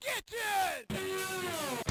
Kitchen!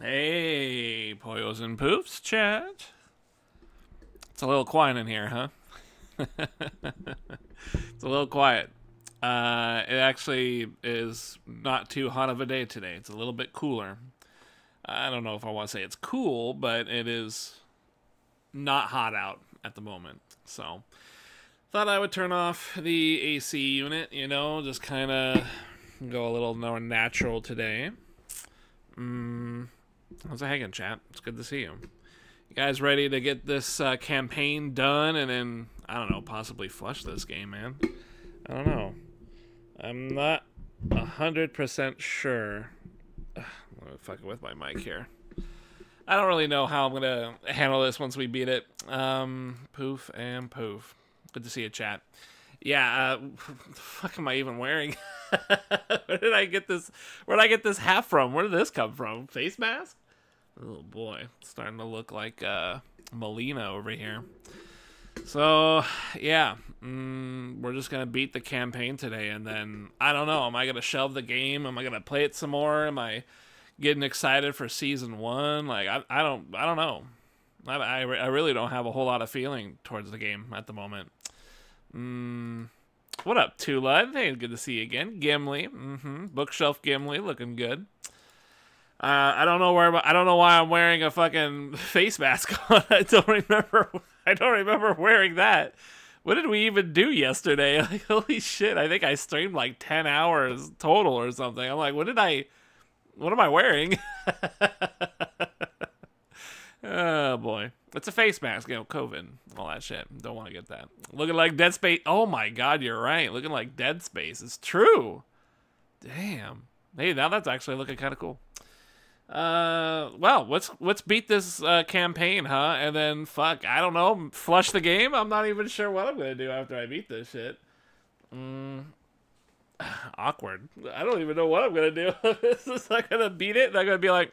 Hey, Poyos and Poofs chat. It's a little quiet in here, huh? it's a little quiet. Uh, it actually is not too hot of a day today. It's a little bit cooler. I don't know if I want to say it's cool, but it is not hot out at the moment. So, thought I would turn off the AC unit, you know, just kind of go a little more natural today. Mm, How's it hanging, chat? It's good to see you. You guys ready to get this uh, campaign done and then, I don't know, possibly flush this game, man? I don't know. I'm not 100% sure. Ugh, I'm going to fuck with my mic here. I don't really know how I'm going to handle this once we beat it. Um, poof and poof. Good to see you, chat. Yeah, uh, what the fuck am I even wearing? Where did I get this? Where did I get this hat from? Where did this come from? Face mask? Oh boy, it's starting to look like uh, Melina over here. So yeah, mm, we're just gonna beat the campaign today, and then I don't know. Am I gonna shelve the game? Am I gonna play it some more? Am I getting excited for season one? Like I, I don't, I don't know. I, I, I really don't have a whole lot of feeling towards the game at the moment. Mm, what up, Tula? Hey, good to see you again. Gimli, mm-hmm. Bookshelf Gimli, looking good. Uh, I don't know where I don't know why I'm wearing a fucking face mask on. I don't remember. I don't remember wearing that. What did we even do yesterday? Like, holy shit! I think I streamed like ten hours total or something. I'm like, what did I? What am I wearing? Oh boy, it's a face mask. You know, COVID, all that shit. Don't want to get that. Looking like Dead Space. Oh my god, you're right. Looking like Dead Space. It's true. Damn. Hey, now that's actually looking kind of cool. Uh, well, let's let's beat this uh, campaign, huh? And then fuck, I don't know, flush the game. I'm not even sure what I'm gonna do after I beat this shit. Mm, awkward. I don't even know what I'm gonna do. this is not gonna beat it. I'm gonna be like,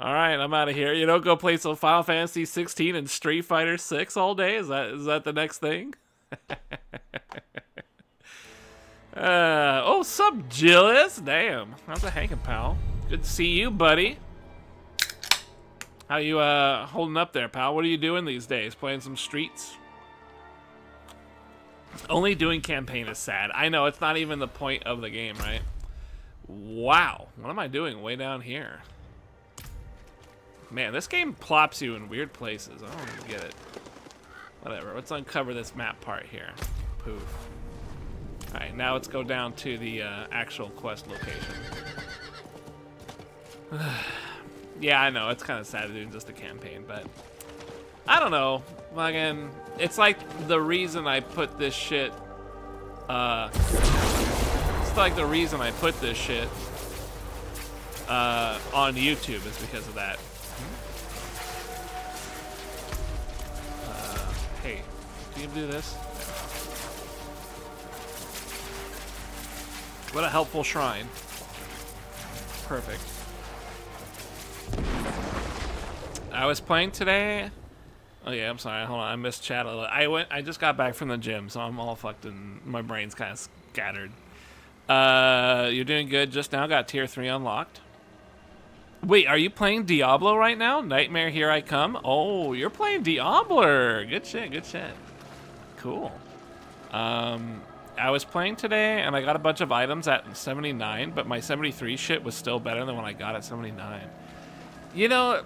all right, I'm out of here. You know, go play some Final Fantasy 16 and Street Fighter 6 all day. Is that is that the next thing? uh, oh, sub Gillis. Damn, how's it hanging, pal? Good to see you, buddy. How you uh holding up there, pal? What are you doing these days? Playing some streets? Only doing campaign is sad. I know, it's not even the point of the game, right? Wow. What am I doing way down here? Man, this game plops you in weird places. I don't even get it. Whatever. Let's uncover this map part here. Poof. Alright, now let's go down to the uh, actual quest location. yeah, I know. It's kind of sad to do just a campaign, but I don't know. Again, it's like the reason I put this shit. Uh, it's like the reason I put this shit uh, on YouTube is because of that. Hey, can you do this? What a helpful shrine. Perfect. I was playing today. Oh yeah, I'm sorry. Hold on, I missed chat a little. I went. I just got back from the gym, so I'm all fucked and my brain's kind of scattered. Uh, you're doing good. Just now got tier three unlocked. Wait, are you playing Diablo right now? Nightmare, here I come. Oh, you're playing Diablo. Good shit. Good shit. Cool. Um, I was playing today and I got a bunch of items at 79, but my 73 shit was still better than when I got at 79. You know,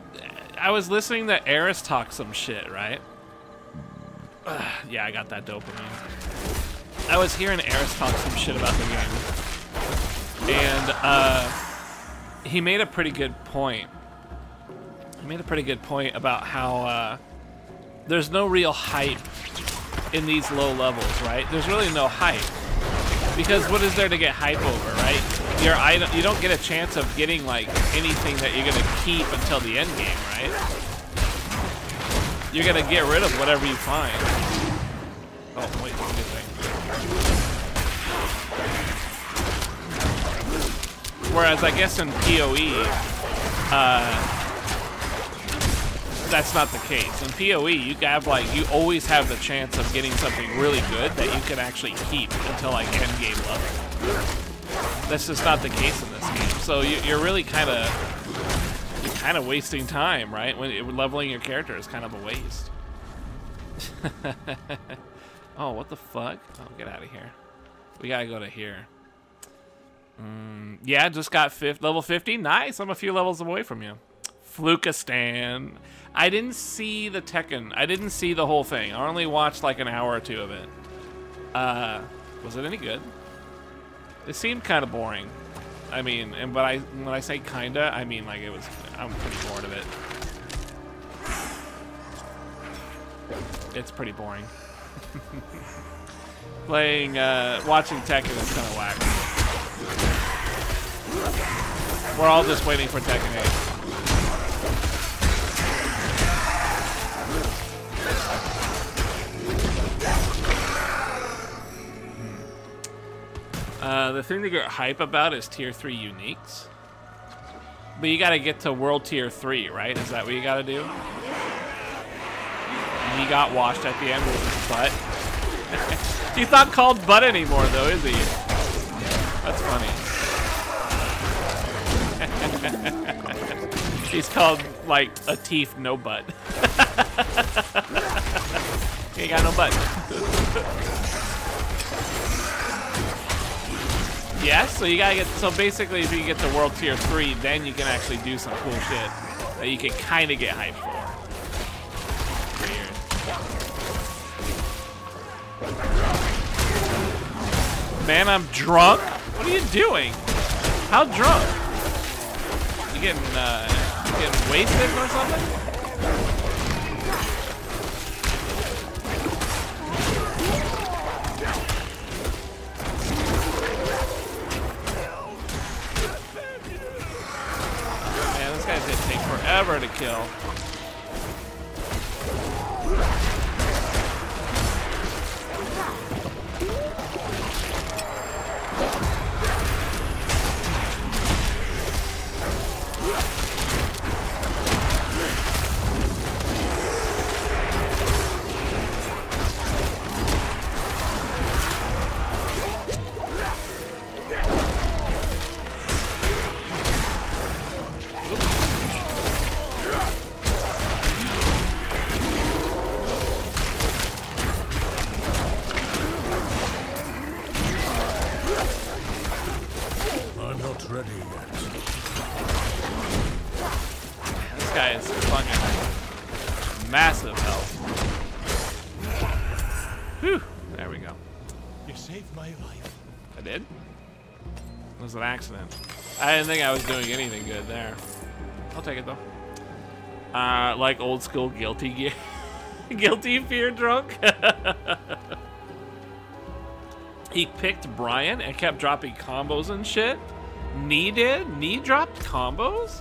I was listening to Eris talk some shit, right? yeah, I got that dopamine. I was hearing Eris talk some shit about the game. And uh, he made a pretty good point. He made a pretty good point about how uh, there's no real hype in these low levels, right? There's really no hype. Because what is there to get hype over, right? Your item, you don't get a chance of getting like anything that you're gonna keep until the end game, right? You're gonna get rid of whatever you find. Oh wait, good thing. Whereas I guess in PoE, uh, that's not the case. In PoE, you have like you always have the chance of getting something really good that you can actually keep until like end game level. That's just not the case in this game. So you, are really kind of you're kind of wasting time, right? When leveling your character is kind of a waste. oh, what the fuck? Oh, get out of here. We gotta go to here. Mm, yeah, just got fifth, level 50. Nice. I'm a few levels away from you. Flukistan. I didn't see the Tekken. I didn't see the whole thing. I only watched like an hour or two of it. Uh, was it any good? It seemed kind of boring. I mean, and but I when I say kinda, I mean like it was. I'm pretty bored of it. It's pretty boring. Playing, uh, watching Tekken is kind of whack. We're all just waiting for Tekken 8. Uh, the thing to get hype about is tier 3 uniques. But you gotta get to world tier 3, right? Is that what you gotta do? He got washed at the end with his butt. He's not called Butt anymore, though, is he? That's funny. He's called, like, a teeth, no butt. he ain't got no butt. yes, so you gotta get, so basically if you get to World Tier 3, then you can actually do some cool shit that you can kind of get hyped for. Man, I'm drunk? What are you doing? How drunk? You getting, uh, you getting wasted or something? Man, this guy's gonna take forever to kill. Think I was doing anything good there. I'll take it though. Uh, like old school guilty gear. guilty fear drunk. he picked Brian and kept dropping combos and shit. Knee did? Knee dropped combos?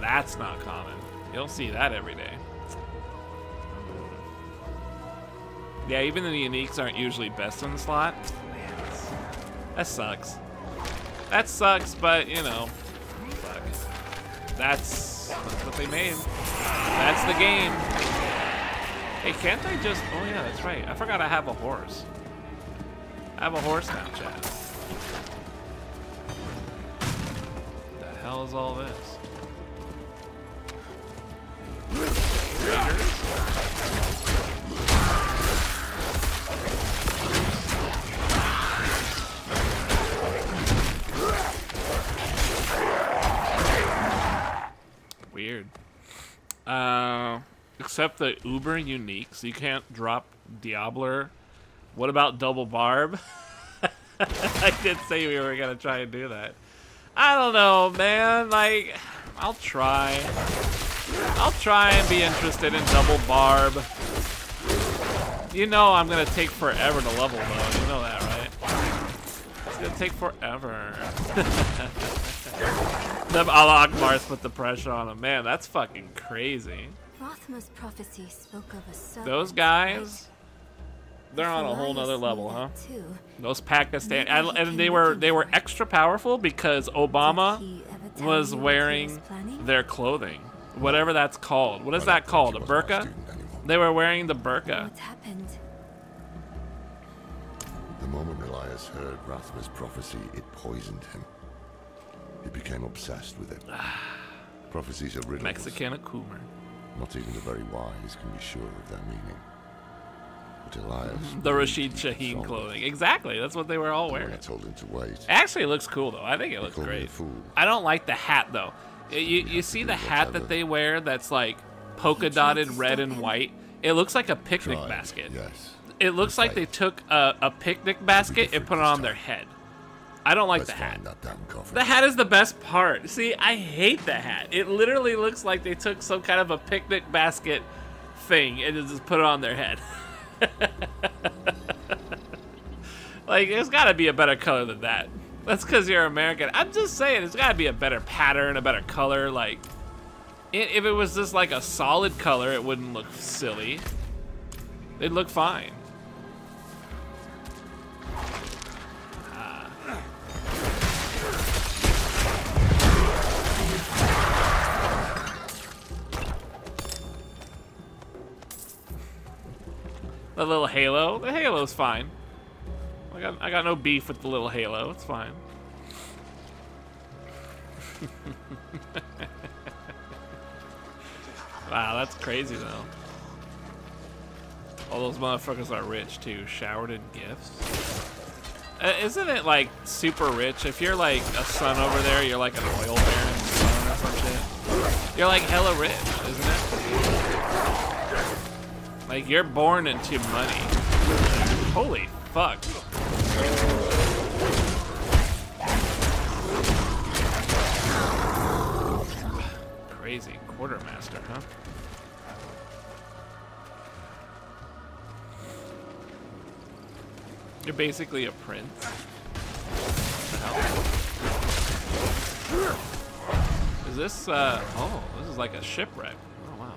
That's not common. You don't see that every day. Yeah, even the uniques aren't usually best in the slot. Man, that sucks. That sucks, but you know, fuck. That's, what they made. That's the game. Hey, can't I just? Oh yeah, that's right. I forgot I have a horse. I have a horse now, Chad. The hell is all this? Raiders? Weird. Uh, except the Uber uniques, you can't drop Diabler. What about Double Barb? I did say we were gonna try and do that. I don't know, man. Like, I'll try. I'll try and be interested in Double Barb. You know I'm gonna take forever to level though. You know that, right? It's gonna take forever. Them Allah Akbars put the pressure on him. Man, that's fucking crazy. Rathma's prophecy spoke of a Those guys, they're on a whole Elias nother level, huh? Those Pakistan, Maybe and they were they were extra powerful because Obama Did he ever tell was you what he wearing their clothing, whatever that's called. What is that called? A he burqa? They were wearing the burqa. The moment Elias heard Rathma's prophecy, it poisoned him. He became obsessed with it. Prophecies are riddles. Mexican Akumer. Not even the very wise can be sure of their meaning. But Elias. The Rashid Shaheen clothing. Exactly. That's what they were all When I wearing. told him to wait. Actually, it looks cool though. I think it looks called me a great. fool. I don't like the hat though. You, you, you see the hat that they wear that's like polka dotted red and white. It looks like a picnic Tried, basket. Yes. It looks like they took a, a picnic basket and put it on their head. I don't like the hat. find that damn coffin. The hat is the best part. See, I hate the hat. It literally looks like they took some kind of a picnic basket thing and just put it on their head. like, there's got to be a better color than that. That's because you're American. I'm just saying, there's got to be a better pattern, a better color. Like, if it was just like a solid color, it wouldn't look silly. They'd look fine. The little halo. The halo's fine. I got I got no beef with the little halo. It's fine. wow, that's crazy though. All those motherfuckers are rich too, showered in gifts. Uh, isn't it like super rich? If you're like a son over there, you're like an oil baron son or some shit. You're like hella rich, isn't it? Like you're born into money. Holy fuck. Crazy quartermaster, huh? You're basically a prince. What the hell? Is this, uh, oh, this is like a shipwreck. Oh, wow.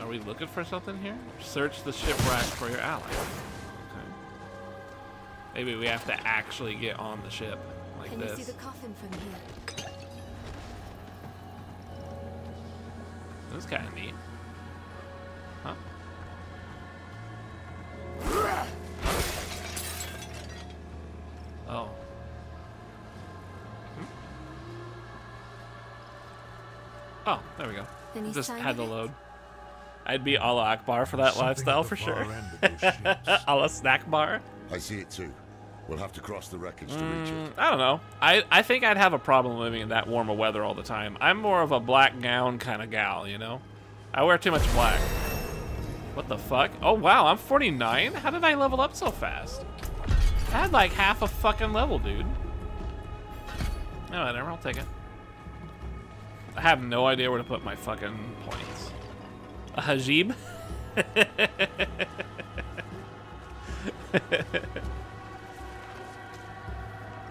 Are we looking for something here? Search the shipwreck for your ally. Okay. Maybe we have to actually get on the ship like Can you this. see the coffin from here? This is kind of neat. Oh. Hmm? Oh, there we go. Any Just had of to load. I'd be Allah Akbar for that Something lifestyle for sure. far end of those ships. Allah snack bar. I see it too. We'll have to cross the wreckage to reach it. I don't know. I, I think I'd have a problem living in that warmer weather all the time. I'm more of a black gown kind of gal, you know? I wear too much black. What the fuck? Oh, wow, I'm 49? How did I level up so fast? I had like half a fucking level, dude. No, whatever, I'll take it. I have no idea where to put my fucking points. A Hajib?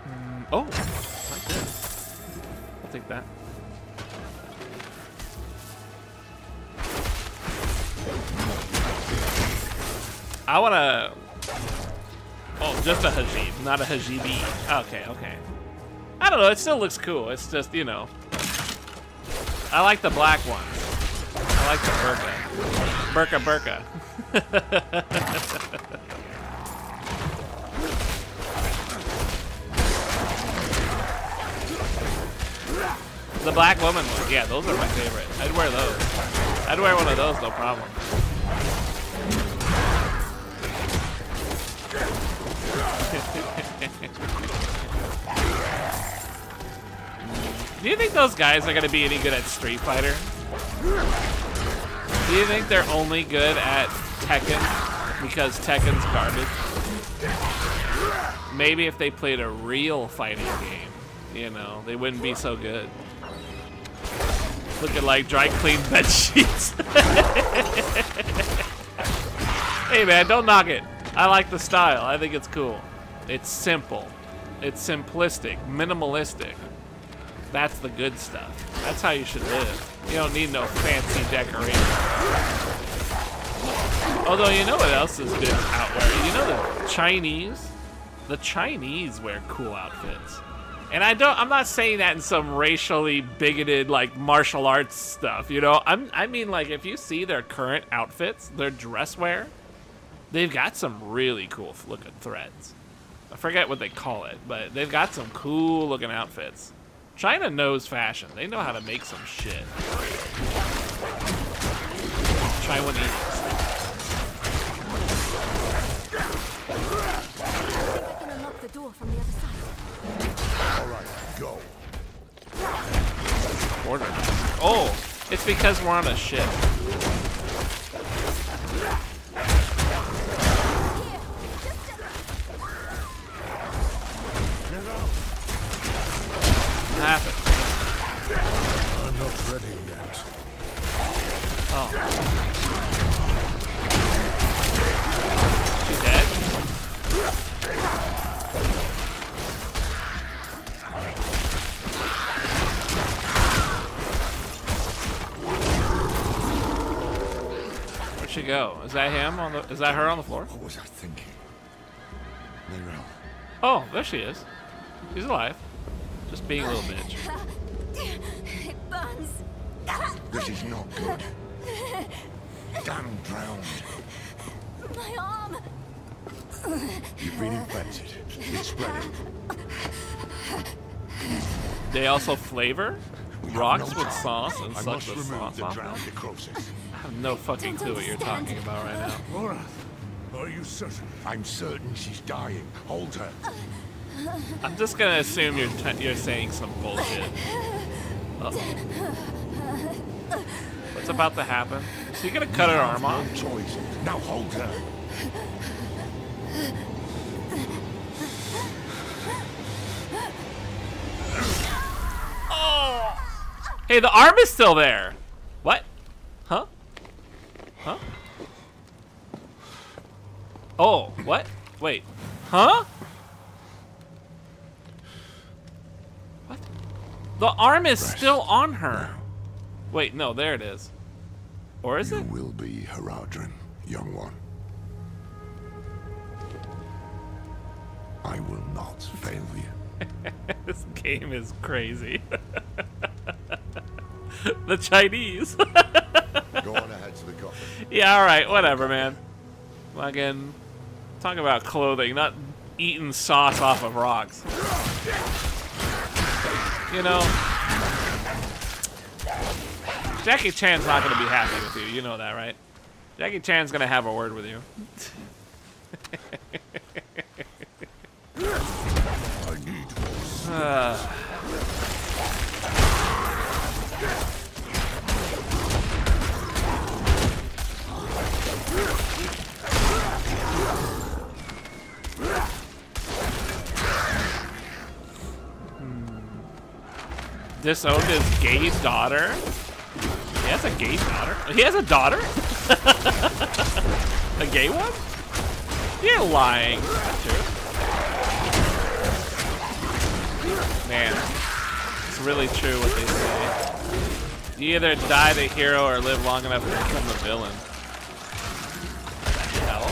Mm, oh, like this. I'll take that. I wanna. Oh, just a Hajib, not a Hajibi. Okay, okay. I don't know. It still looks cool. It's just you know. I like the black ones. I like the burqa. Burqa, burqa. The black woman ones, yeah, those are my favorite. I'd wear those. I'd wear one of those, no problem. Do you think those guys are gonna be any good at Street Fighter? Do you think they're only good at Tekken because Tekken's garbage? Maybe if they played a real fighting game, you know, they wouldn't be so good. Looking like dry clean bed sheets. hey man, don't knock it. I like the style. I think it's cool. It's simple. It's simplistic, minimalistic. That's the good stuff. That's how you should live. You don't need no fancy decoration. Although you know what else is good outwear? You know the Chinese? The Chinese wear cool outfits. And I don't I'm not saying that in some racially bigoted like martial arts stuff, you know? I'm I mean like if you see their current outfits, their dress wear, they've got some really cool looking threads. I forget what they call it, but they've got some cool looking outfits. China knows fashion. They know how to make some shit. Go. Order. Oh, it's because we're on a ship. Happened. I'm not ready yet. Oh. She dead? Where'd she go? Is that him on the? Is that her on the floor? What was I thinking? Neyrelle, Oh, there she is. She's alive. Just being a little bitch. It burns. This is not good. Damn drowned. My arm. You've been infected. It's spreading. They also flavor rocks no with sauce and I such with sauce. The drowned. I have no fucking clue what you're talking about right now. Lorath, are you certain? I'm certain she's dying. Hold her. I'm just gonna assume you're t- you're saying some bullshit. Uh-oh. What's about to happen? Is he gonna cut her arm off? No choice. Now hold her. Oh! Hey, the arm is still there. What? Huh? Huh? Oh, what? Wait. Huh? The arm is still on her. Wait, no, there it is. Or is You it? will be Haradrim, young one. I will not fail you. This game is crazy. the Chinese. Go on ahead to the coffin. yeah, alright, whatever, man. Fucking talk about clothing, not eating sauce off of rocks. You know, Jackie Chan's not gonna be happy with you. You know that, right? Jackie Chan's gonna have a word with you. I need more. Disowned his gay daughter. He has a gay daughter. He has a daughter. a gay one? You're lying. Man, it's really true what they say. You either die the hero or live long enough to become the villain. Hell?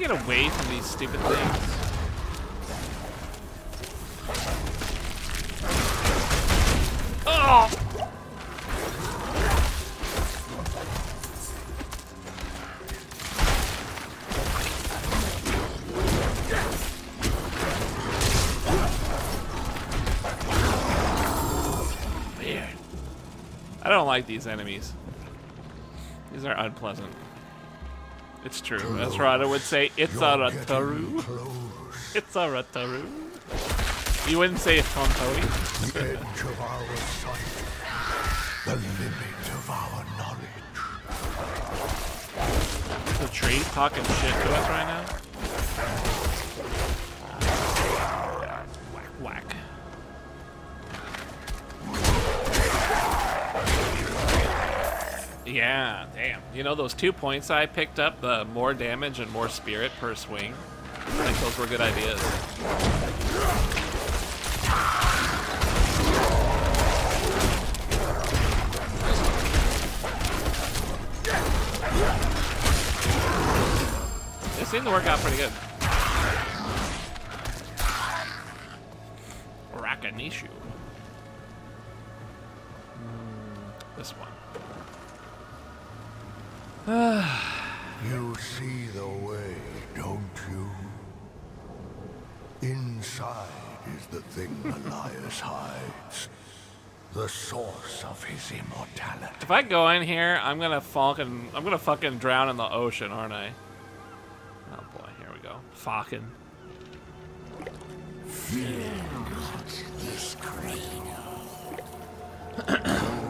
Get away from these stupid things? Oh! I don't like these enemies. These are unpleasant. It's true. That's right. I would say, it's a You're getting Rataru. It's a Rataru. You wouldn't say Tontori? The edge of our sight. The limit of our knowledge. The tree talking shit to us right now? Yeah, damn. You know those two points I picked up, the more damage and more spirit per swing? I think those were good ideas. They seem to work out pretty good. Rakanishu. Hmm, this one. You see the way, don't you? Inside is the thing Elias hides. The source of his immortality. If I go in here, I'm gonna fucking I'm gonna fucking drown in the ocean, aren't I? Oh boy, here we go. Fucking. Fear not this Wow.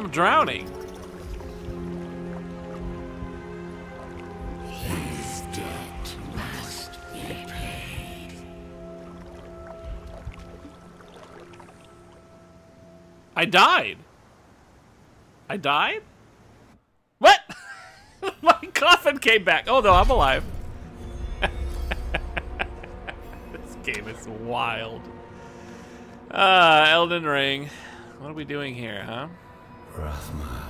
I'm drowning. His debt must be paid. I died. I died? What? My coffin came back. Oh no, I'm alive. this game is wild. Ah, Elden Ring. What are we doing here, huh? Rathma,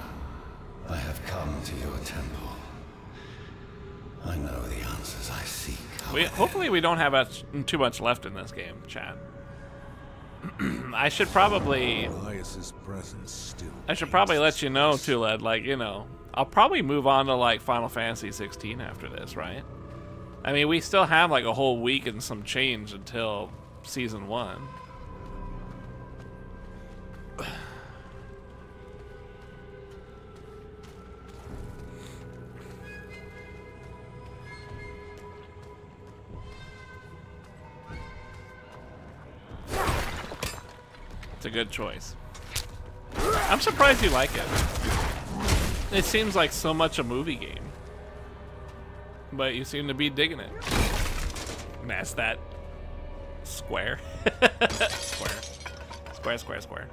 I have come to your temple. I know the answers I seek. We, hopefully we don't have much, too much left in this game, chat. I should probably presence still. I should probably let you know, Tuled, like, you know, I'll probably move on to like Final Fantasy 16 after this, right? I mean, we still have like a whole week and some change until season 1. It's a good choice. I'm surprised you like it. It seems like so much a movie game. But you seem to be digging it. That's that square. square. Square, square, square.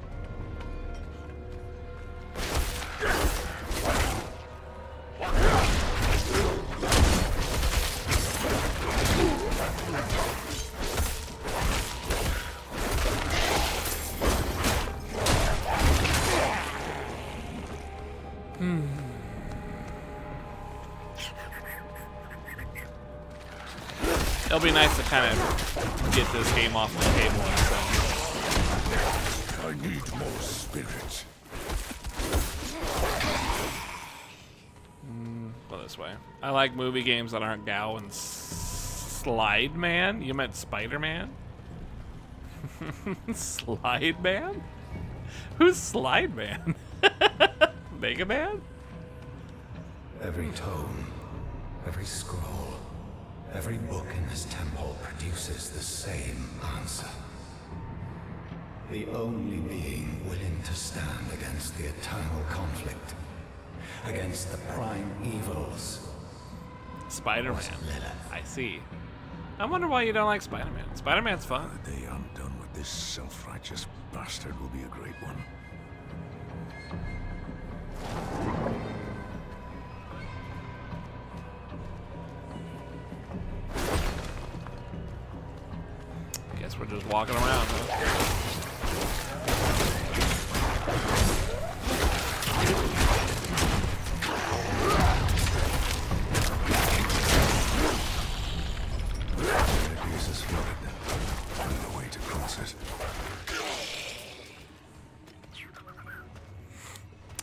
Be nice to kind of get this game off the table and so. I need more spirit. Hmm, Go this way. I like movie games that aren't Gao and S- Slide Man. You meant Spider Man? Slide Man? Who's Slide Man? Mega Man? Every tome, every scroll, every book in this temple produces the same answer. The only being willing to stand against the eternal conflict, against the prime evils. Spider Man. I see. I wonder why you don't like Spider Man. Spider Man's fun. The day I'm done with this self-righteous bastard will be a great one. Guess we're just walking around.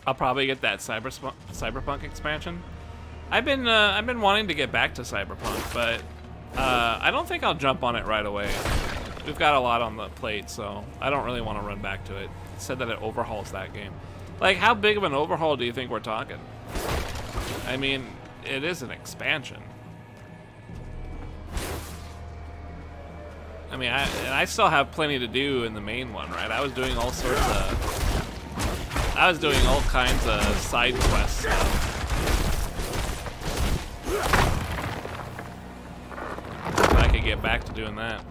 I'll probably get that cyber cyberpunk expansion. I've been uh, I've been wanting to get back to cyberpunk, but uh, I don't think I'll jump on it right away. We've got a lot on the plate, so I don't really want to run back to it. It said that it overhauls that game. Like, how big of an overhaul do you think we're talking? I mean, it is an expansion. I mean, I, and I still have plenty to do in the main one, right? I was doing all sorts of I was doing all kinds of side quests stuff. I could get back to doing that.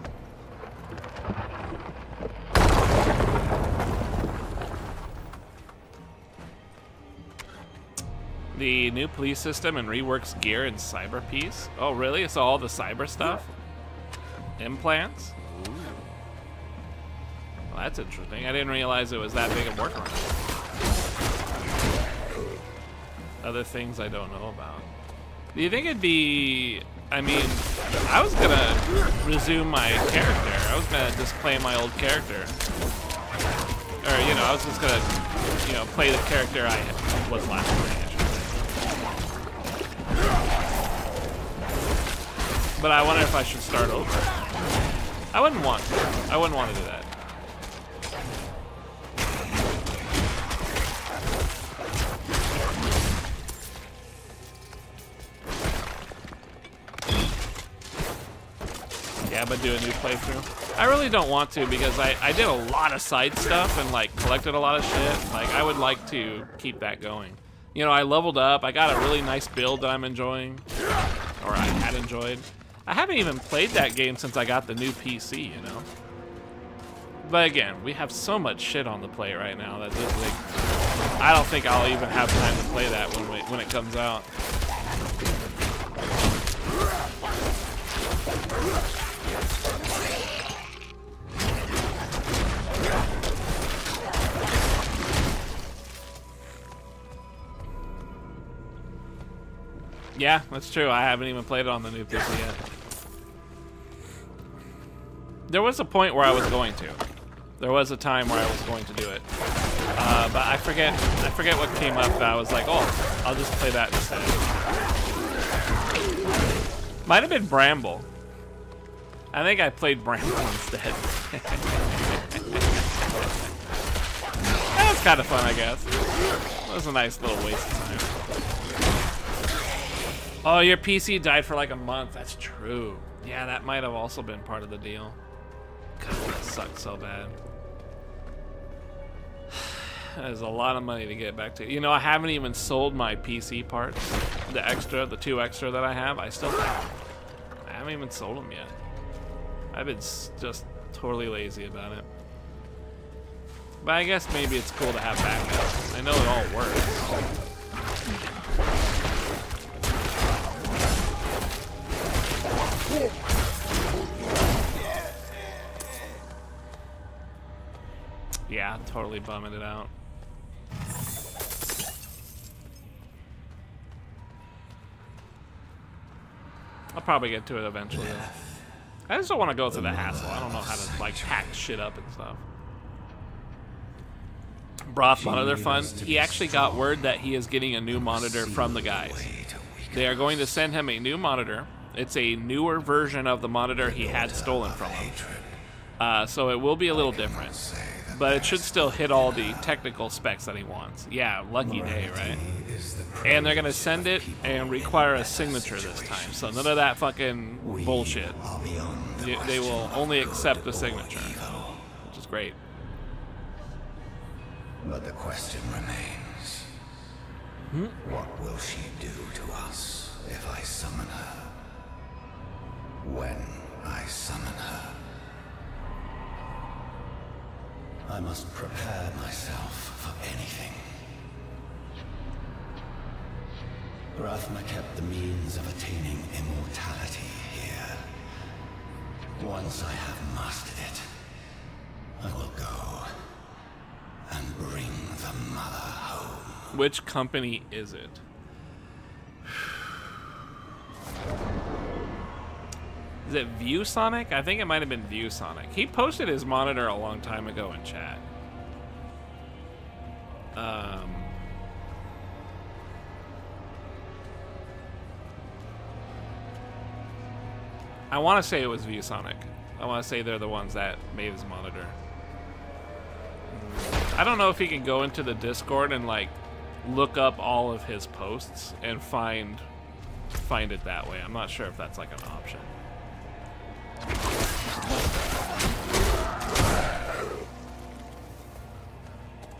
The new police system and reworks gear and cyber piece. Oh, really? So all the cyber stuff? Implants? Ooh. Well, that's interesting. I didn't realize it was that big of a workaround. Other things I don't know about. Do you think it'd be... I mean, I was gonna resume my character. I was gonna just play my old character. Or, you know, I was just gonna, you know, play the character I was last playing, I should say. But I wonder if I should start over. I wouldn't want to. I wouldn't want to do that. Yeah, I'm do a new playthrough. I really don't want to because I, I did a lot of side stuff and like collected a lot of shit. Like I would like to keep that going. You know, I leveled up. I got a really nice build that I'm enjoying, or I had enjoyed. I haven't even played that game since I got the new PC. You know. But again, we have so much shit on the plate right now that this, like, I don't think I'll even have time to play that when we, when it comes out. Yeah, that's true. I haven't even played it on the new PC yet. There was a point where I was going to. There was a time where I was going to do it. Uh, but I forget I forget what came up. I was like, oh, I'll just play that instead. Might have been Bramble. I think I played Bramble instead. that was kind of fun, I guess. It was a nice little waste of time. Oh, your PC died for like a month. That's true. Yeah, that might have also been part of the deal. God, that sucks so bad. There's a lot of money to get back to. You know, I haven't even sold my PC parts. The extra, the two extra that I have, I still have. I haven't even sold them yet. I've been just totally lazy about it. But I guess maybe it's cool to have backup. I know it all works. Yeah, totally bumming it out. I'll probably get to it eventually. I just don't want to go through the hassle. I don't know how to like hack shit up and stuff. Broth monitor fund. He actually got word that he is getting a new monitor from the guys. They are going to send him a new monitor. It's a newer version of the monitor he had stolen from him. Uh, so it will be a little different. But it should still hit all the technical specs that he wants. Yeah, lucky day, right? And they're going to send it and require a signature this time. So none of that fucking bullshit. They, they will only accept the signature, which is great. But the question remains. What will she do to us if I summon her? When I summon her? I must prepare myself for anything. Rathma kept the means of attaining immortality here. Once I have mastered it, I will go and bring the mother home. Which company is it? Is it ViewSonic? I think it might have been ViewSonic. He posted his monitor a long time ago in chat. Um, I want to say it was ViewSonic. I want to say they're the ones that made his monitor. I don't know if he can go into the Discord and like look up all of his posts and find find it that way. I'm not sure if that's like an option.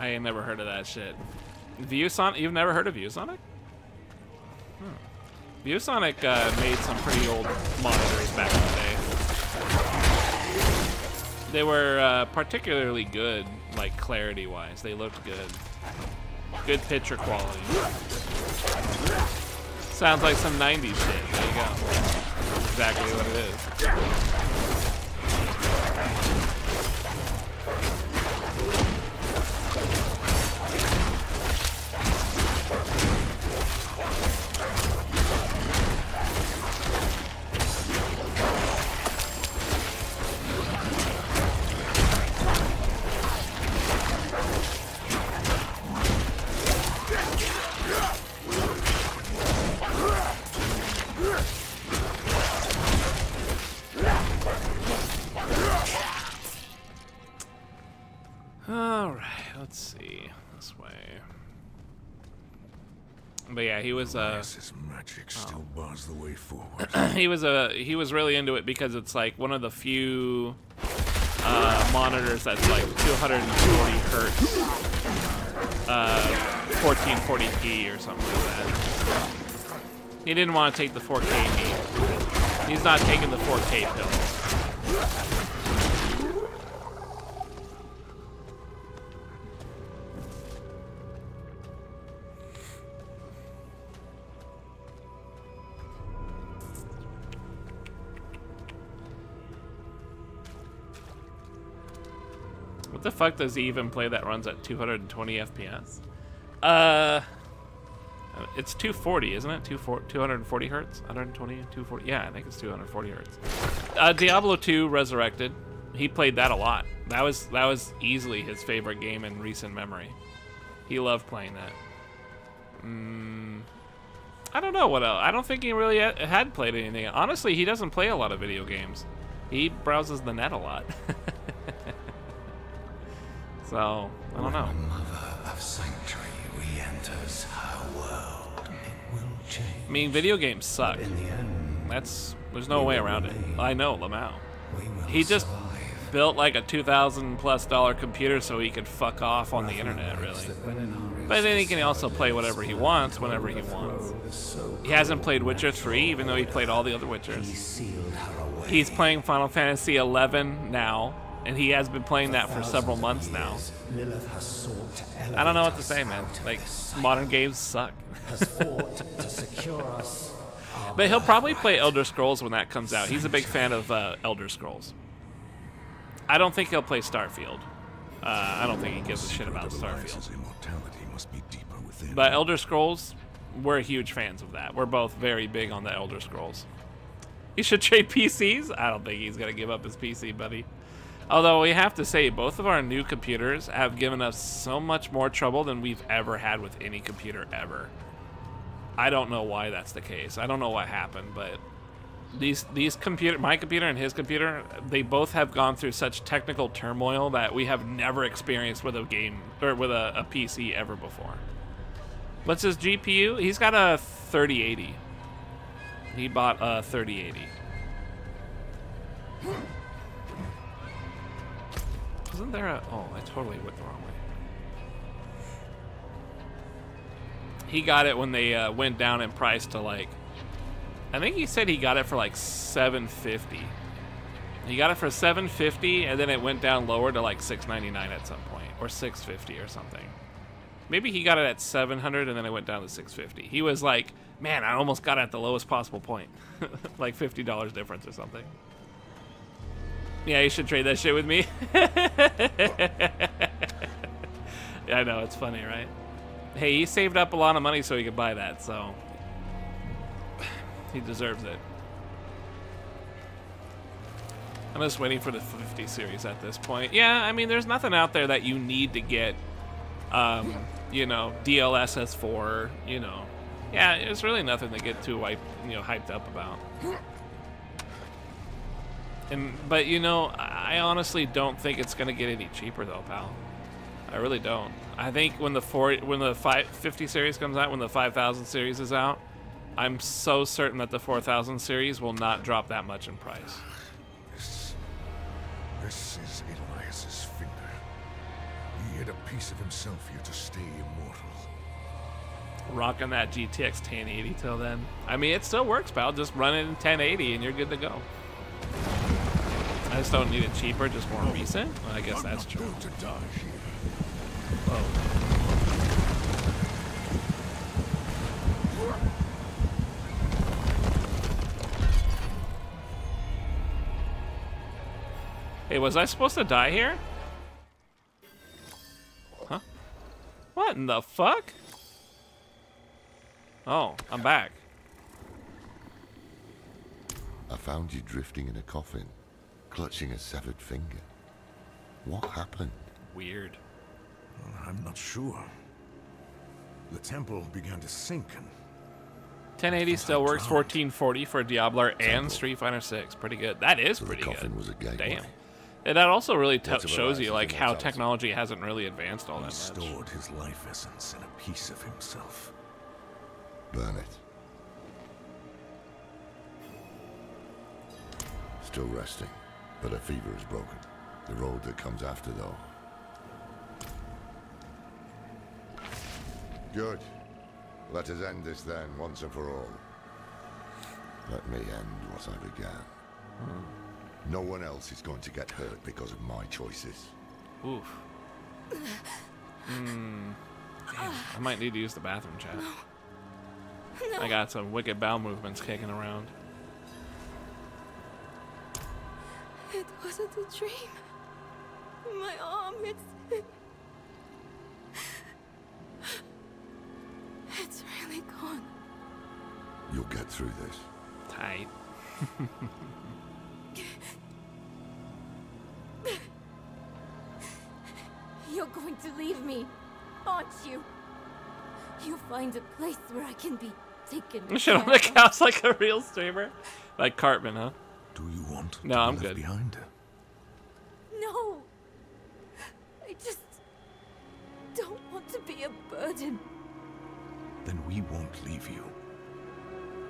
I ain't never heard of that shit. ViewSonic? You've never heard of ViewSonic? Hmm. ViewSonic uh, made some pretty old monitors back in the day. They were uh, particularly good, like clarity-wise. They looked good. Good picture quality. Sounds like some 90s shit. There you go. Exactly what it is. He was uh magic still bars the way forward. he was a he was really into it because it's like one of the few uh, monitors that's like 240 hertz, uh, 1440p or something like that. He didn't want to take the 4K meat. He's not taking the 4K pill. The fuck does he even play that runs at 220 FPS? Uh, it's 240, isn't it? 240 240 hertz? 120, 240? Yeah, I think it's 240 hertz. Uh, Diablo 2 Resurrected. He played that a lot. That was that was easily his favorite game in recent memory. He loved playing that. Mm, I don't know what else. I don't think he really had played anything. Honestly, he doesn't play a lot of video games. He browses the net a lot. so, I don't know. Mother of Sanctuary re-enters her world. It will change. I mean, video games suck. In the end, That's there's no way around it. I know Lamau. He just survive. built like a two thousand plus dollar computer so he could fuck off on the internet, really. But then he can also play whatever he wants whenever he wants. He hasn't played Witcher 3, even though he played all the other Witchers. sealed her away. He's playing Final Fantasy 11 now, and he has been playing that for several months now. I don't know what to say, man. Like modern games suck. But he'll probably play Elder Scrolls when that comes out. He's a big fan of uh, Elder Scrolls. I don't think he'll play Starfield. Uh, I don't think he gives a shit about Starfield. But Elder Scrolls, we're huge fans of that. We're both very big on the Elder Scrolls. He should trade PCs? I don't think he's going to give up his PC, buddy. Although we have to say, both of our new computers have given us so much more trouble than we've ever had with any computer ever. I don't know why that's the case. I don't know what happened, but these these computer, my computer and his computer, they both have gone through such technical turmoil that we have never experienced with a game or with a, a PC ever before. What's his GPU? He's got a 3080. He bought a 3080. Isn't there a? Oh, I totally went the wrong way. He got it when they uh, went down in price to like. I think he said he got it for like 750. He got it for 750, and then it went down lower to like 699 at some point, or 650 or something. Maybe he got it at 700 and then it went down to 650. He was like, "Man, I almost got it at the lowest possible point, like $50 difference or something." Yeah, you should trade that shit with me. yeah, I know it's funny, right? Hey, he saved up a lot of money so he could buy that, so he deserves it. I'm just waiting for the 50 series at this point. Yeah, I mean, there's nothing out there that you need to get um, you know, DLSS for, you know, yeah, it's really nothing to get too you know, hyped up about. And but you know, I honestly don't think it's gonna get any cheaper though, pal. I really don't. I think when the four, when the five, 50 series comes out, when the 5000 series is out, I'm so certain that the 4000 series will not drop that much in price. This, this is Elias's finger. He hid a piece of himself here to stay immortal. Rocking that GTX 1080 till then. I mean, it still works, pal. Just run it in 1080 and you're good to go. I just don't need it cheaper, just more recent. Well, I guess that's true. going to die here. Oh. Hey, was I supposed to die here? Huh? What in the fuck? Oh, I'm back. I found you drifting in a coffin, clutching a severed finger. What happened? Weird. I'm not sure. The temple began to sink and 1080 still works 1440 for Diablo and Street Fighter 6. Pretty good. That is So the pretty coffin good. was a gateway. Damn. And that also really t- What's it shows you like how technology hasn't really advanced all he that much. stored his life essence in a piece of himself. burn it. Still resting, but her fever is broken. The road that comes after, though. Good. Let us end this then, once and for all. Let me end what I began. No one else is going to get hurt because of my choices. Oof. Hmm. Damn, I might need to use the bathroom, chat. I got some wicked bowel movements kicking around. It wasn't a dream. My arm, it's. It's really gone. You'll get through this. Tight. You're going to leave me, aren't you? You'll find a place where I can be taken. Shit on the care of. couch like a real streamer. Like Cartman, huh? Do you want No, to I'm be left good. behind? No. I just don't want to be a burden. Then we won't leave you.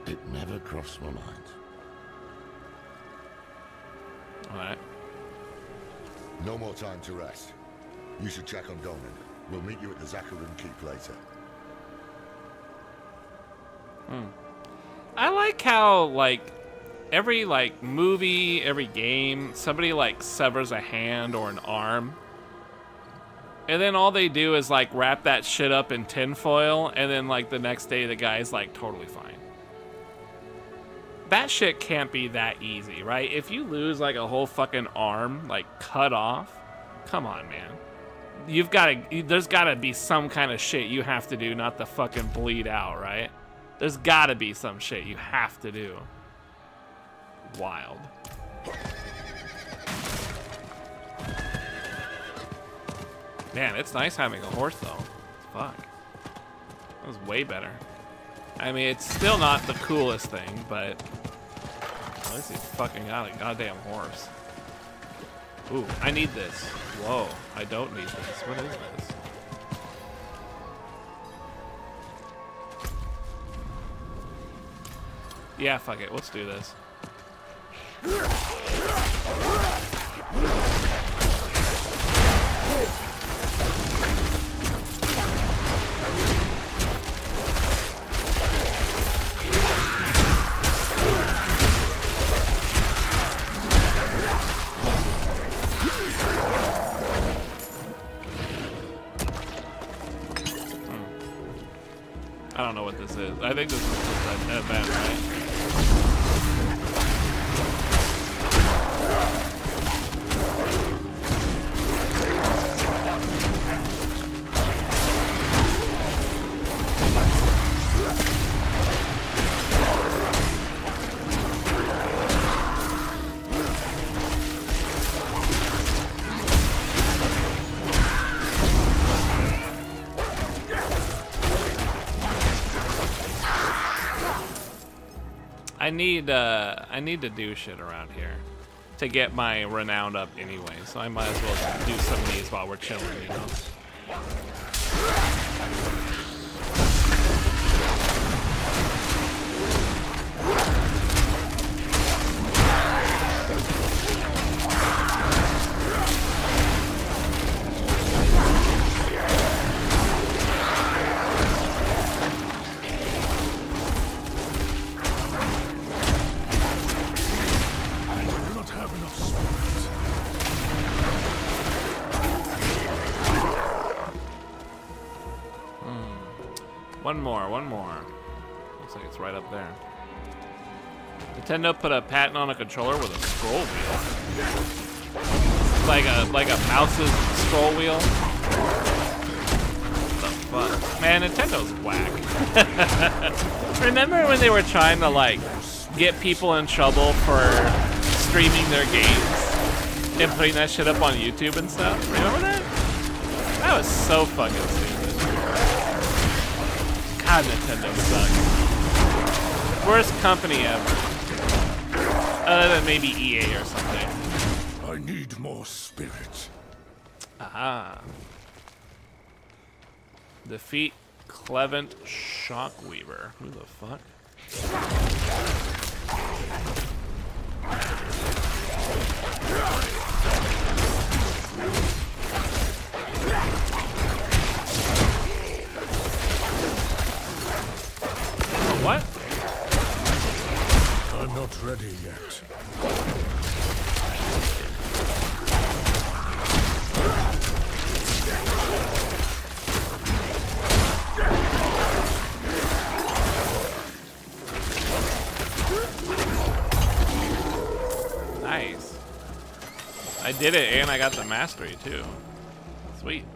It never crossed my mind. Alright. No more time to rest. You should check on Donan. We'll meet you at the Zakharin Keep later. Hmm. I like how like every like movie, every game, somebody like severs a hand or an arm. And then all they do is like wrap that shit up in tinfoil and then like the next day the guy's like totally fine. That shit can't be that easy, right? If you lose like a whole fucking arm, like cut off, come on, man. You've got to, there's got to be some kind of shit you have to do not to fucking bleed out, right? There's got to be some shit you have to do. Wild. Man, it's nice having a horse though. Fuck. That was way better. I mean, it's still not the coolest thing, but at least he fucking got a goddamn horse. Ooh, I need this. Whoa, I don't need this. What is this? Yeah, fuck it. Let's do this. Hmm. I don't know what this is. I think this is just an event, right? Need uh I need to do shit around here to get my renown up anyway, so I might as well do some of these while we're chilling, you know. Nintendo put a patent on a controller with a scroll wheel. Like a like a mouse's scroll wheel. What the fuck? Man, Nintendo's whack. Remember when they were trying to like get people in trouble for streaming their games and putting that shit up on YouTube and stuff? Remember that? That was so fucking stupid. God, Nintendo sucks. Worst company ever. Uh, Other than maybe EA or something. I need more spirit. Aha. Defeat Clevent Shockweaver. Who the fuck? What? Not ready yet. Nice. I did it and I got the mastery too. Sweet.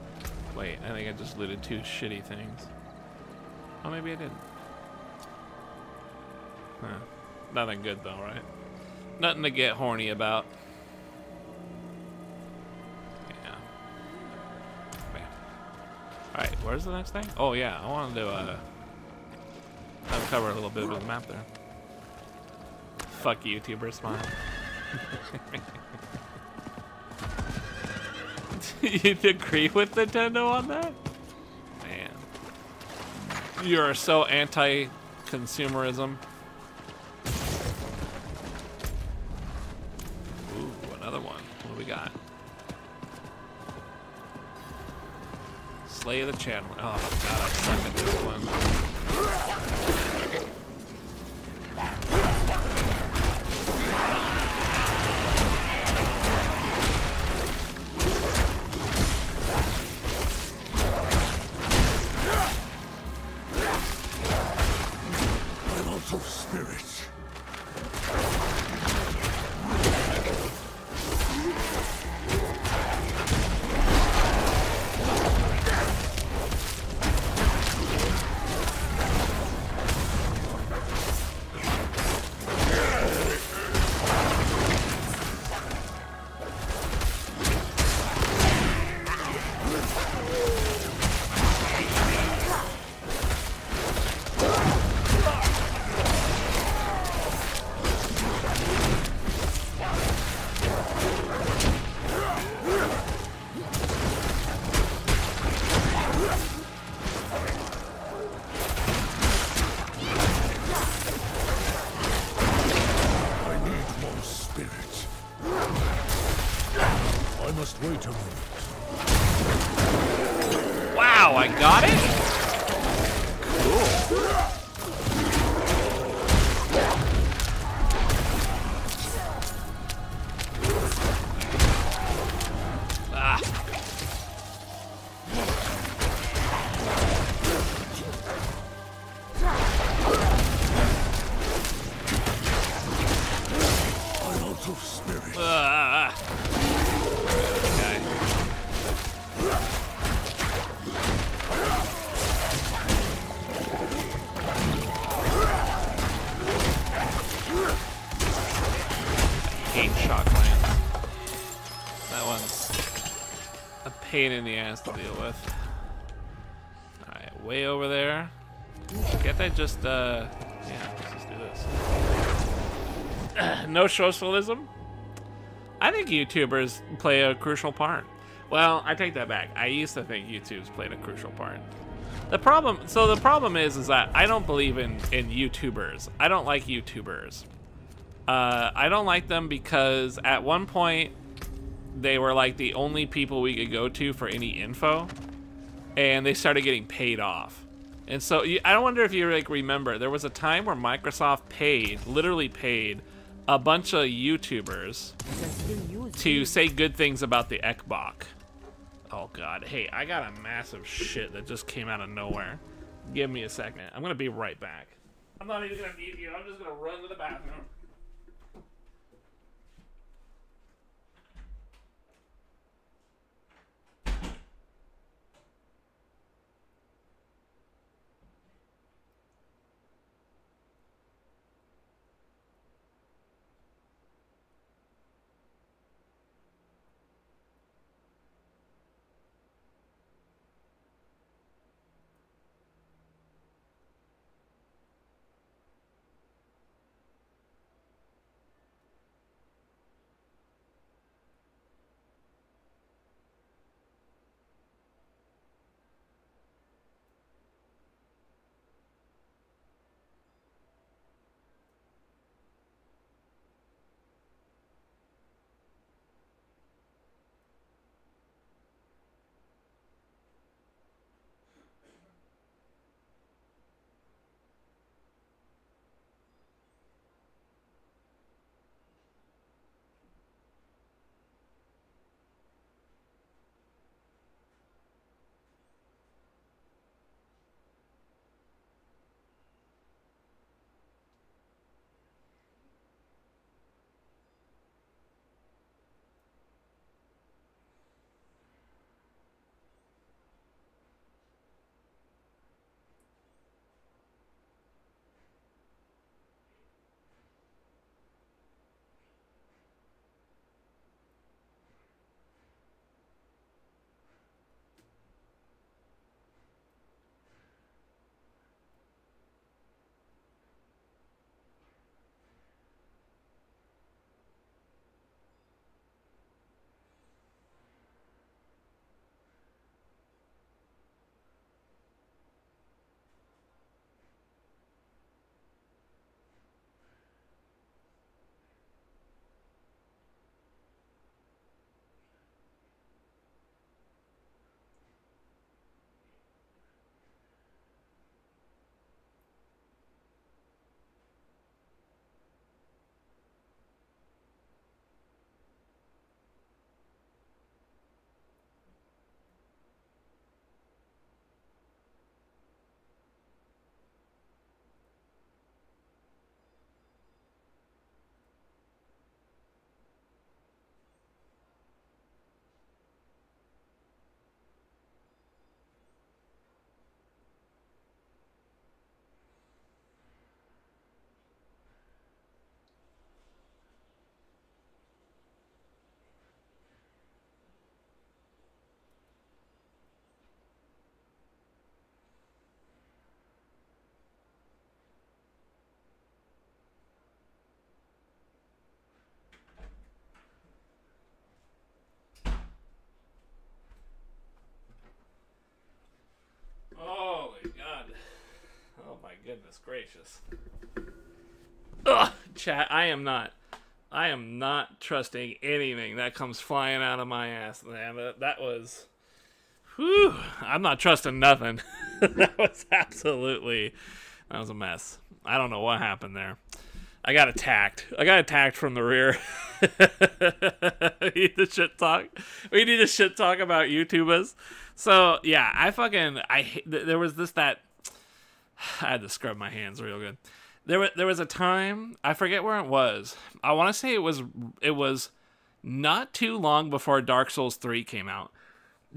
Wait, I think I just looted two shitty things. Oh, maybe I didn't. Huh. Nothing good though, right? Nothing to get horny about. Yeah. Man. Alright, where's the next thing? Oh yeah, I wanted to uh uncover a little bit of the map there. Fuck YouTuber smile. You'd agree with Nintendo on that? Man. You are so anti-consumerism. Another one. What do we got? Slay the Channel. Oh god, I suck at this one. Spirit. Pain in the ass to deal with. Alright, way over there. Can't I just, uh, yeah, let's just do this. no socialism? I think YouTubers play a crucial part. Well, I take that back. I used to think YouTube's played a crucial part. The problem, so the problem is, is that I don't believe in in YouTubers. I don't like YouTubers. Uh, I don't like them because at one point they were like the only people we could go to for any info, and they started getting paid off. And so I wonder if you like remember there was a time where Microsoft paid, literally paid, a bunch of YouTubers to say good things about the Xbox. Oh god, hey, I got a massive shit that just came out of nowhere. Give me a second. I'm gonna be right back. I'm not even gonna mute you. I'm just gonna run to the bathroom. Goodness gracious. Ugh, chat. I am not. I am not trusting anything that comes flying out of my ass, man. That, that was. Whew, I'm not trusting nothing. that was absolutely. That was a mess. I don't know what happened there. I got attacked. I got attacked from the rear. we need to shit talk. We need to shit talk about YouTubers. So yeah, I fucking I there was this that I had to scrub my hands real good. There was there was a time I forget where it was. I want to say it was it was not too long before Dark Souls 3 came out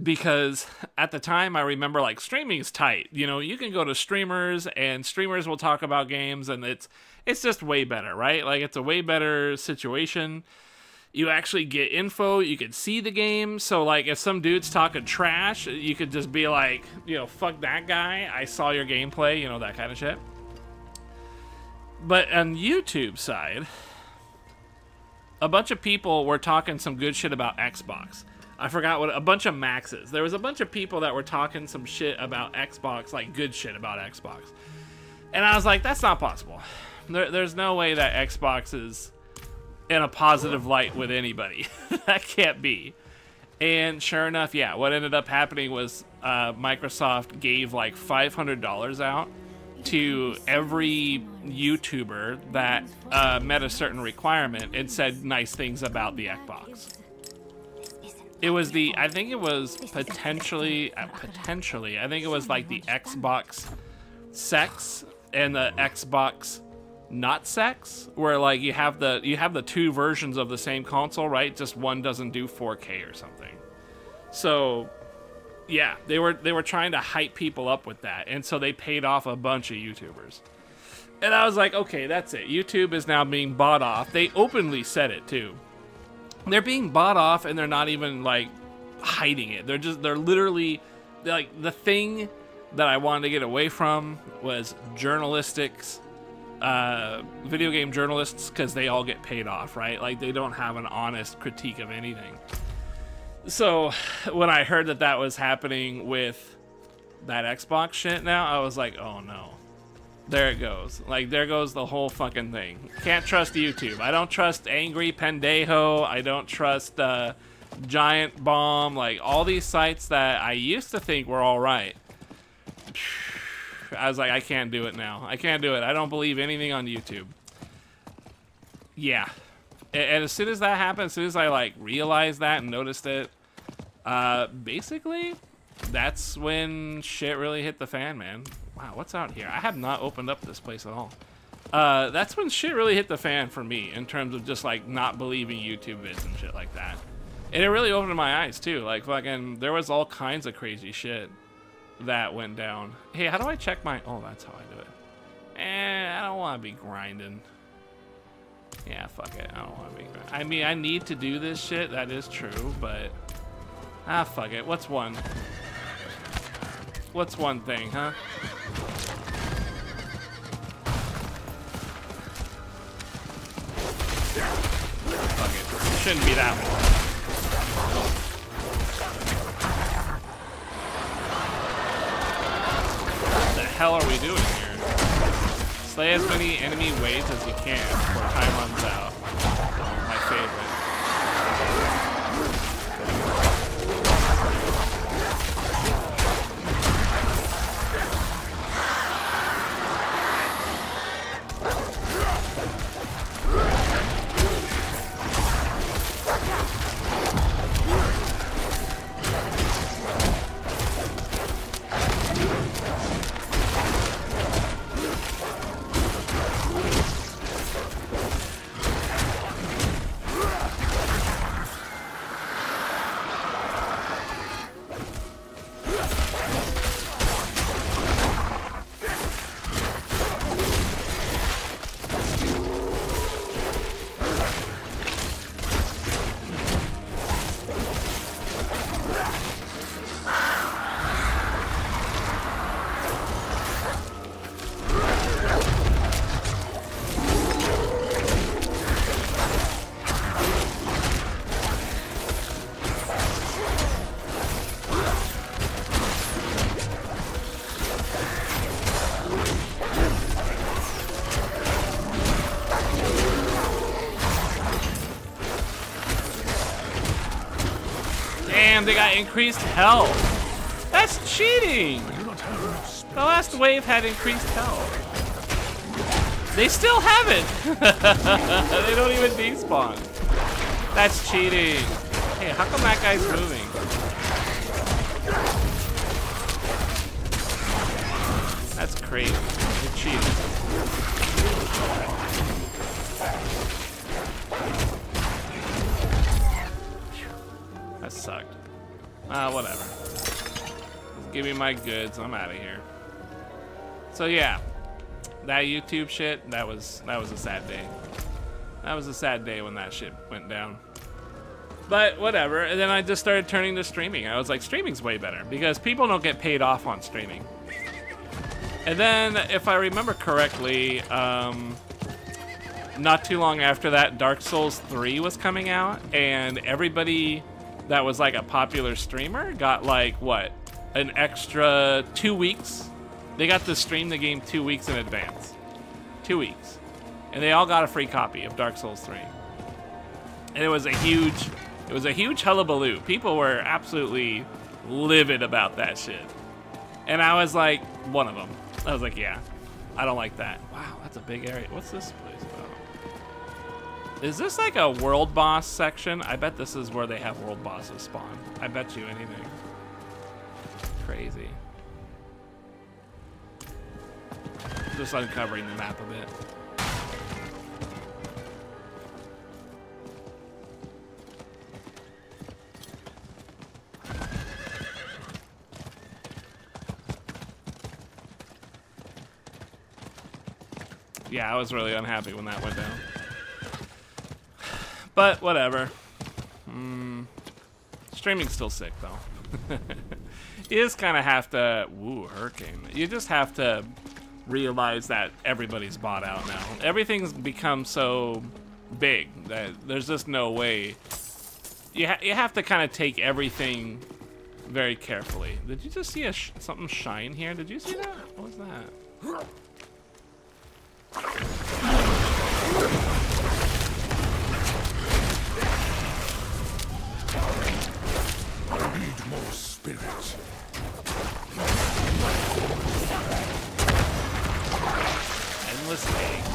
because at the time I remember like streaming is tight. You know, you can go to streamers and streamers will talk about games and it's it's just way better, right? Like it's a way better situation. You actually get info, you can see the game. So like if some dude's talking trash, you could just be like, you know, fuck that guy. I saw your gameplay, you know, that kind of shit. But on YouTube side, a bunch of people were talking some good shit about Xbox. I forgot what a bunch of maxes. There was a bunch of people that were talking some shit about Xbox, like good shit about Xbox. And I was like, that's not possible. There, there's no way that Xbox is in a positive light with anybody. that can't be. And sure enough, yeah, what ended up happening was uh, Microsoft gave like $500 out to every YouTuber that uh, met a certain requirement and said nice things about the Xbox. It was the, I think it was potentially, uh, potentially, I think it was like the Xbox sex and the Xbox not sex, where like you have the you have the two versions of the same console, right? Just one doesn't do 4K or something. So, yeah, they were they were trying to hype people up with that, and so they paid off a bunch of YouTubers. And I was like, okay, that's it. YouTube is now being bought off. They openly said it too they're being bought off and they're not even like hiding it. They're just they're literally like the thing that I wanted to get away from was journalistics, uh, video game journalists, because they all get paid off, right? Like they don't have an honest critique of anything. So when I heard that that was happening with that Xbox shit now, I was like, oh no. There it goes. Like, there goes the whole fucking thing. Can't trust YouTube. I don't trust Angry Pendejo. I don't trust uh, Giant Bomb. Like, all these sites that I used to think were alright. I was like, I can't do it now. I can't do it. I don't believe anything on YouTube. Yeah. And as soon as that happened, as soon as I, like, realized that and noticed it, uh, basically, that's when shit really hit the fan, man. Wow, what's out here? I have not opened up this place at all. Uh, that's when shit really hit the fan for me in terms of just like not believing YouTube vids and shit like that. And it really opened my eyes too. Like fucking, there was all kinds of crazy shit that went down. Hey, how do I check my? Oh, that's how I do it. Eh, I don't want to be grinding. Yeah, fuck it. I don't want to be. Grinding. I mean, I need to do this shit. That is true, but ah, fuck it. What's one? What's one thing, huh? Fuck it. Shouldn't be that one. What the hell are we doing here? Slay as many enemy waves as you can before time runs out. My favorite. Increased health. That's cheating. The last wave had increased health. They still have it. they don't even despawn. That's cheating. Hey, how come that guy's moving? My goods. I'm out of here. So yeah, that YouTube shit. That was that was a sad day. That was a sad day when that shit went down. But whatever. And then I just started turning to streaming. I was like, streaming's way better because people don't get paid off on streaming. And then, if I remember correctly, um, not too long after that, Dark Souls 3 was coming out, and everybody that was like a popular streamer got like what, an extra two weeks. They got to stream the game two weeks in advance, two weeks, and they all got a free copy of Dark Souls 3. And it was a huge, it was a huge hullabaloo. People were absolutely livid about that shit. And I was like one of them. I was like, yeah, I don't like that. Wow, that's a big area. What's this place about? Is this like a world boss section? I bet this is where they have world bosses spawn. I bet you anything. Crazy. Just uncovering the map a bit. Yeah, I was really unhappy when that went down. But whatever. Mm, streaming's still sick though. you just kind of have to. Woo, hurricane. You just have to realize that everybody's bought out now. Everything's become so big that there's just no way. You ha you have to kind of take everything very carefully. Did you just see a sh something shine here? Did you see that? What was that? I need more spirit. Endless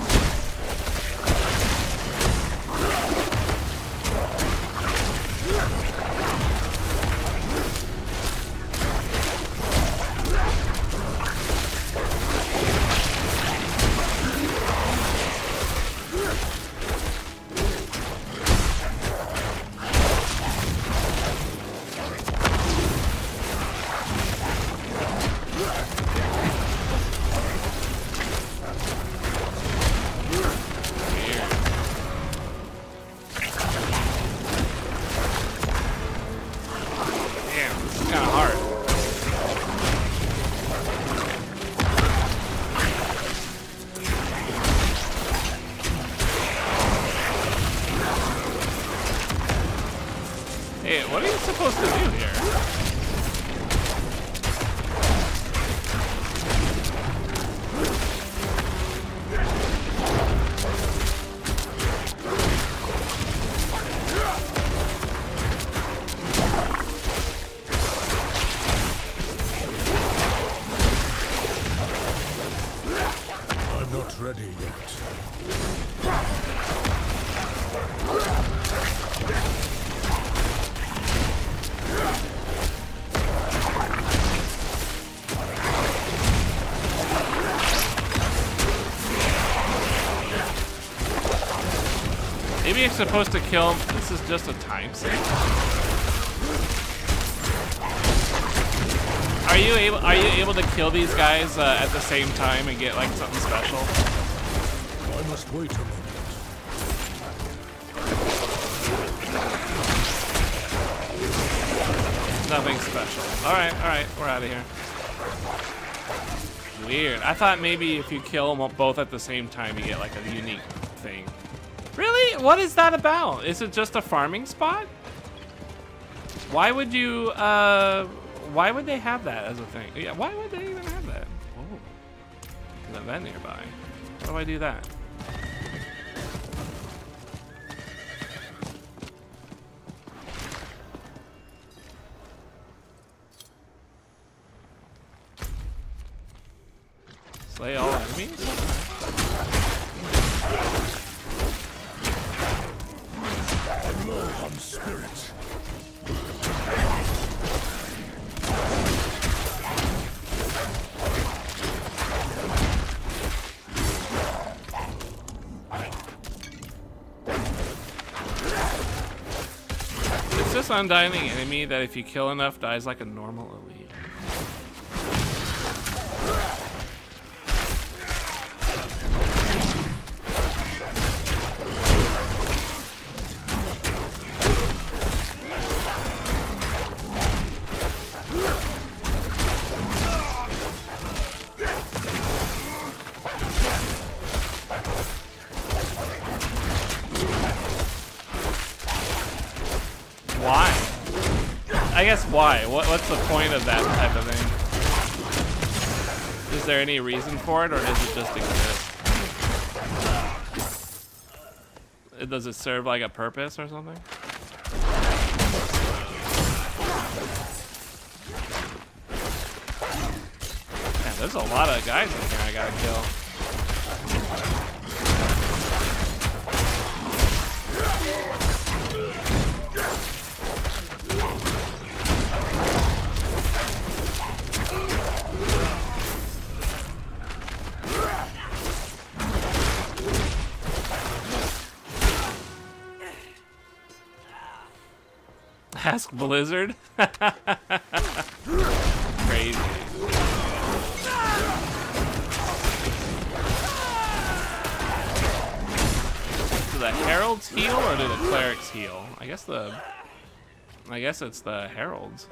Supposed to kill him. This is just a time save. Are you able? Are you able to kill these guys uh, at the same time and get like something special? I must wait a moment. Nothing special. All right, all right, we're out of here. Weird. I thought maybe if you kill them both at the same time, you get like a unique thing. Really? What is that about? Is it just a farming spot? Why would you, uh, why would they have that as a thing? Yeah, why would they even have that? Oh, there's an event nearby. How do I do that? Slay all enemies? This undying enemy that if you kill enough dies like a normal elite? What's the point of that type of thing? Is there any reason for it, or does it just exist? Does it serve like a purpose or something? Man, there's a lot of guys in here I gotta kill. Blizzard. Crazy. Do the heralds heal or do the clerics heal? I guess the. I guess it's the heralds.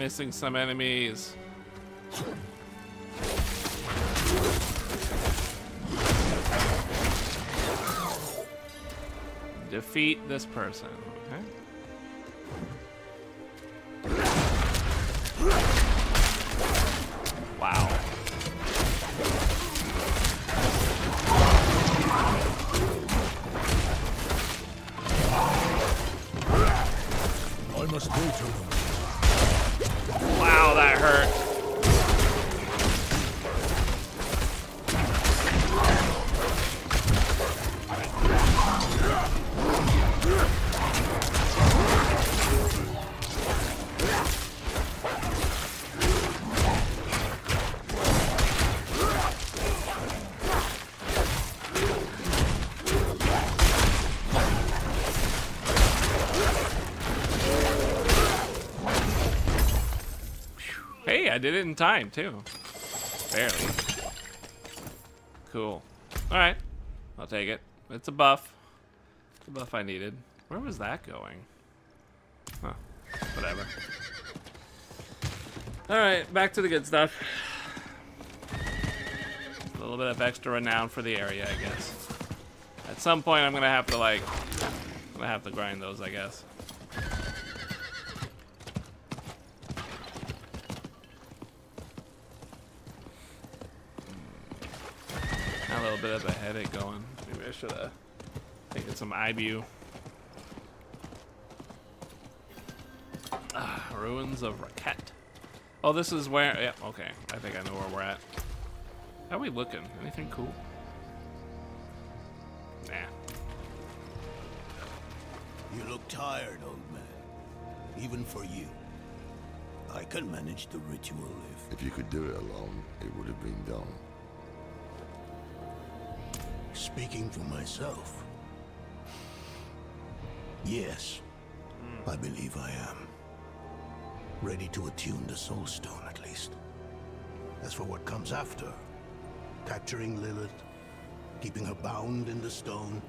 Missing some enemies. Defeat this person. Okay. Wow. I must wait a moment. Wow, that hurt. Did it in time too. Barely. Cool. Alright. I'll take it. It's a buff. It's a buff I needed. Where was that going? Huh. Whatever. Alright, back to the good stuff. A little bit of extra renown for the area, I guess. At some point I'm gonna have to like I'm gonna have to grind those, I guess. A little bit of a headache going. Maybe I should have taken some Ibu. Ah, ruins of Rakhat. Oh, this is where. Yeah, okay. I think I know where we're at. How are we looking? Anything cool? Nah. You look tired, old man. Even for you. I can manage the ritual if... If you could do it alone, it would have been done. Speaking for myself... Yes, I believe I am. Ready to attune the Soul Stone, at least. As for what comes after, capturing Lilith, keeping her bound in the stone,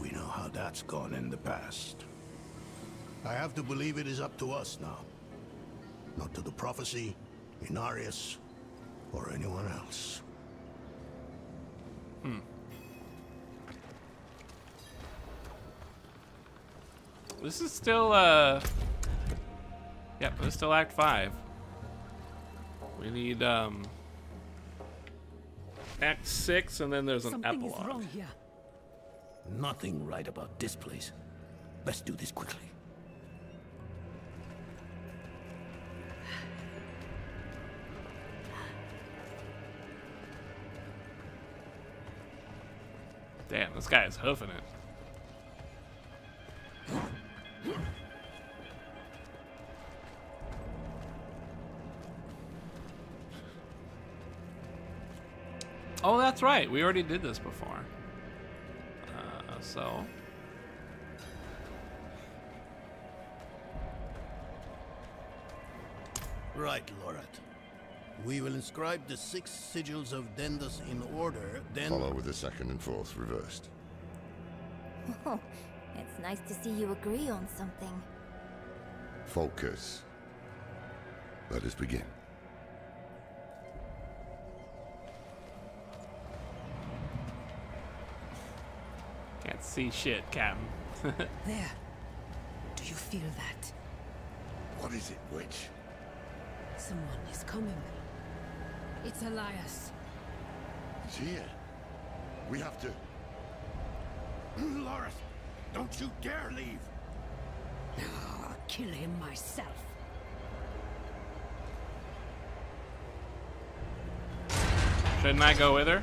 we know how that's gone in the past. I have to believe it is up to us now. Not to the prophecy, Inarius, or anyone else. This is still, uh... Yep, this is still Act 5. We need, um... Act 6, and then there's an Something is epilogue. wrong here. Nothing right about this place. Best do this quickly. Damn, this guy is hoofing it. Oh, that's right. We already did this before. Uh, so. Right, Lorath. We will inscribe the six sigils of Dendus in order, then... Follow with the second and fourth reversed. Oh, it's nice to see you agree on something. Focus. Let us begin. Can't see shit, Captain. There. Do you feel that? What is it, witch? Someone is coming. It's Elias. He's here. We have to... Lorath, don't you dare leave! I'll kill him myself. Shouldn't I go with her?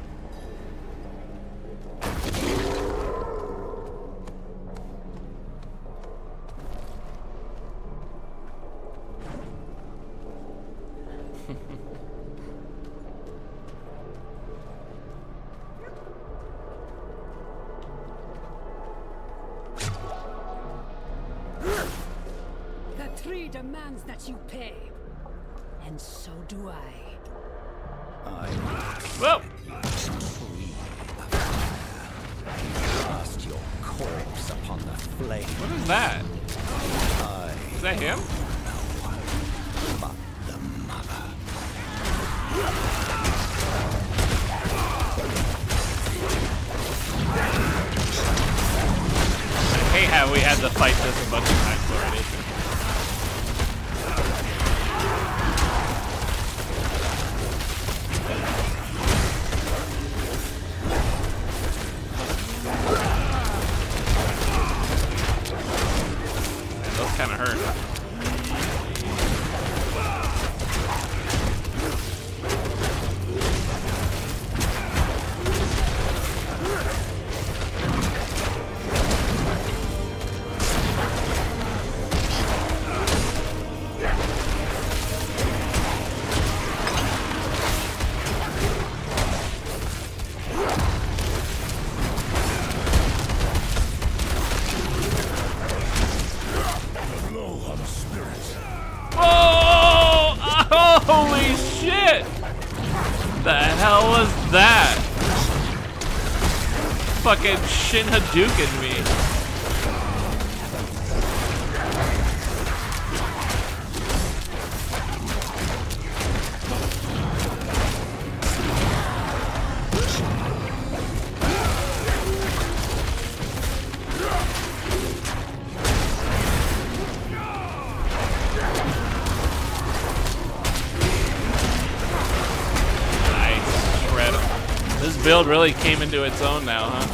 Whoa! Cast your corpse upon the flame. What is that? Is that him? Shin Hadouken me. Build really came into its own now, huh?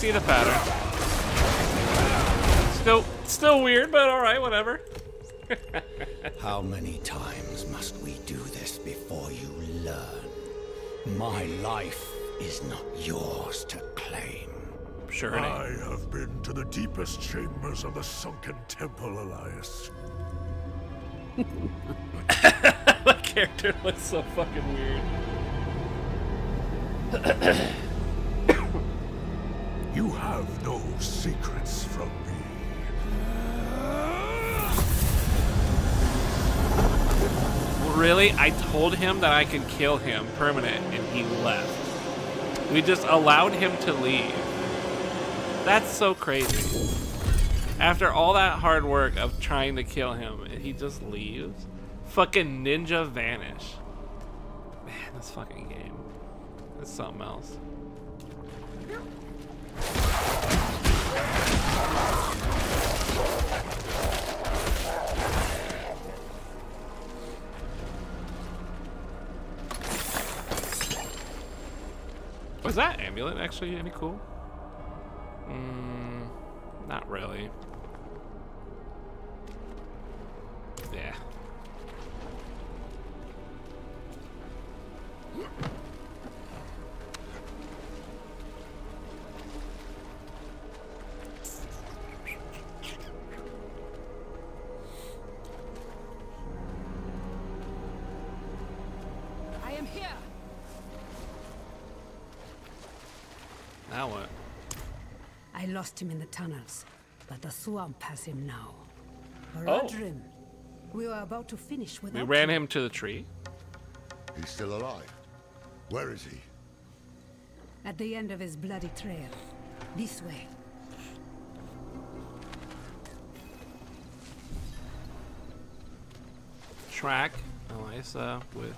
See the pattern. Still still weird, but alright, whatever. How many times must we do this before you learn? My life is not yours to claim. Sure I have been to the deepest chambers of the sunken temple, Elias. that character looks so fucking weird. You have no secrets from me. Really? I told him that I could kill him permanent and he left. We just allowed him to leave. That's so crazy. After all that hard work of trying to kill him, he just leaves? Fucking ninja vanish. Was that amulet actually any cool? Lost him in the tunnels, but the swamp has him now. Oh. We were about to finish without We ran him to the tree. He's still alive. Where is he? At the end of his bloody trail. This way. Track Elias with.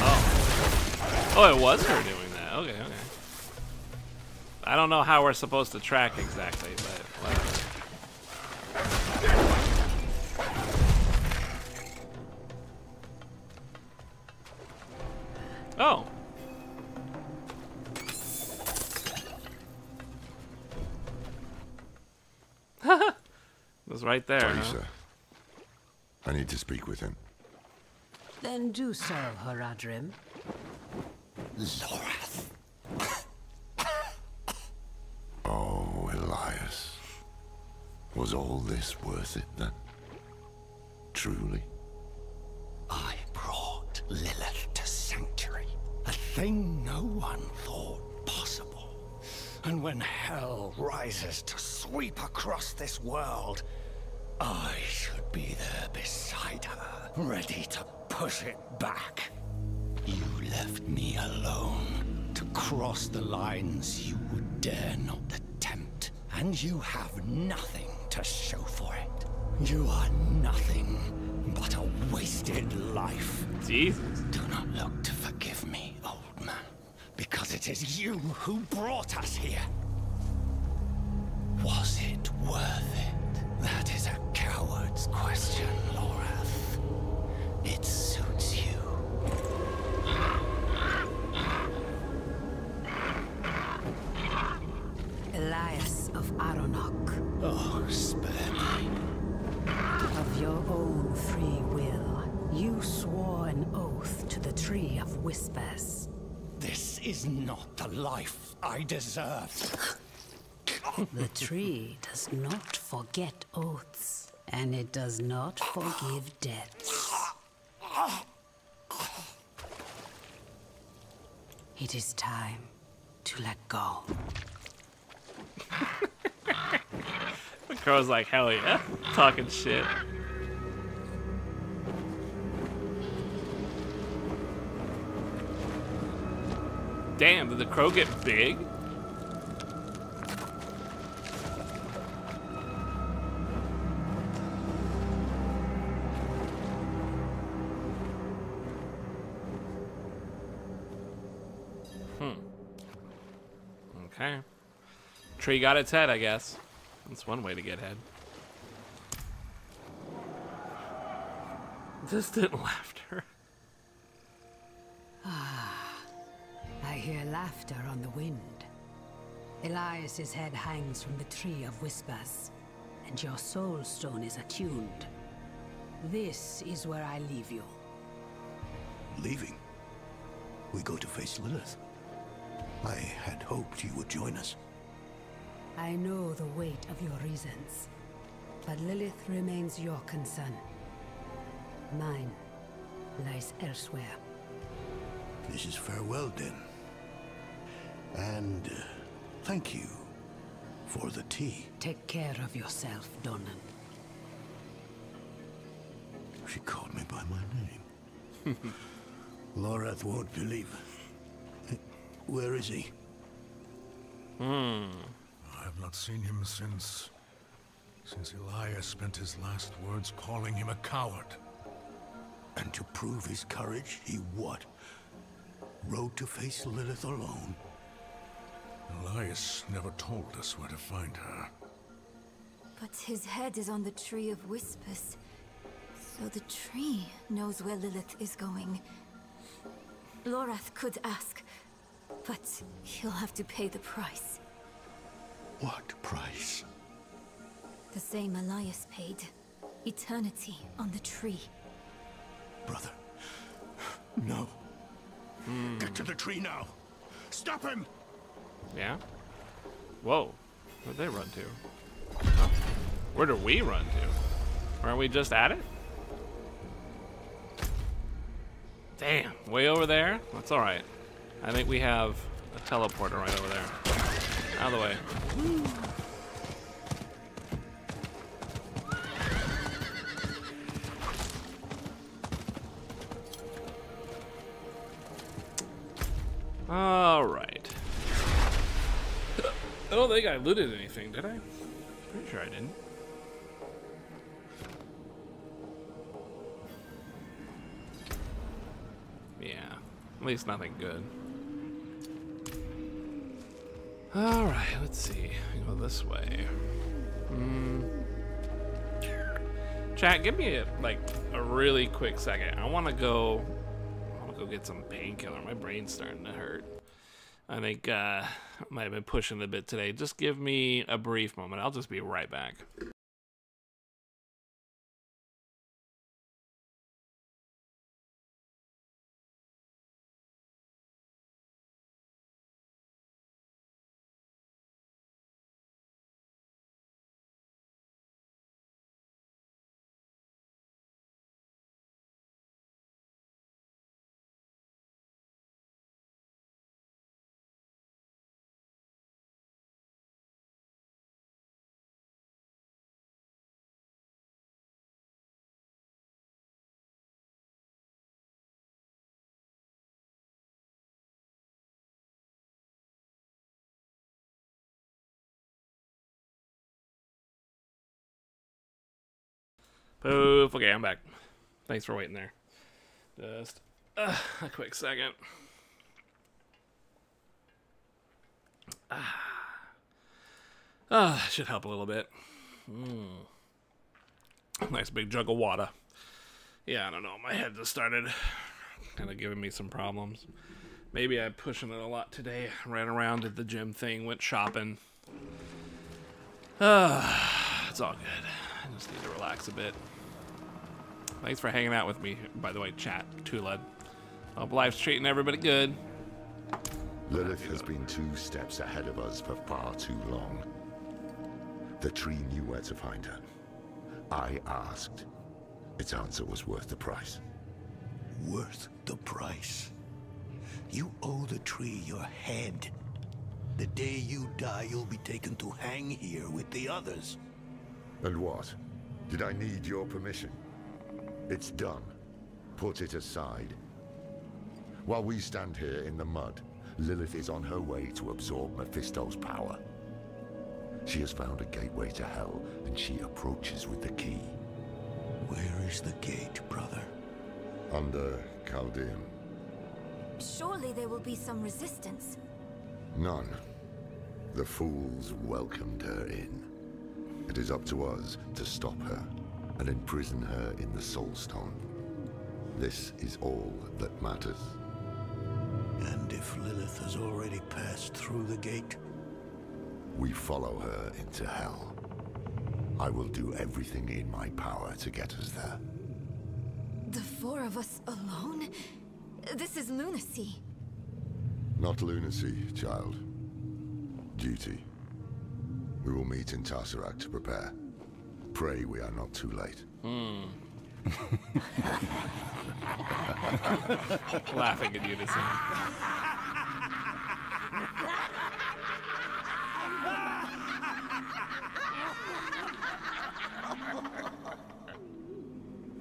Uh, oh. Oh, it was her doing that. Okay, okay. I don't know how we're supposed to track exactly, but whatever. Oh. it was right there. huh? I need to speak with him. Then do so, Horadrim. Lorath. Oh, Elias. Was all this worth it then? Truly? I brought Lilith to Sanctuary. A thing no one thought possible. And when hell rises to sweep across this world, I should be there beside her, ready to push it back. You left me alone to cross the lines you would dare not attempt. And you have nothing to show for it. You are nothing but a wasted life. Jesus. Do not look to forgive me, old man, because it is you who brought us here. Was it worth it? That is a coward's Tree deserve. The tree does not forget oaths, and it does not forgive debts. It is time to let go. The crow's like, hell yeah, talking shit. Damn, did the crow get big? Tree got its head, I guess. That's one way to get head. Distant laughter. Ah, I hear laughter on the wind. Elias's head hangs from the Tree of Whispers, and your soul stone is attuned. This is where I leave you. Leaving? We go to face Lilith. I had hoped you would join us. I know the weight of your reasons, but Lilith remains your concern. Mine lies elsewhere. This is farewell, then. And uh, thank you for the tea. Take care of yourself, Donan. She called me by my name. Lorath won't believe. Where is he? I have not seen him since... since Elias spent his last words calling him a coward. And to prove his courage, he what? Rode to face Lilith alone. Elias never told us where to find her. But his head is on the Tree of Whispers. So the tree knows where Lilith is going. Lorath could ask, but he'll have to pay the price. What price? The same Elias paid. Eternity on the tree. Brother. No. Get to the tree now. Stop him! Yeah? Whoa. Where'd they run to? Where do we run to? Aren't we just at it? Damn, way over there? That's alright. I think we have a teleporter right over there. Out of the way. Alright. I don't oh, think I looted anything, did I? Pretty sure I didn't. Yeah, at least nothing good. Alright, let's see. Go this way. Hmm. Chat, give me a, like a really quick second. I want to go. I want to go get some painkiller. My brain's starting to hurt. I think uh, I might have been pushing a bit today. Just give me a brief moment. I'll just be right back. Poof. Okay, I'm back. Thanks for waiting there. Just uh, a quick second. Ah, uh, should help a little bit. Mm. Nice big jug of water. Yeah, I don't know. My head just started kind of giving me some problems. Maybe I'm pushing it a lot today. Ran around, did the gym thing, went shopping. Ah, it's all good. I just need to relax a bit. Thanks for hanging out with me, by the way, chat, Tulad. Hope life's treating everybody good. Lilith has been two steps ahead of us for far too long. The tree knew where to find her. I asked. Its answer was worth the price. Worth the price. You owe the tree your head. The day you die, you'll be taken to hang here with the others. And what? Did I need your permission? It's done. Put it aside. While we stand here in the mud, Lilith is on her way to absorb Mephisto's power. She has found a gateway to hell, and she approaches with the key. Where is the gate, brother? Under Caldeum. Surely there will be some resistance. None. The fools welcomed her in. It is up to us to stop her and imprison her in the Soul Stone. This is all that matters. And if Lilith has already passed through the gate? We follow her into hell. I will do everything in my power to get us there. The four of us alone? This is lunacy. Not lunacy, child. Duty. We will meet in Tarsarak to prepare. Pray we are not too late. Laughing in unison.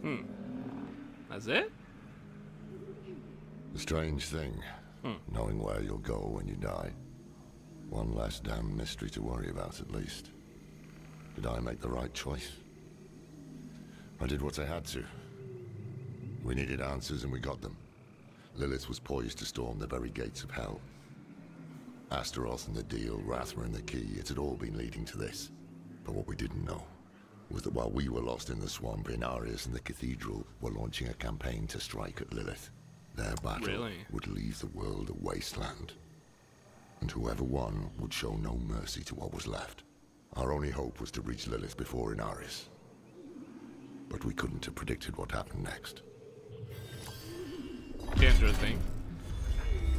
Hmm. That's it? A strange thing, knowing where you'll go when you die. One less damn mystery to worry about, at least. Did I make the right choice? I did what I had to. We needed answers and we got them. Lilith was poised to storm the very gates of hell. Astaroth and the deal, Rathma and the key, it had all been leading to this. But what we didn't know was that while we were lost in the swamp, Inarius and the cathedral were launching a campaign to strike at Lilith. Their battle Really? would leave the world a wasteland. And whoever won would show no mercy to what was left. Our only hope was to reach Lilith before Inarius. But we couldn't have predicted what happened next. Interesting.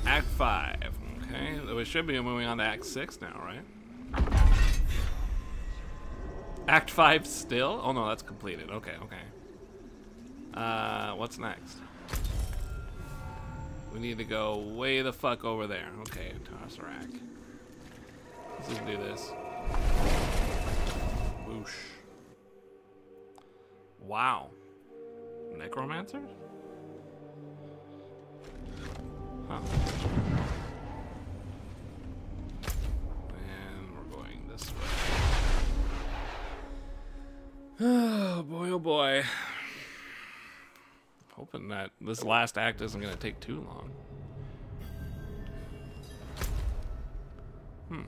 Act 5. Okay, we should be moving on to Act 6 now, right? Act 5 still? Oh no, that's completed. Okay, okay. Uh, what's next? We need to go way the fuck over there. Okay, Tarsarak. Let's just do this. Whoosh. Wow. Necromancer? Huh. And we're going this way. Oh boy, oh boy. Hoping that this last act isn't going to take too long. Hmm.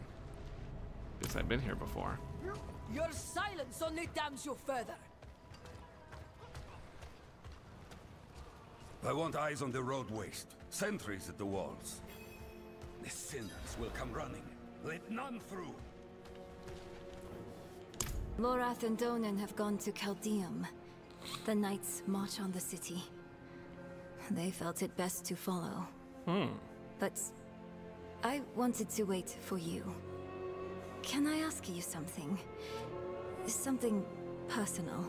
Guess I've been here before. Your silence only damns you further. I want eyes on the road waste, sentries at the walls. The sinners will come running. Let none through. Lorath and Donan have gone to Caldeum. The knights march on the city. They felt it best to follow. Hmm. But I wanted to wait for you. Can I ask you something? Something personal.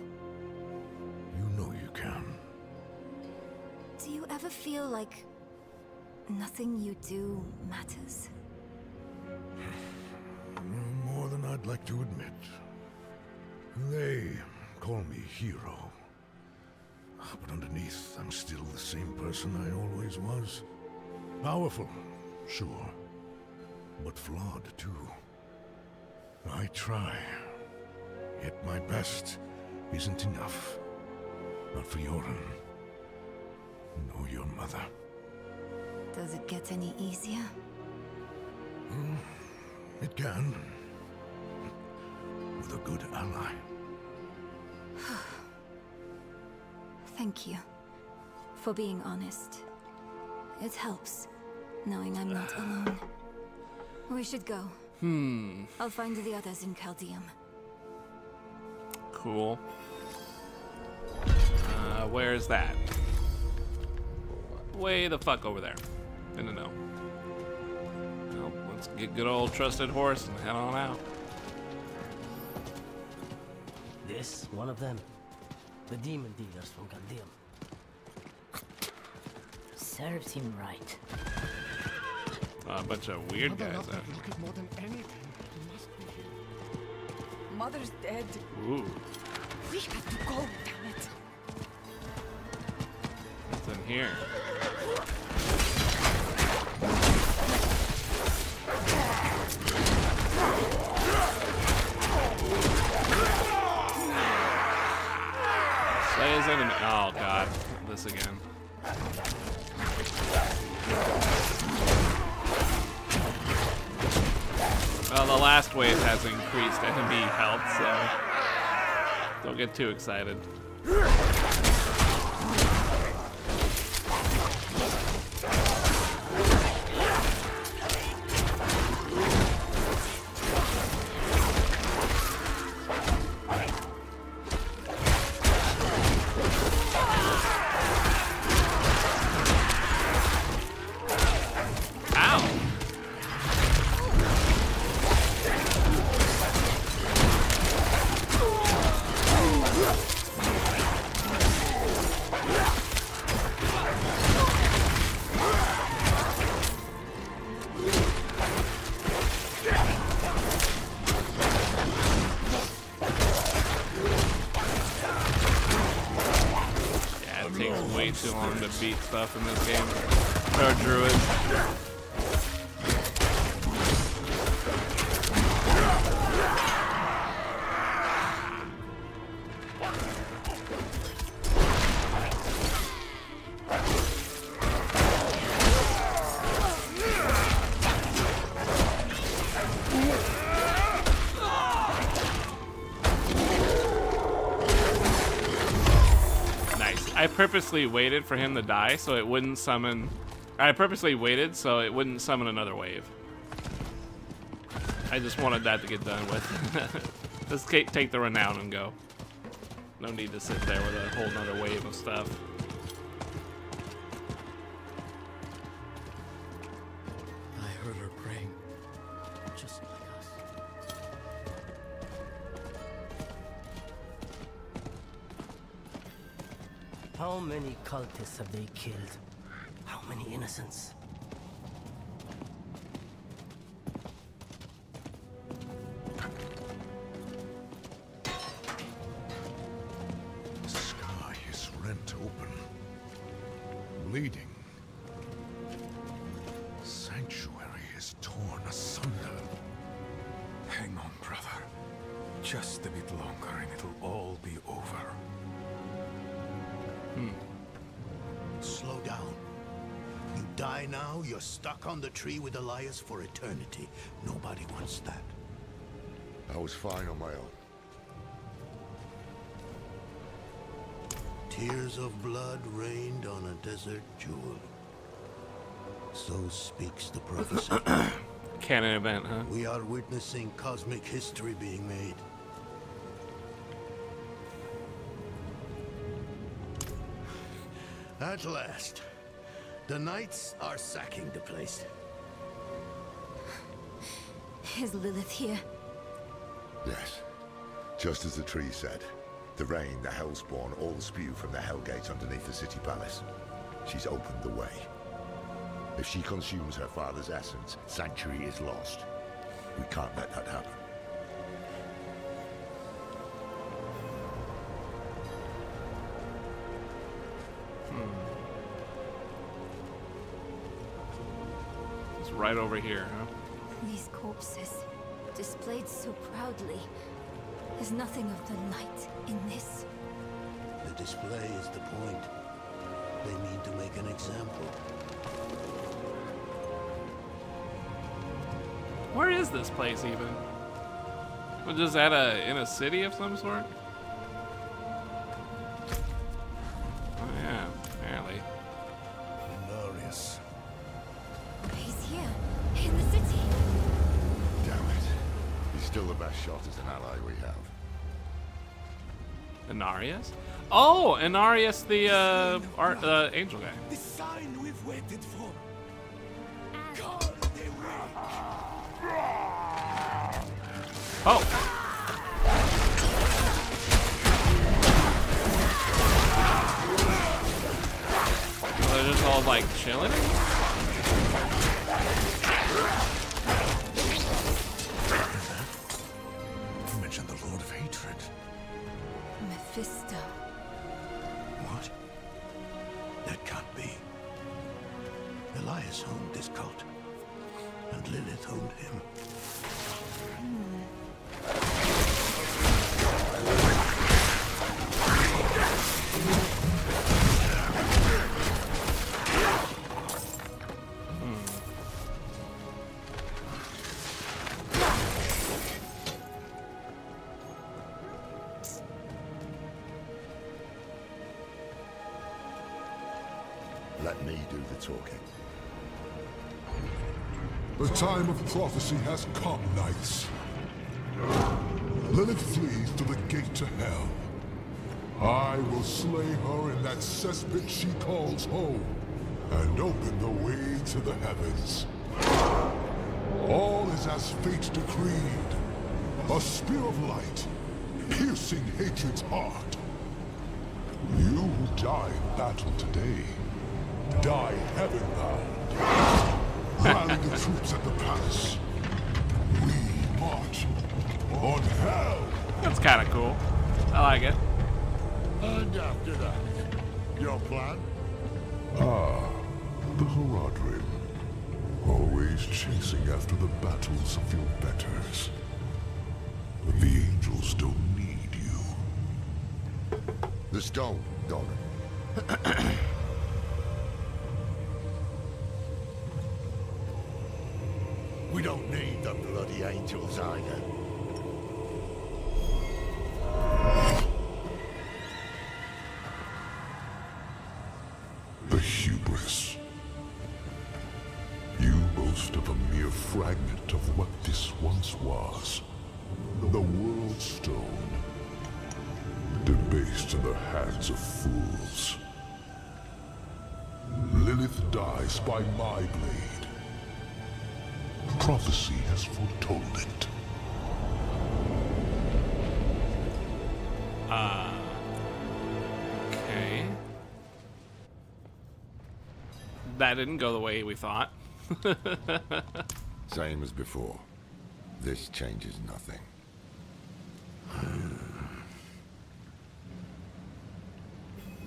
You know you can. Do you ever feel like nothing you do matters? More than I'd like to admit. They call me hero. But underneath, I'm still the same person I always was. Powerful, sure. But flawed, too. I try. Yet my best isn't enough. Not for Yoren. Um, nor your mother. Does it get any easier? Hmm. It can. With a good ally. Thank you for being honest. It helps knowing I'm not alone. We should go. Hmm. I'll find the others in Caldeum. Cool. Uh, where is that? way the fuck over there. Didn't know. Well, let's get good old trusted horse and head on out. This, one of them. The demon dealers from Caldeum. Serves him right. Uh, a bunch of weird guys out. more than anything. He must be here. Mother's dead. Ooh, We have to go, damn it. what's in here? Oh god, this again. Well, the last wave has increased enemy health, so don't get too excited. Stuff in this purposely waited for him to die so it wouldn't summon. I purposely waited so it wouldn't summon another wave. I just wanted that to get done with. Let's take the renown and go. No need to sit there with a whole nother wave of stuff. Cultists have they killed? How many innocents? Now, you're stuck on the tree with Elias for eternity. Nobody wants that. I was fine on my own. Tears of blood rained on a desert jewel. So speaks the prophecy. Canon event, huh? we are witnessing cosmic history being made. At last, the knights are sacking the place. Is Lilith here? Yes. Just as the tree said. The rain, the Hellspawn, all spew from the Hellgate underneath the city palace. She's opened the way. If she consumes her father's essence, Sanctuary is lost. We can't let that happen. Right over here, huh? These corpses, displayed so proudly. There's nothing of the light in this. The display is the point. They mean to make an example. Where is this place even? Was is that a in a city of some sort? Inarius? Oh, Inarius, the uh, art, uh, angel guy. The sign we've waited for. Call the Oh. They're just all like chilling. Owned him. Hmm. Let me do the talking. The time of prophecy has come, knights. Lilith flees to the gate to hell. I will slay her in that cesspit she calls home, and open the way to the heavens. All is as fate decreed. A spear of light, piercing hatred's heart. You who die in battle today, die heaven-bound. Rally the troops at the palace. We march on hell. That's kind of cool. I like it. And after that, your plan? Ah, the Horadrim. Always chasing after the battles of your betters. But the angels don't need you. The stone, Donan. the angels either. The hubris. You boast of a mere fragment of what this once was. The World Stone. Debased in the hands of fools. Lilith dies by my blade. Prophecy has foretold it. Uh. Okay. That didn't go the way we thought. Same as before. This changes nothing.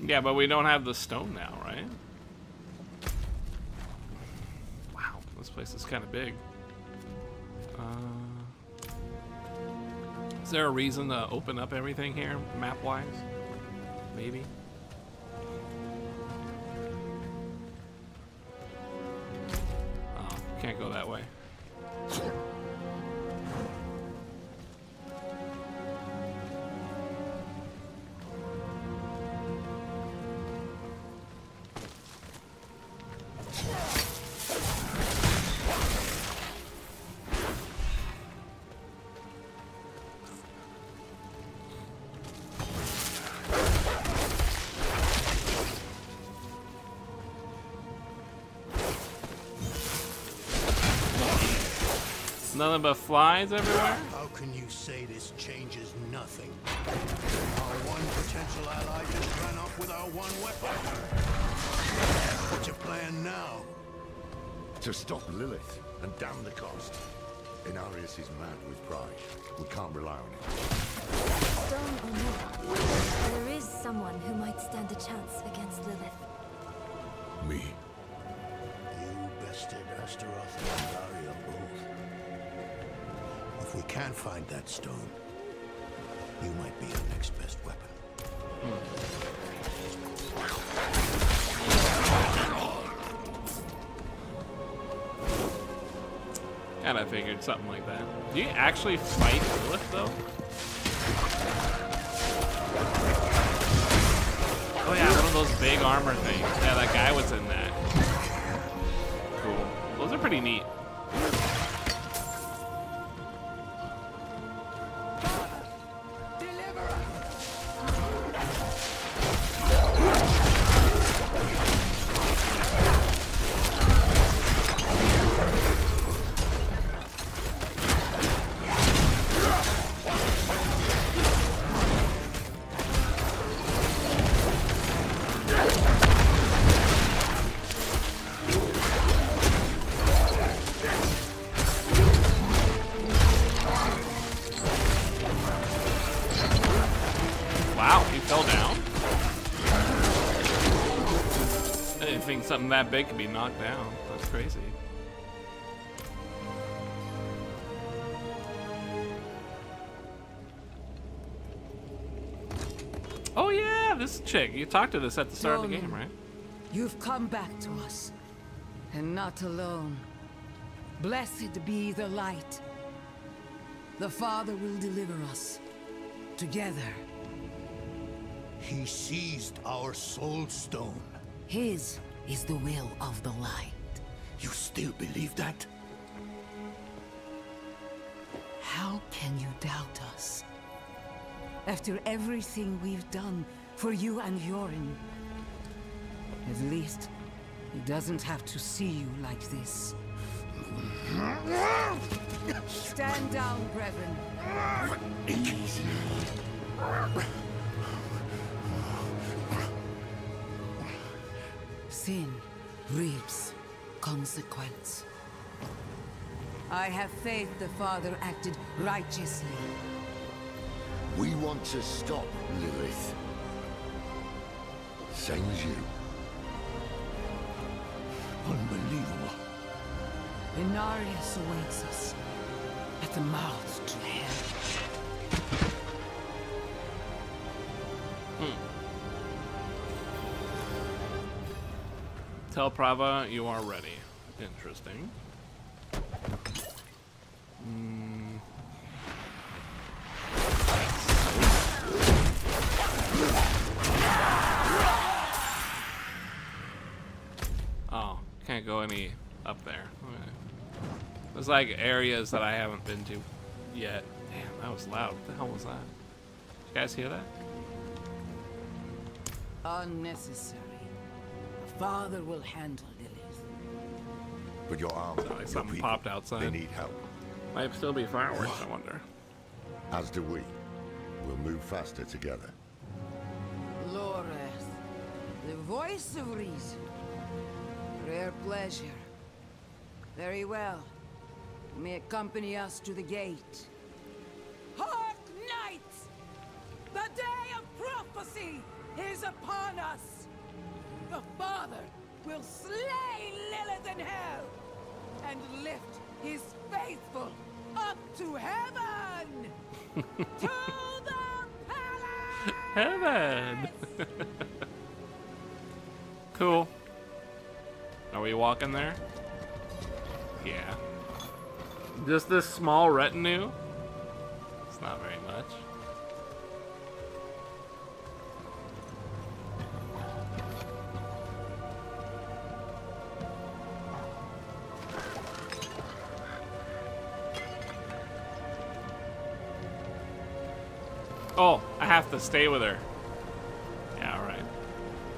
yeah, but we don't have the stone now, right? Wow, this place is kind of big. There a reason to open up everything here, map-wise? Maybe. But everywhere? How can you say this changes nothing? Our one potential ally just ran off with our one weapon. What's your plan now? To stop Lilith and damn the cost. Inarius is mad with pride. We can't rely on him. Stone or no, there is someone who might stand a chance against Lilith. Me. You bested Astaroth and Daria both. If we can't find that stone, you might be our next best weapon. And I figured something like that. Do you actually fight Lilith though? Oh yeah, one of those big armor things. Yeah, that guy was in that. Cool. Those are pretty neat. That big can be knocked down. That's crazy. Oh yeah, this chick. You talked to this at the start of the game, right? You've come back to us. And not alone. Blessed be the light. The Father will deliver us. Together. He seized our soul stone. His is the will of the light. You still believe that? How can you doubt us? After everything we've done for you and Yorin. At least, he doesn't have to see you like this. Stand down, brethren. Sin reaps consequence. I have faith the Father acted righteously. We want to stop Lilith. Same as you. Unbelievable. Inarius awaits us at the mouth to hell. Hmm. Tell Prava you are ready. Interesting. Mm. Oh, can't go any up there. Okay. There's like areas that I haven't been to yet. Damn, that was loud. What the hell was that? Did You guys hear that? Unnecessary. The Father will handle Lilith. But your arms, Like your something people, popped outside. They need help. Might still be fireworks, I wonder. As do we. We'll move faster together. Lorath, the voice of reason. Rare pleasure. Very well. You may accompany us to the gate. Hark, knights! The day of prophecy is upon us! The Father will slay Lilith in hell and lift his faithful up to heaven! to the palace! Heaven! cool. Are we walking there? Yeah. Just this small retinue? It's not very much. Oh, I have to stay with her. Yeah, alright.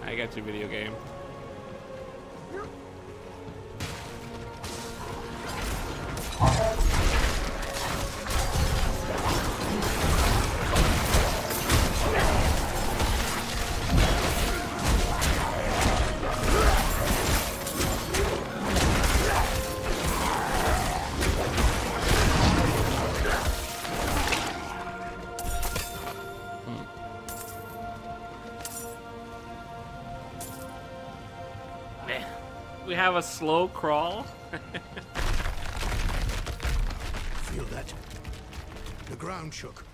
I got your video game. Have a slow crawl. Feel that? The ground shook.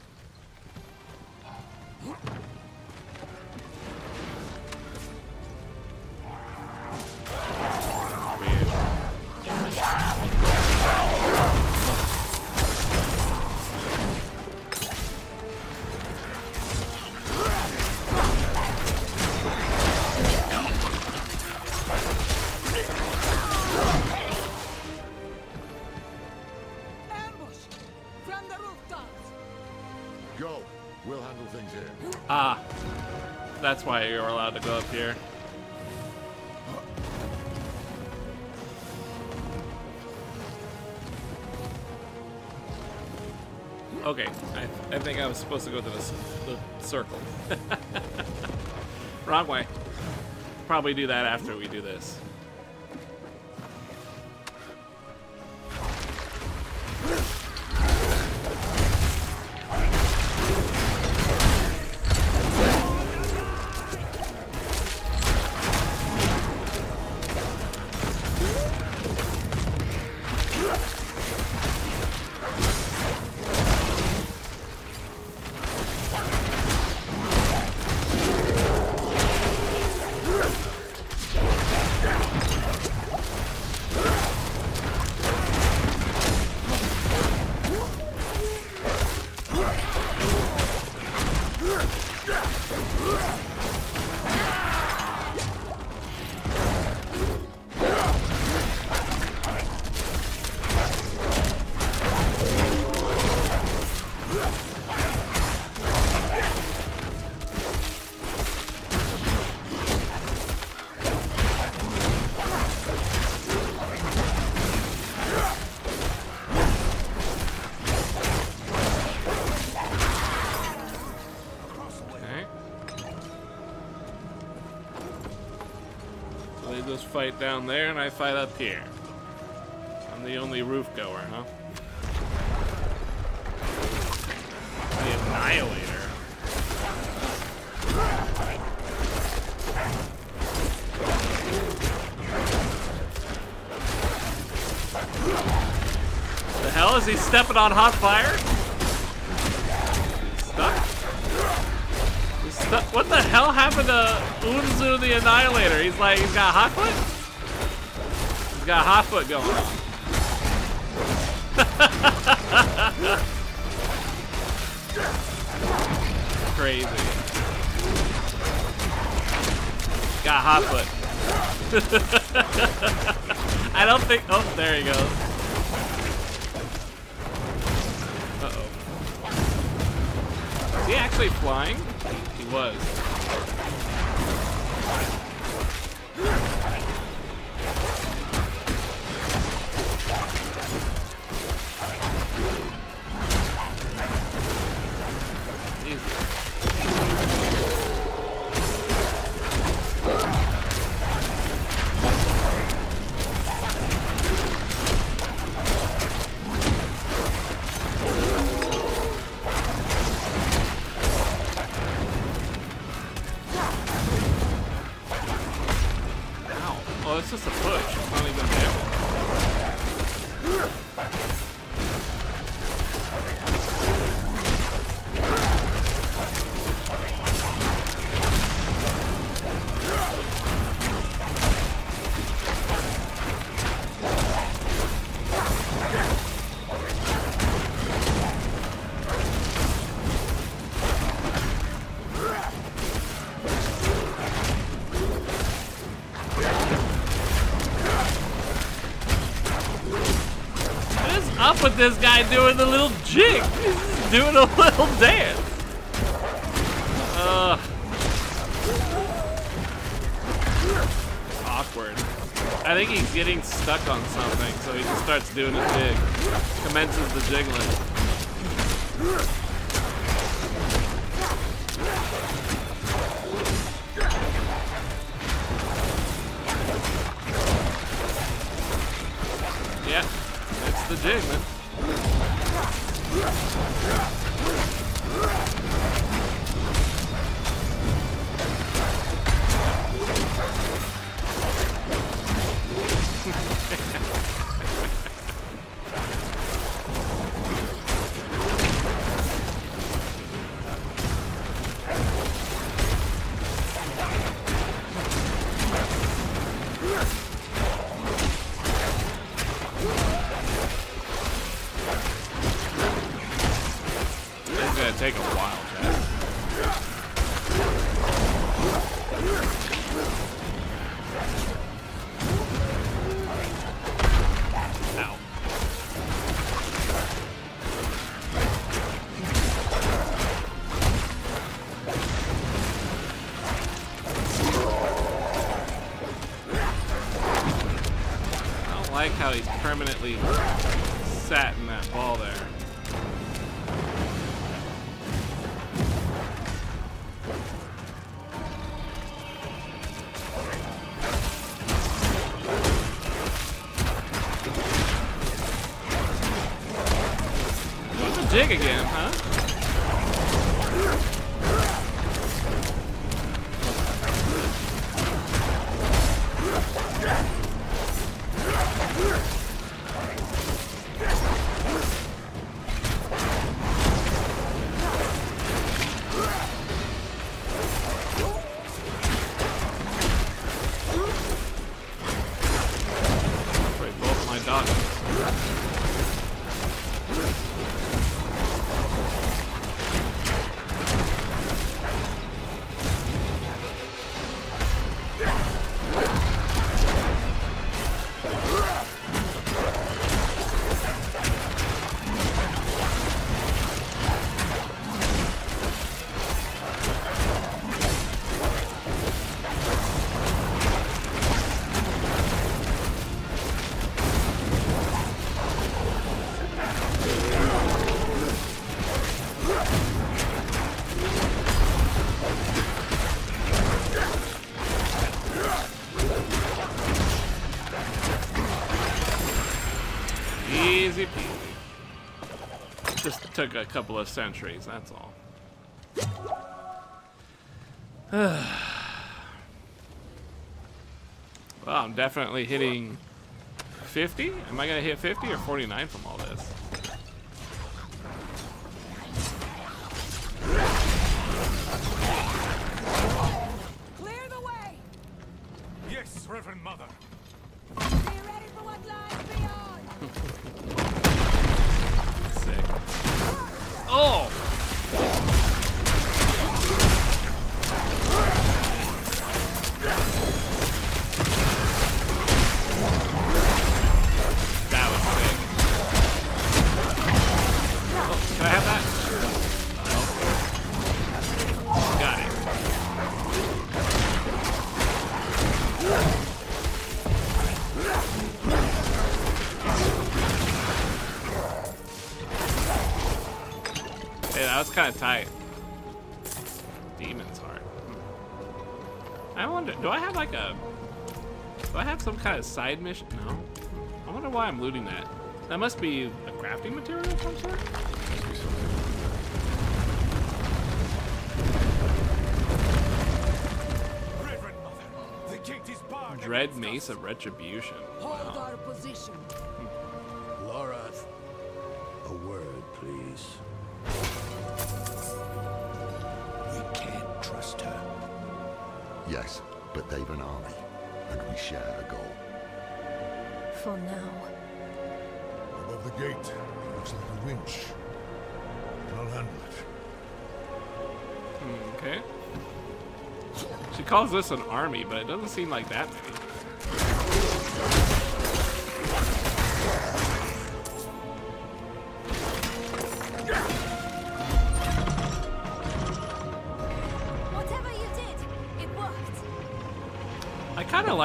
Here. Okay, I, I think I was supposed to go to the, the circle. Wrong way. Probably do that after we do this. Down there and I fight up here. I'm the only roof goer, huh? The Annihilator. The hell is he stepping on hot fire? Stuck. What the hell happened to Unzu the Annihilator? He's like, he's got hot foot. Got hot foot going. Crazy. Got hot foot. I don't think. Oh, there he goes. Uh oh. Is he actually flying? He was. This guy doing the little jig? He's doing a little dance. Ugh. Awkward. I think he's getting stuck on something, so he just starts doing a jig. Commences the jiggling. Took a couple of centuries, that's all. well, I'm definitely hitting 50? Am I gonna hit 50 or 49 from all kind of tight. Demon's heart. Hmm. I wonder, do I have like a, do I have some kind of side mission? No. I wonder why I'm looting that. That must be a crafting material of some sort? Reverend Mother, the gate is barred. Dread Mace of Retribution. Yes, but they've an army, and we share a goal. For now. Above the gate, looks like a winch. I'll handle it. Hmm, Okay. She calls this an army, but it doesn't seem like that many.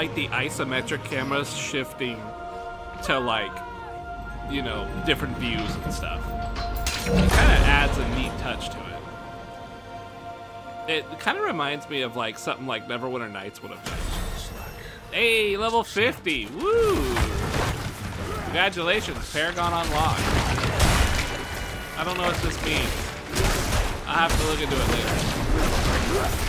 Like the isometric cameras shifting to like, you know, different views and stuff. It kind of adds a neat touch to it. It kind of reminds me of like something like Neverwinter Nights would have done. Hey, level 50! Woo! Congratulations, Paragon unlocked. I don't know what this means. I'll have to look into it later.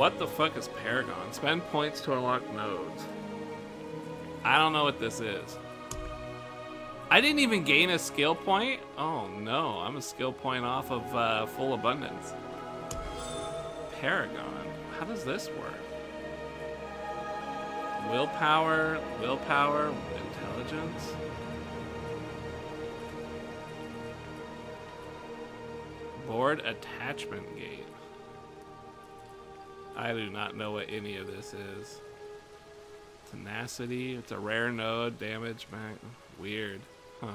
What the fuck is Paragon? Spend points to unlock nodes. I don't know what this is. I didn't even gain a skill point? Oh no, I'm a skill point off of uh, full abundance. Paragon. How does this work? Willpower, willpower, intelligence. Board attachment gate. I do not know what any of this is. Tenacity, it's a rare node, damage, mag. Weird. Huh.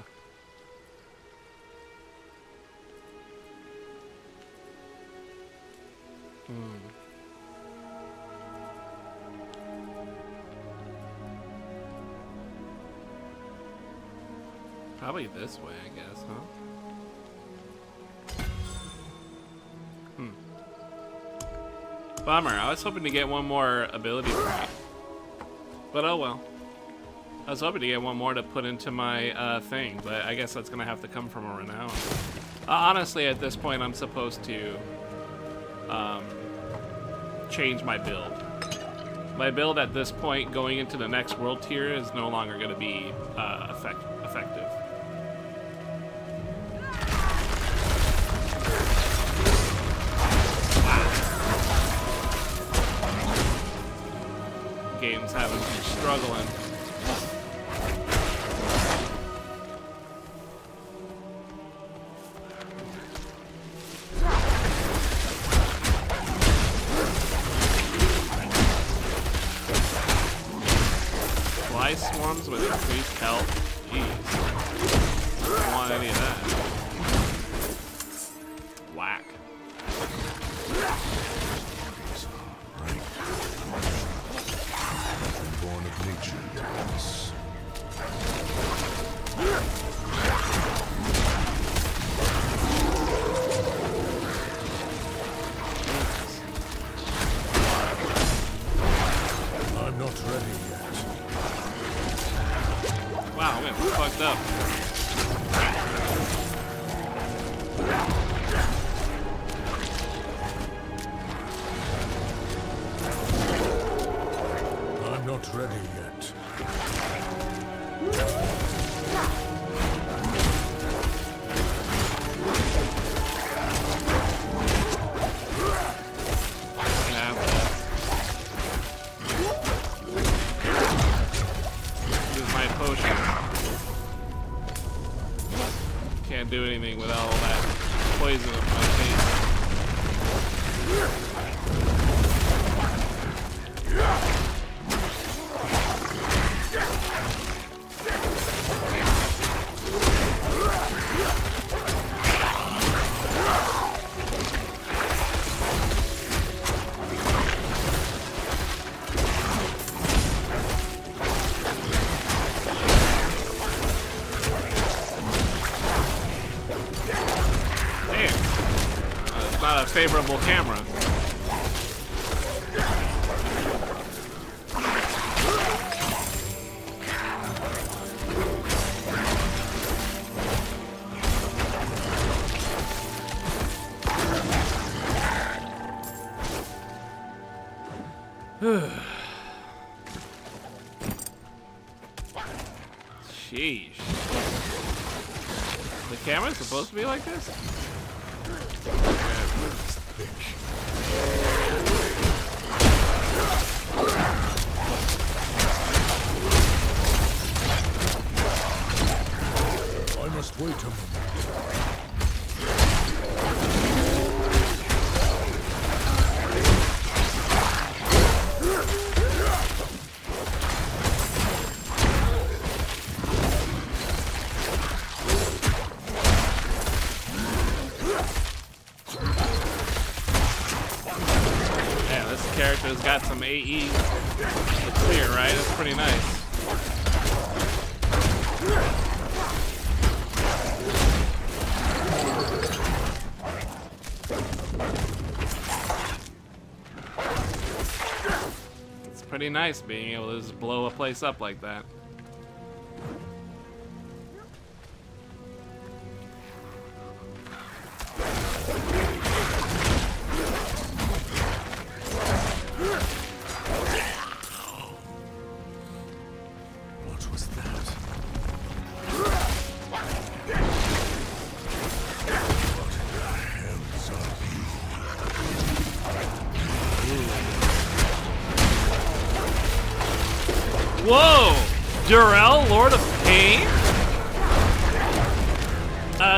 Hmm. Probably this way, I Bummer. I was hoping to get one more ability point. But oh well. I was hoping to get one more to put into my uh, thing, but I guess that's gonna have to come from a renown. Uh, honestly, at this point, I'm supposed to um, change my build. My build at this point, going into the next world tier, is no longer to be uh, effect effective. Game's having struggling. more camera. nice being able to just blow a place up like that.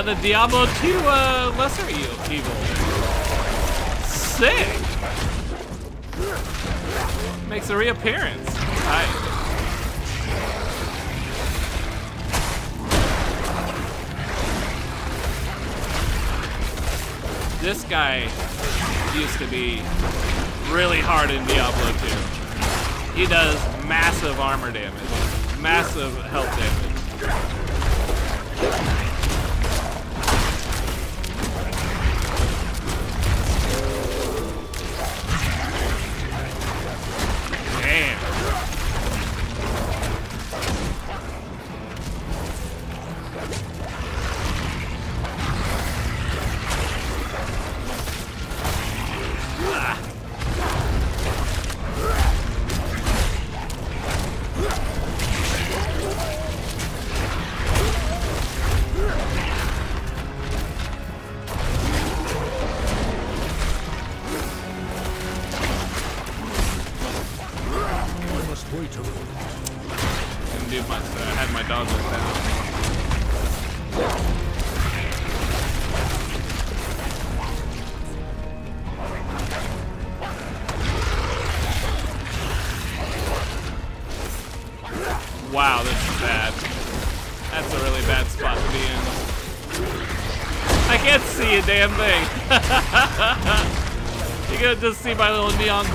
the Diablo 2 uh, Lesser Evil. Sick! Makes a reappearance. This guy used to be really hard in Diablo 2. He does massive armor damage, massive health damage. Philo and me on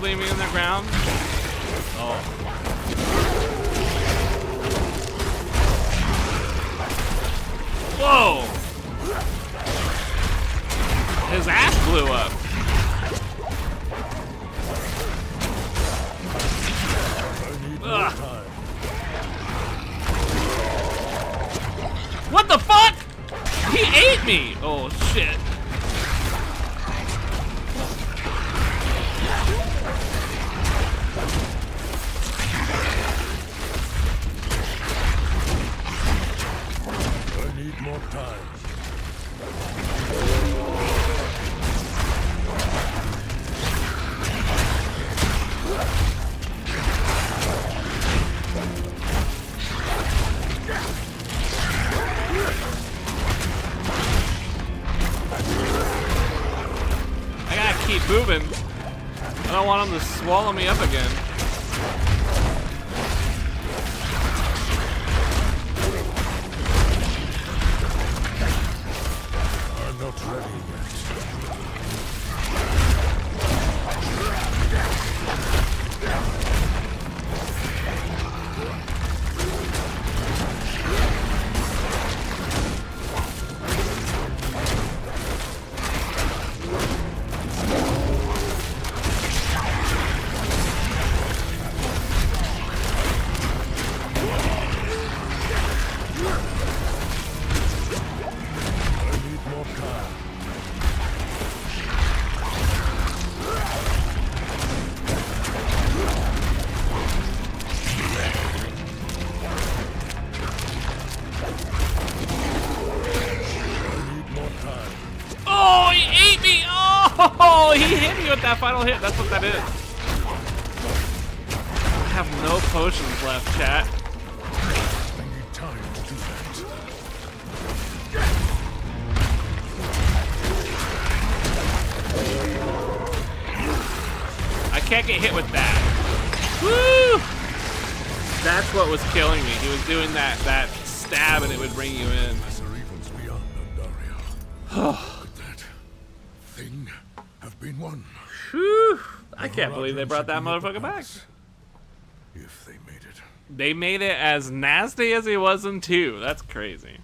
leaving. Swallow me up again. can't believe they brought that motherfucker back. If they made it. They made it as nasty as he was in 2. That's crazy.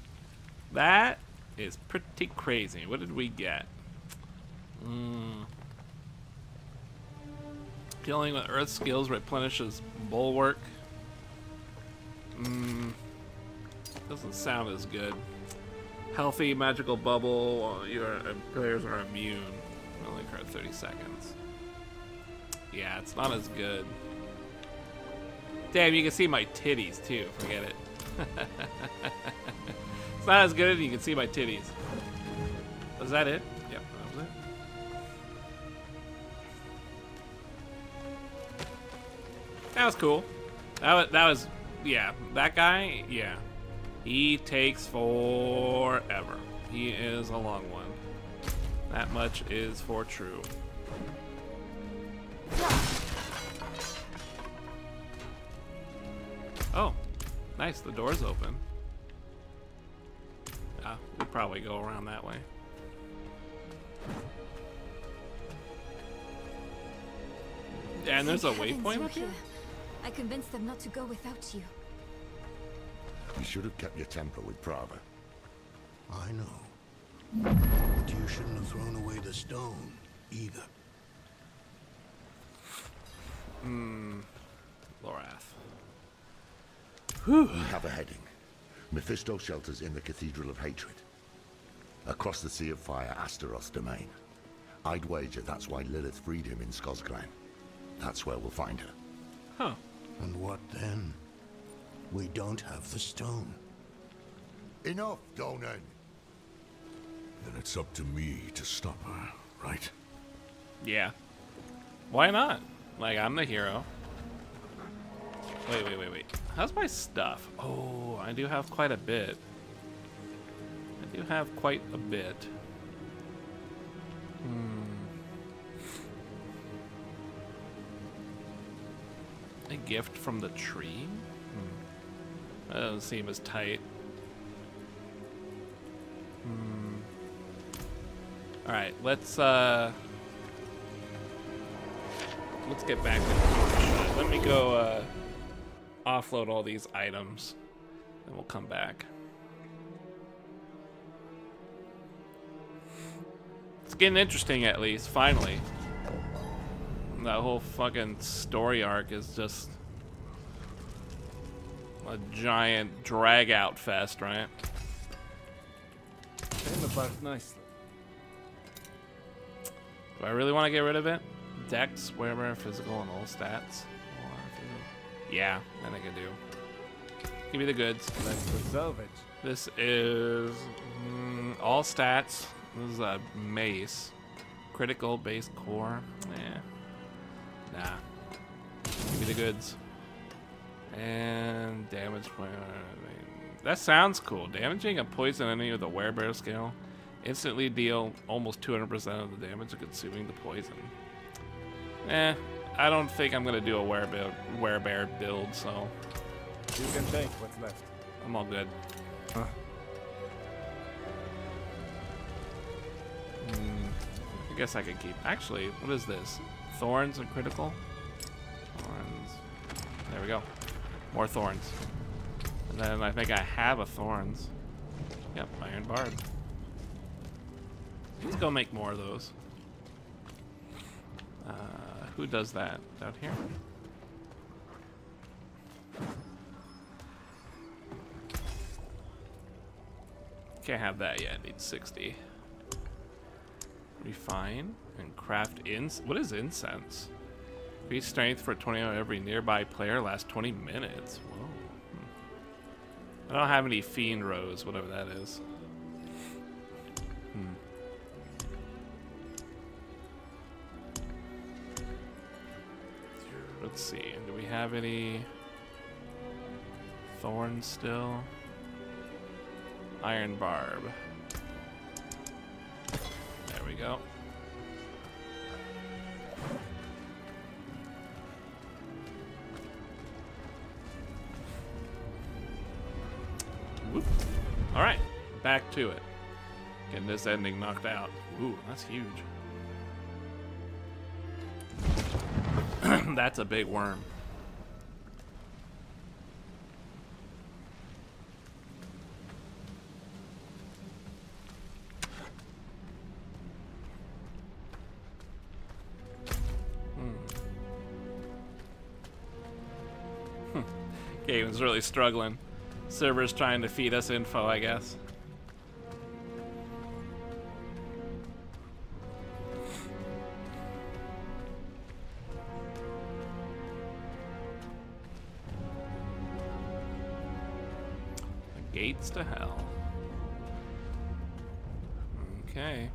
That is pretty crazy. What did we get? Mm. Dealing with earth skills replenishes bulwark. Mm. Doesn't sound as good. Healthy magical bubble. Your players are immune. Only card 30 seconds. Yeah, it's not as good. Damn, you can see my titties too. Forget it. it's not as good you can see my titties. Was that it? Yep, that was it. That was cool. That was, that was, yeah, that guy, yeah. He takes forever. He is a long one. That much is for true. Oh, nice, the door's open. Ah, we'll probably go around that way. And there's a Thank heavens waypoint up here? I convinced them not to go without you. You should have kept your temper with Prava. I know. But you shouldn't have thrown away the stone, either. Hmm. Lorath. We have a heading. Mephisto shelters in the Cathedral of Hatred. Across the Sea of Fire, Astaroth's domain. I'd wager that's why Lilith freed him in Scosglen. That's where we'll find her. Huh. And what then? We don't have the stone. Enough, Donan. Then it's up to me to stop her, right? Yeah. Why not? Like, I'm the hero. Wait, wait, wait, wait. How's my stuff? Oh, I do have quite a bit. I do have quite a bit. Hmm. A gift from the tree? Hmm. That doesn't seem as tight. Hmm. Alright, let's, uh... Let's get back to Let me go, uh... Offload all these items. And we'll come back. It's getting interesting at least, finally. That whole fucking story arc is just a giant drag out fest, right? Came apart nicely. Do I really want to get rid of it? Dex, wherever, physical, and all stats. Yeah, I think I do. Give me the goods. Let's. This is mm, all stats. This is a mace. Critical base core. Yeah. Nah. Give me the goods. And damage. point- That sounds cool. Damaging a poison enemy with a werebear skill. Instantly deal almost 200% of the damage of consuming the poison. Eh, I don't think I'm gonna do a werebear, werebear build, so You can take what's left. I'm all good. Huh. Hmm, I guess I could keep. Actually, what is this? Thorns and critical? Thorns. There we go. More thorns. And then I think I have a thorns. Yep, iron barb. Let's go make more of those. Uh, who does that? Down here? Can't have that yet. Need 60. Refine and craft ins. What is incense? Increase strength for 20 on every nearby player. Last 20 minutes. Whoa. Hmm. I don't have any fiend rose, whatever that is. Let's see. Do we have any thorns still? Iron barb. There we go. Whoop. All right, back to it. Getting this ending knocked out. Ooh, that's huge. that's a big worm. Hmm. Gaben's really struggling. Server's trying to feed us info, I guess. Gates to hell. Okay.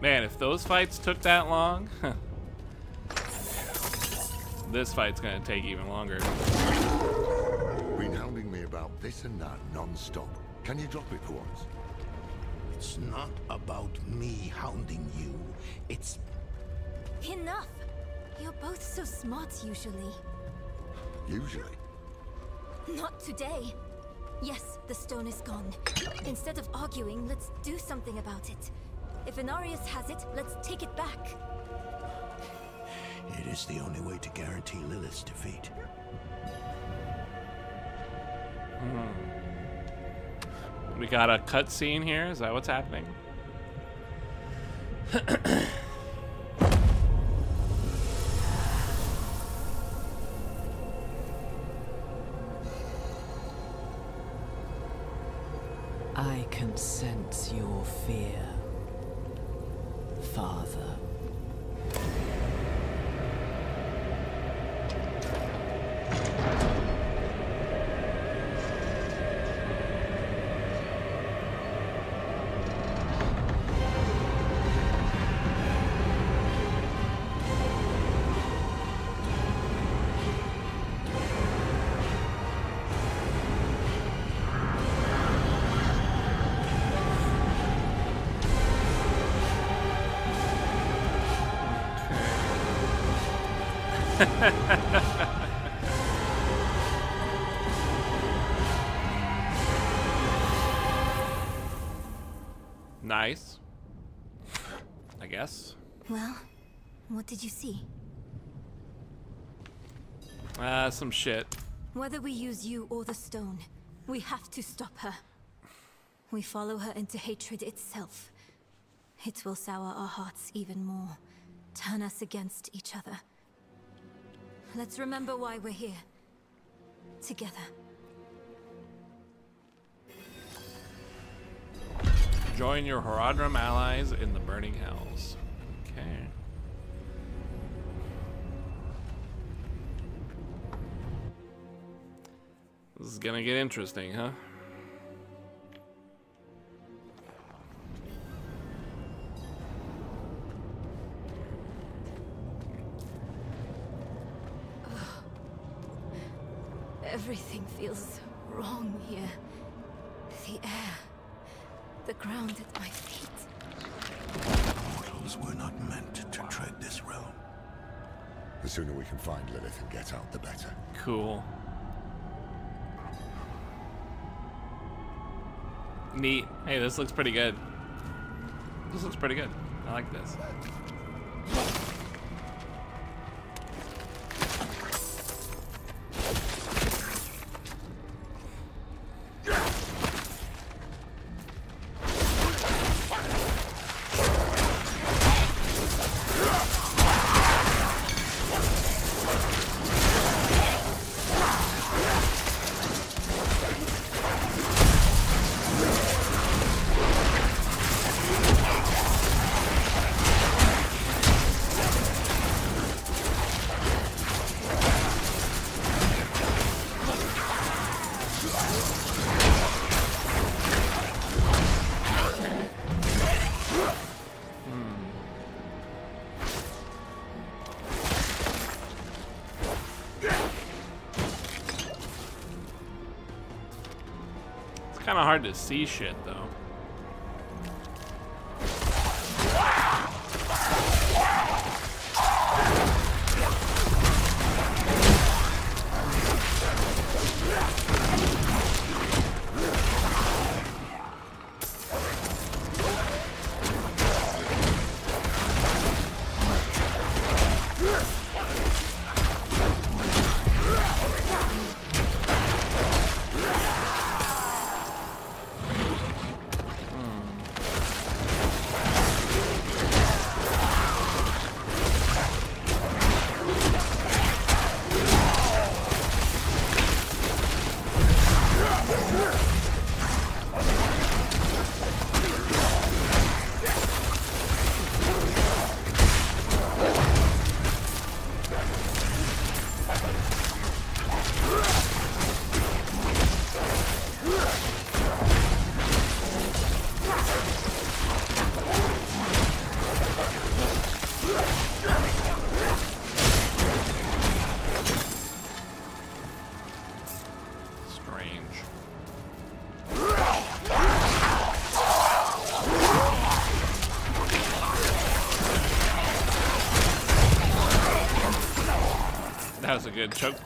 Man, if those fights took that long, this fight's gonna take even longer. Been hounding me about this and that non-stop. Can you drop it for once? It's not about me hounding you. It's... Enough! You're both so smart usually. Usually. Not today. Yes, the stone is gone. Instead of arguing, let's do something about it. If Inarius has it, let's take it back. It is the only way to guarantee Lilith's defeat. Hmm. We got a cutscene here. Is that what's happening? nice. I guess. Well, what did you see? Uh, some shit. Whether we use you or the stone, we have to stop her. We follow her into hatred itself. It will sour our hearts even more, turn us against each other. Let's remember why we're here. Together. Join your Horadrim allies in the Burning Hells. Okay. This is gonna get interesting, huh? Everything feels wrong here. The air, the ground at my feet. Mortals were not meant to tread this realm. The sooner we can find Lilith and get out, the better. Cool. Neat. Hey, this looks pretty good. This looks pretty good. I like this. Kind of hard to see shit, though. Good. Choke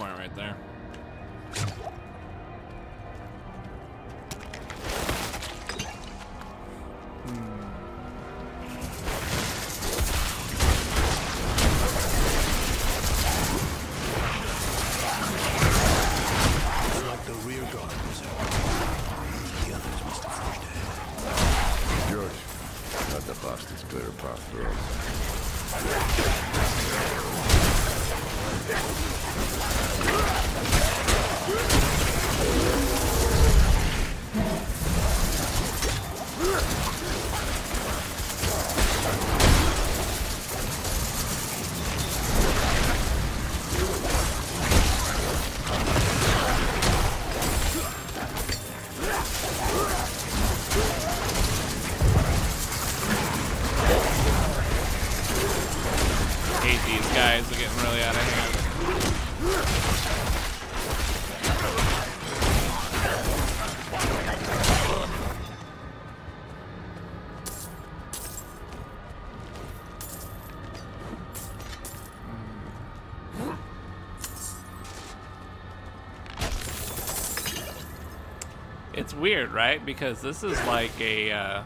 weird, right? Because this is like a uh,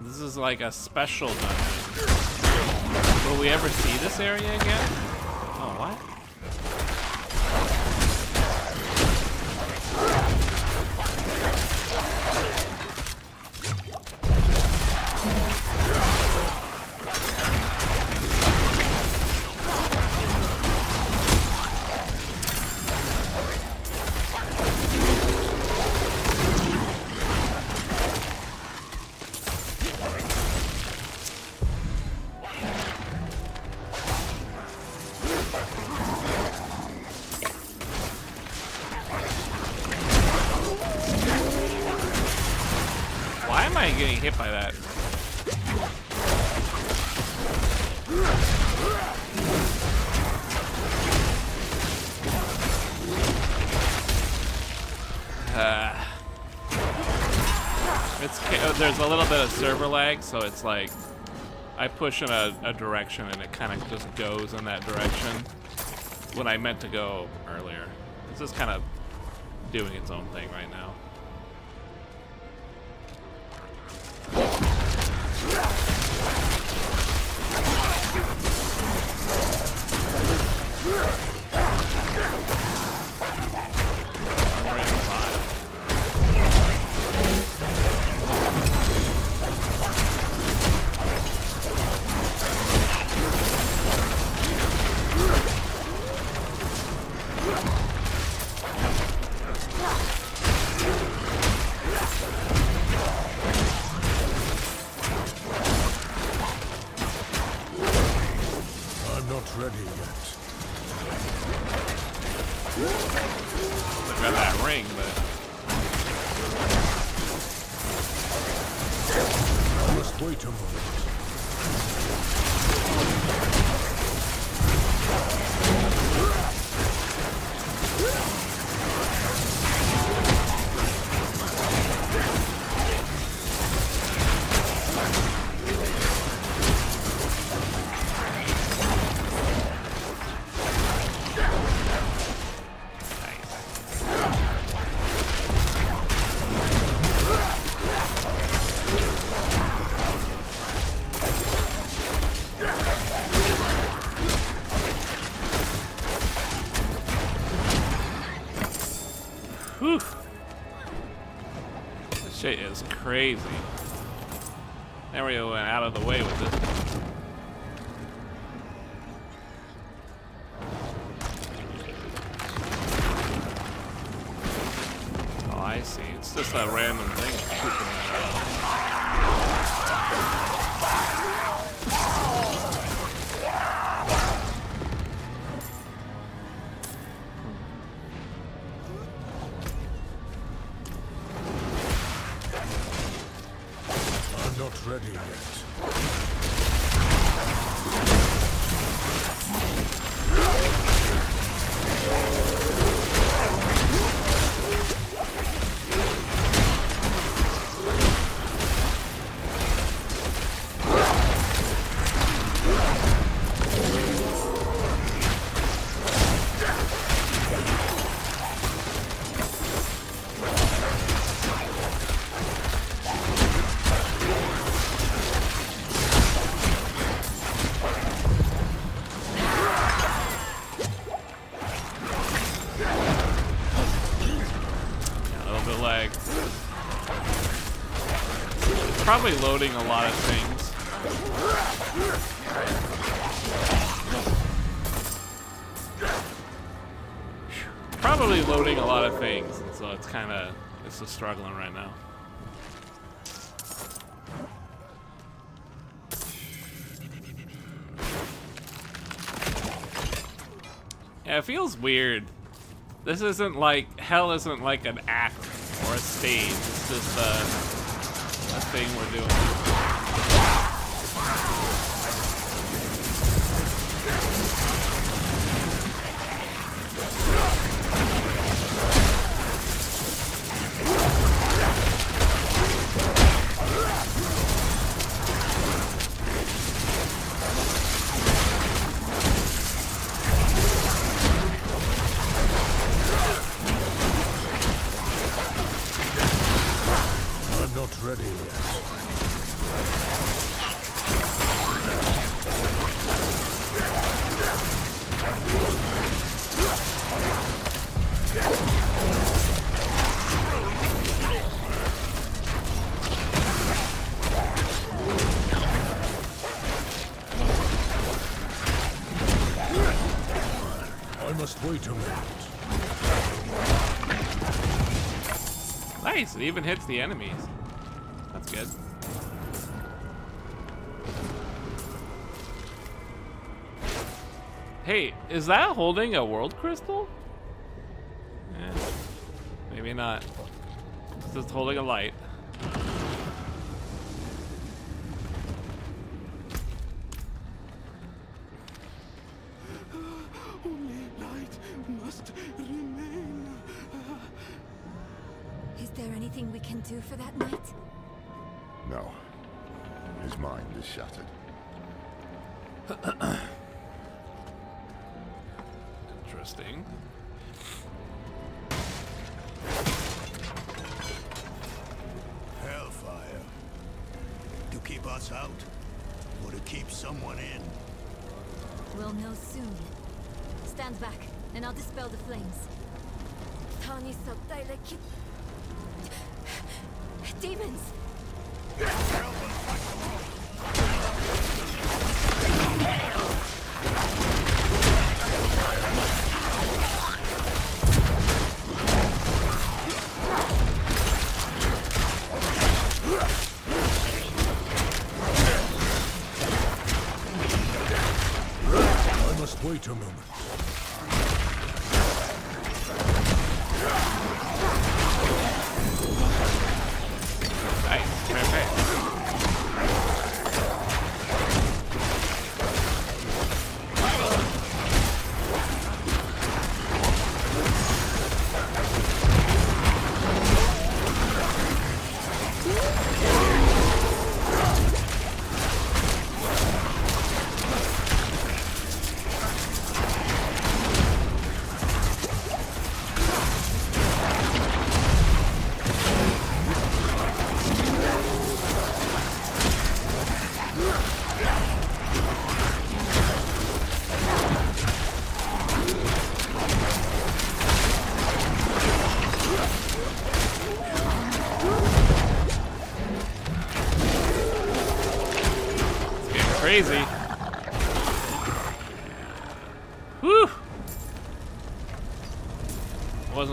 this is like a special dungeon. Will we ever see this area again? Server lag, so it's like I push in a, a direction and it kind of just goes in that direction when I meant to go earlier. It's just kind of doing its own thing right now. Crazy. There we went out of the way with probably loading a lot of things. Probably loading a lot of things, and so it's kind of it's just struggling right now. Yeah, it feels weird. This isn't like hell isn't like an act or a stage. It's just a, a thing we're doing. It even hits the enemies. That's good. Hey, is that holding a world crystal? Eh, maybe not. It's just holding a light. Shattered. Interesting. Hellfire. To keep us out, or to keep someone in? We'll know soon. Stand back, and I'll dispel the flames. Tani Sabdaile keep... Demons!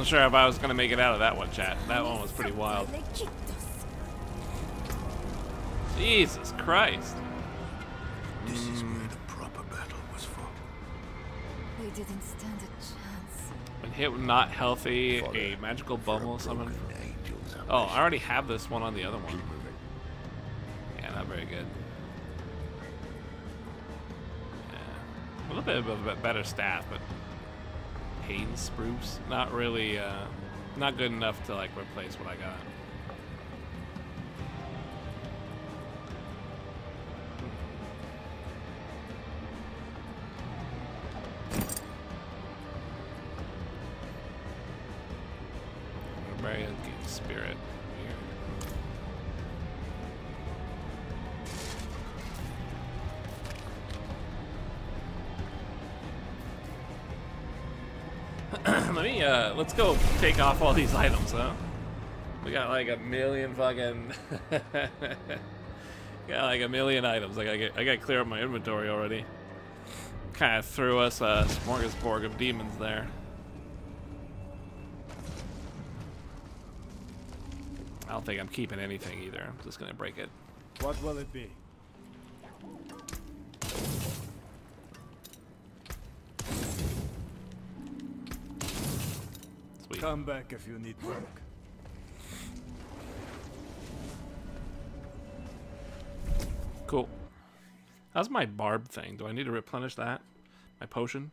Wasn't sure if I was gonna make it out of that one, chat. That one was pretty wild. Jesus Christ. This is where the proper battle was fought. They didn't stand a chance. When hit with not healthy, a magical bubble summon. Oh, I already have this one on the other one. Yeah, not very good. Yeah. A little bit of a bit better staff, but Pain Spruce, not really, uh, not good enough to like replace what I got. Uh, let's go take off all these items, huh? We got like a million fucking. got like a million items. Like I get, I got to clear up my inventory already. Kind of threw us a smorgasbord of demons there. I don't think I'm keeping anything either. I'm just gonna break it. What will it be? Sweet. Come back if you need work. Cool. How's my barb thing? Do I need to replenish that? My potion?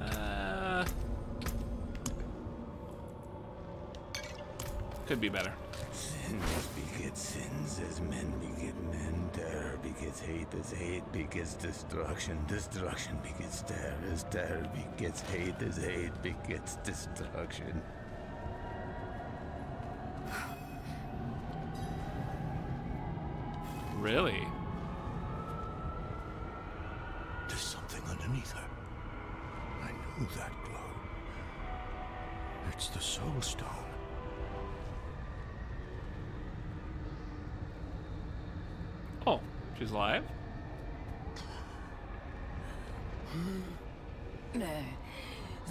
Uh, could be better. Sins beget sins as men beget men. Terror begets hate as hate begets destruction. Destruction begets terror as terror begets hate as hate begets destruction. Really? There's something underneath her. I know that glow. It's the Soul Stone. Oh, she's alive?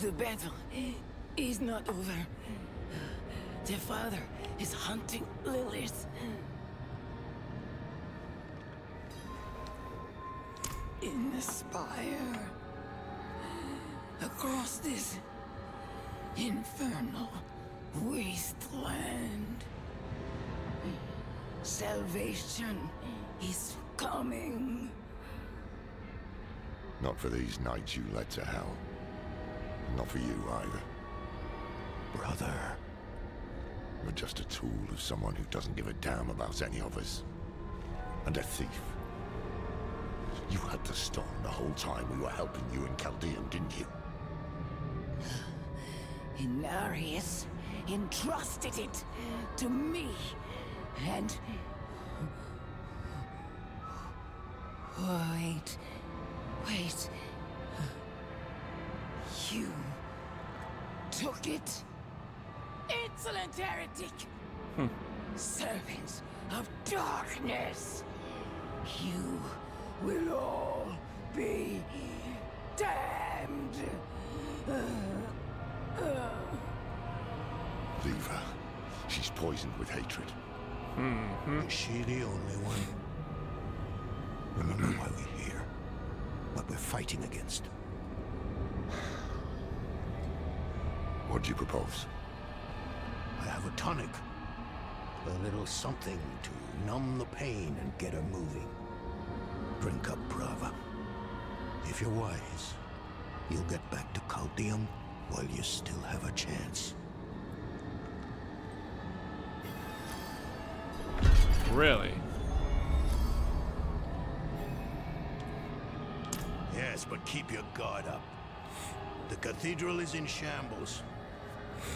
The battle is not over. The father is hunting Lilith. In the spire. Across this infernal wasteland. Salvation is coming. Not for these knights you led to hell. Not for you either. Brother. You're just a tool of someone who doesn't give a damn about any of us. And a thief. You had the stone the whole time we were helping you in Caldeum, didn't you? Inarius entrusted it to me. And... Wait. Wait. You... took it? Insolent heretic! Hmm. Servants of darkness! You will all be damned! Leave her. She's poisoned with hatred. Mm-hmm. Is she the only one? Remember why we're here. What we're fighting against. What do you propose? I have a tonic. A little something to numb the pain and get her moving. Drink up, Prava. If you're wise, you'll get back to Caldeum while you still have a chance. Really? Yes, but keep your guard up. The cathedral is in shambles.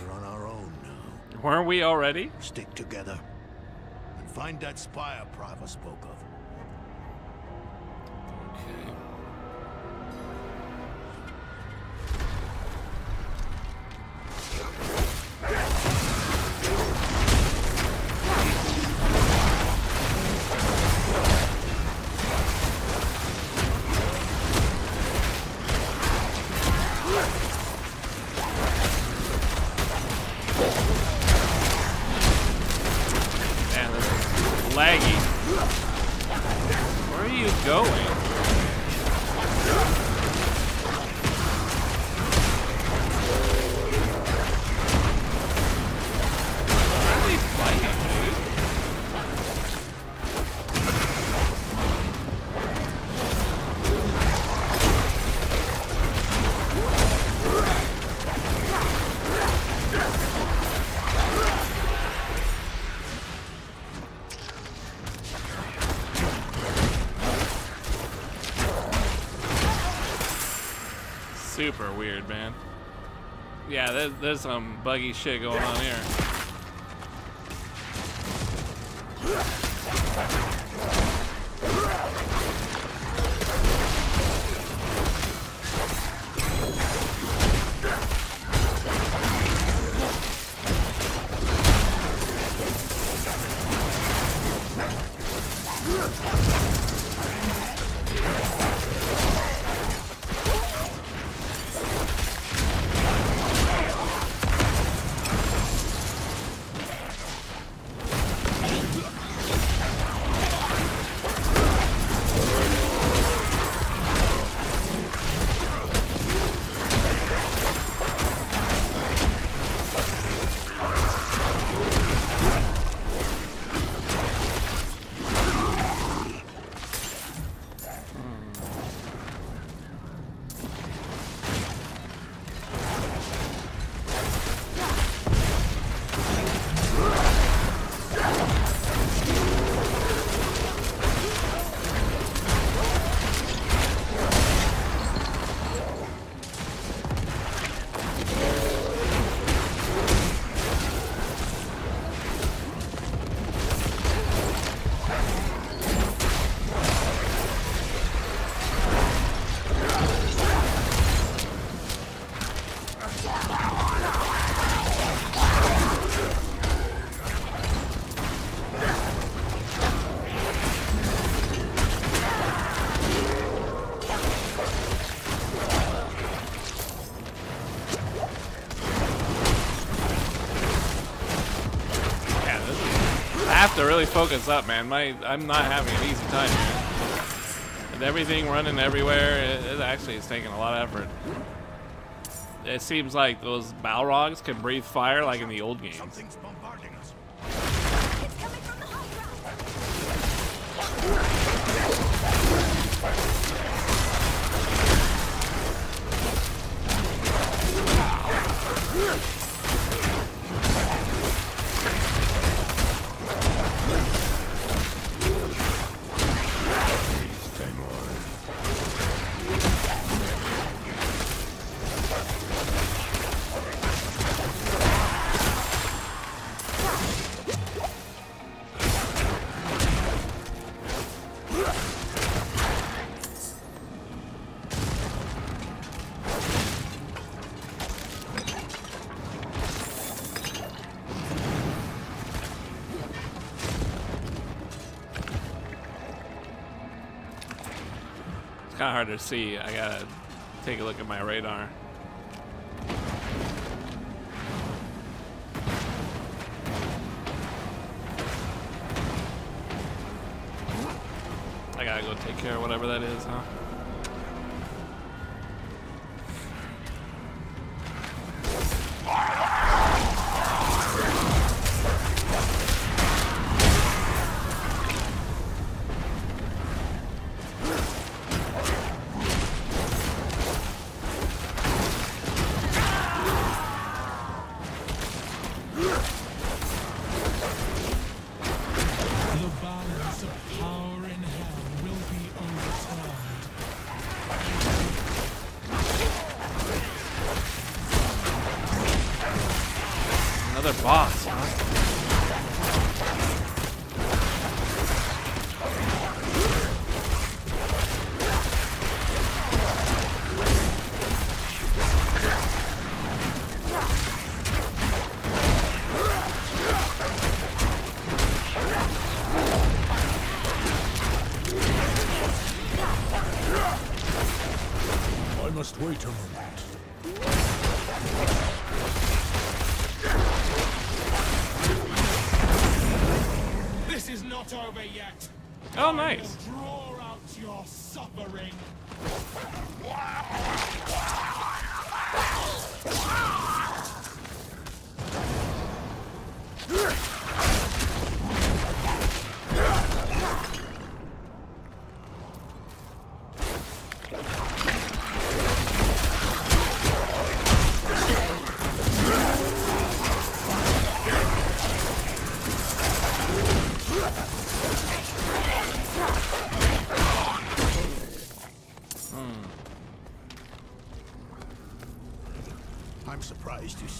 We're on our own now. Weren't we already? Stick together. And find that spire Prava spoke of. Okay. Super weird, man. Yeah, there's, there's some buggy shit going on here. Really focus up, man. My I'm not having an easy time. And everything running everywhere, it, it actually is taking a lot of effort. It seems like those Balrogs can breathe fire like in the old games. See. I gotta take a look at my radar.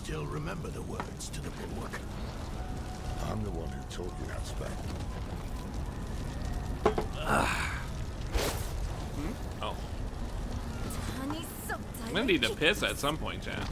Still remember the words to the bulwark. I'm the one who taught you that spell. Ah. Hmm? Oh. Honey, so I'm gonna need to piss at some point, chat.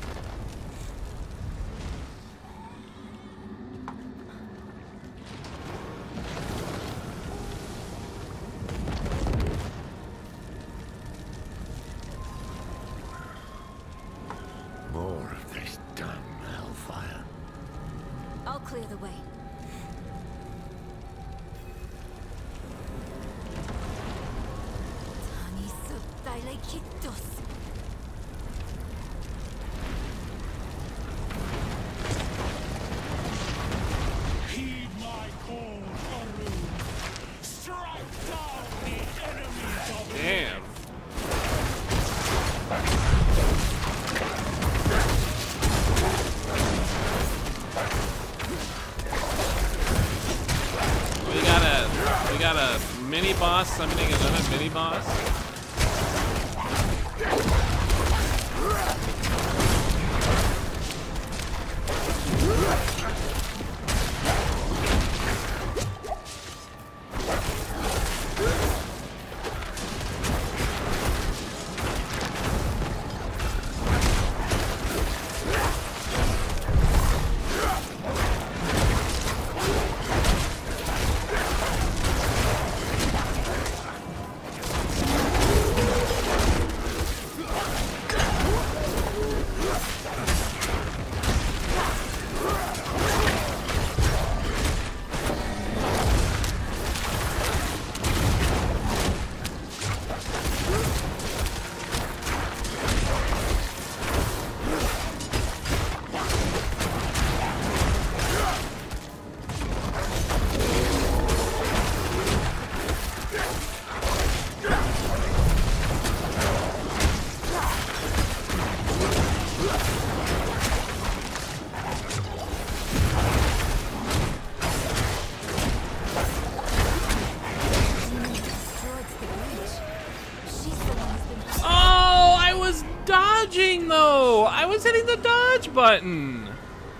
Button.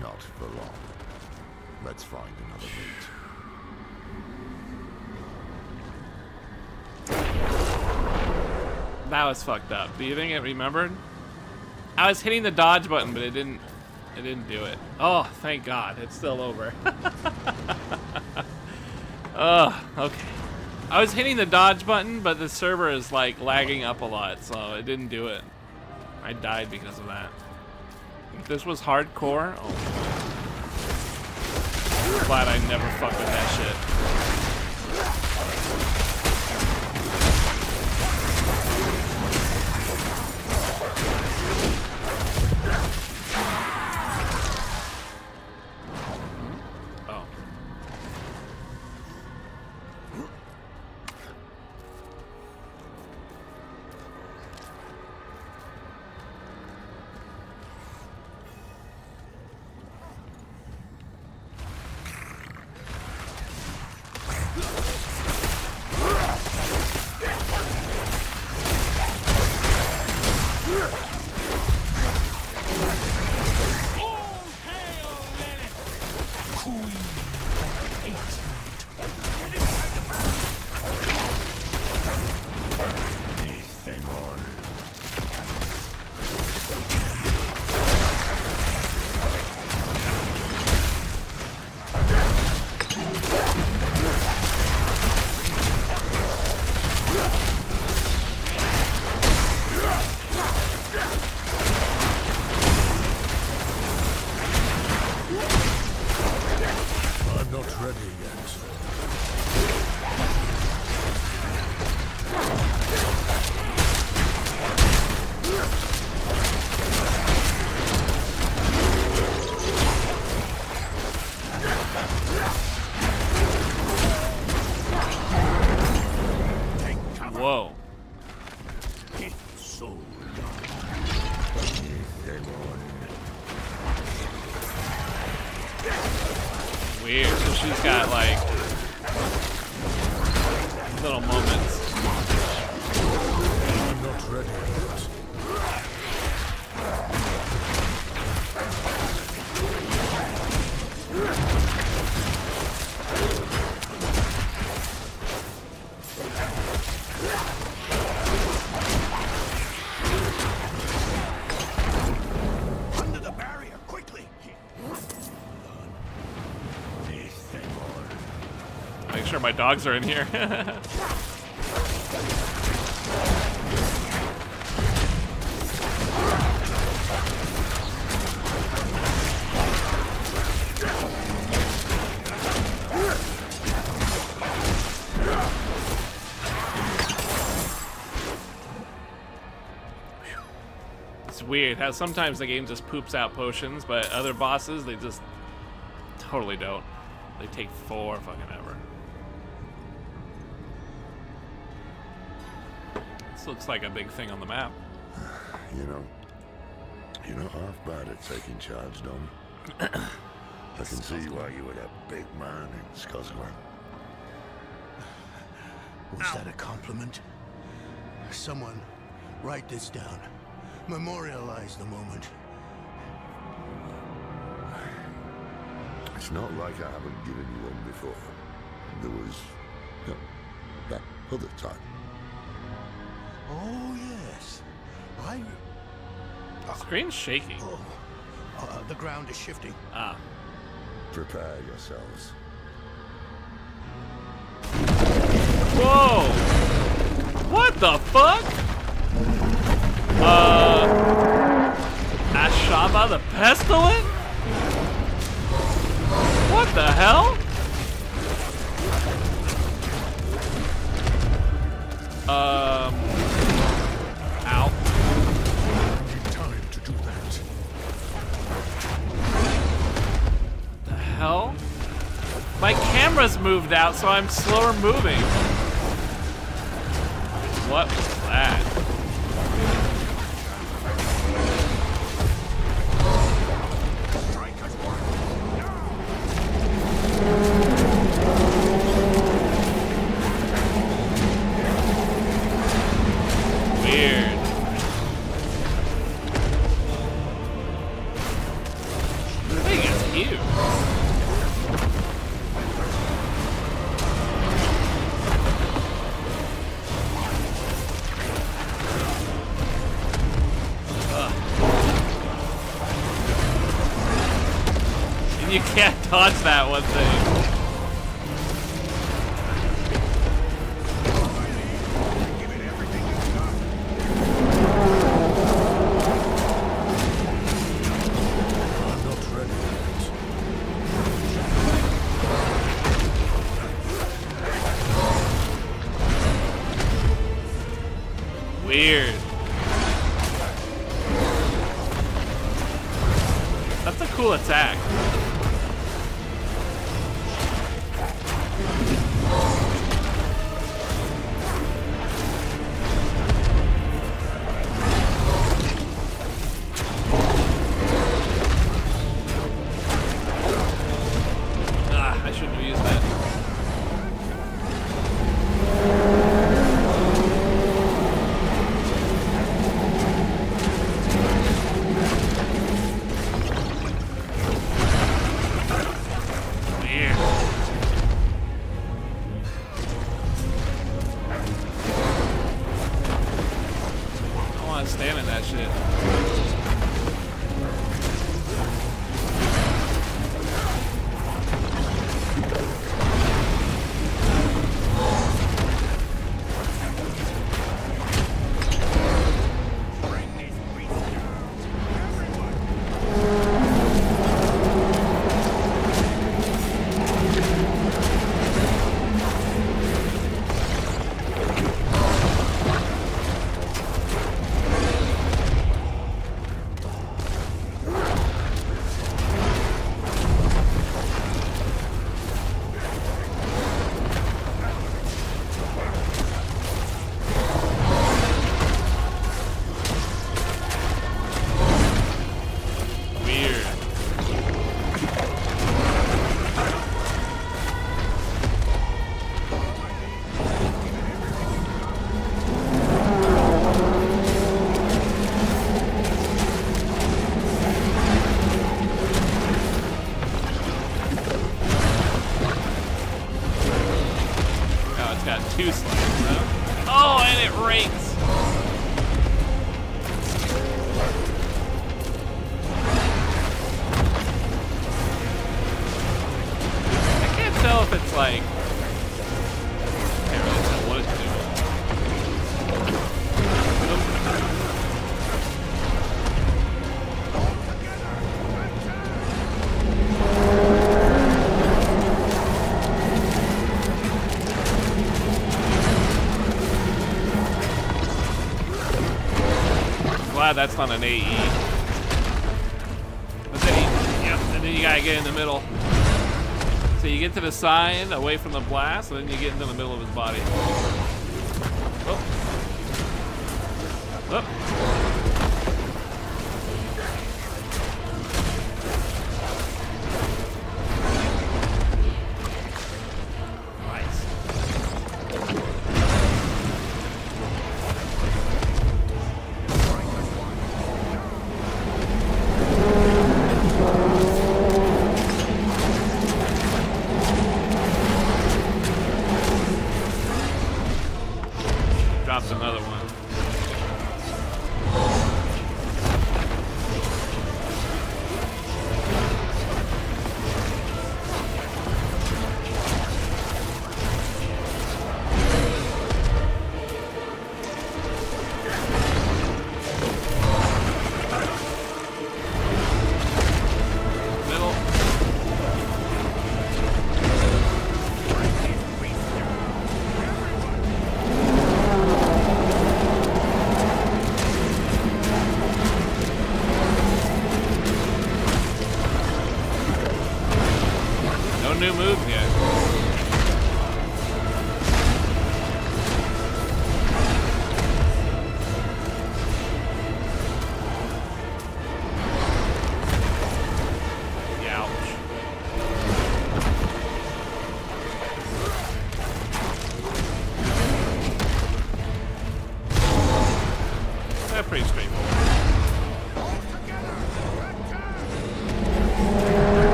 Not for long. Let's find another route. That was fucked up. Do you think it remembered? I was hitting the dodge button, but it didn't. It didn't do it. Oh, thank God! It's still over. oh, okay. I was hitting the dodge button, but the server is like lagging up a lot, so it didn't do it. I died because of that. This was hardcore, oh. I'm glad I never fucked with that shit. My dogs are in here. It's weird how sometimes the game just poops out potions, but other bosses, they just totally don't. They take four fucking ever. Looks like a big thing on the map. You know, you're not half bad at taking charge, Dom. I can see why you were that big man in Scosglen. Was Ow. that a compliment? Someone, write this down. Memorialize the moment. It's not like I haven't given you one before. There was, you know, that other time. Oh, yes. I... The screen's shaking. Oh. Uh, the ground is shifting. Ah. Prepare yourselves. Whoa! What the fuck? Uh... Ashaba the Pestilent? What the hell? Um. Hell? My camera's moved out, so I'm slower moving. What Glad that's not an AE. But then you, yep, and then you gotta get in the middle. So you get to the sign, away from the blast, and then you get into the middle of his body.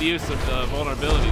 Use of the vulnerability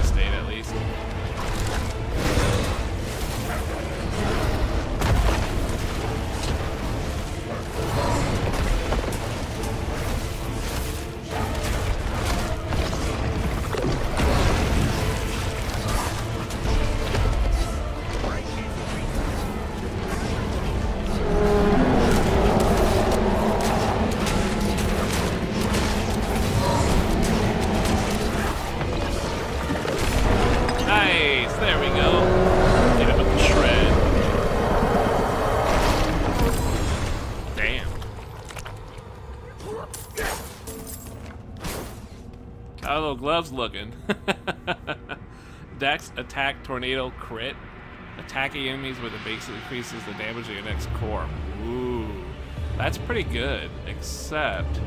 Gloves looking? Dex attack tornado crit. Attacking enemies with a base increases the damage of your next core. Ooh, that's pretty good. Except,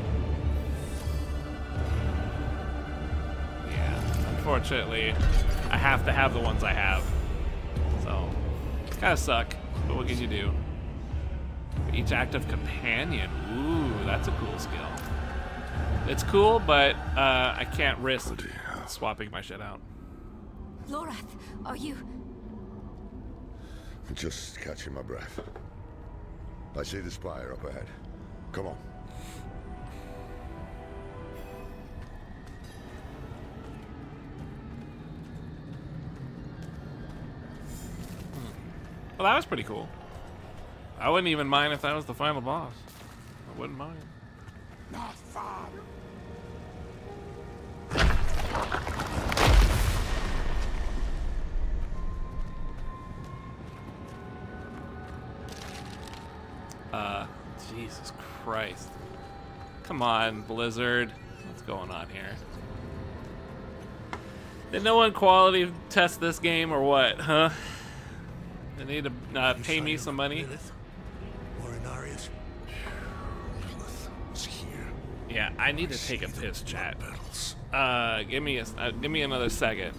yeah, unfortunately, I have to have the ones I have. So, it's kind of suck. But what can you do? Each active companion. Ooh, that's a cool skill. It's cool, but uh, I can't risk swapping my shit out. Lorath, are you... Just catching my breath. I see the spire up ahead. Come on. Well, that was pretty cool. I wouldn't even mind if that was the final boss. I wouldn't mind. Not far. Uh, Jesus Christ. Come on, Blizzard. What's going on here? Did no one quality test this game or what, huh? They need to uh, pay me some money. Morinarius. Lilith was here. Yeah, I need to take a piss, chat. Uh, give me a, uh, give me another second.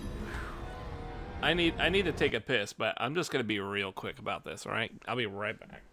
I need, I need to take a piss, but I'm just gonna be real quick about this. All right, I'll be right back.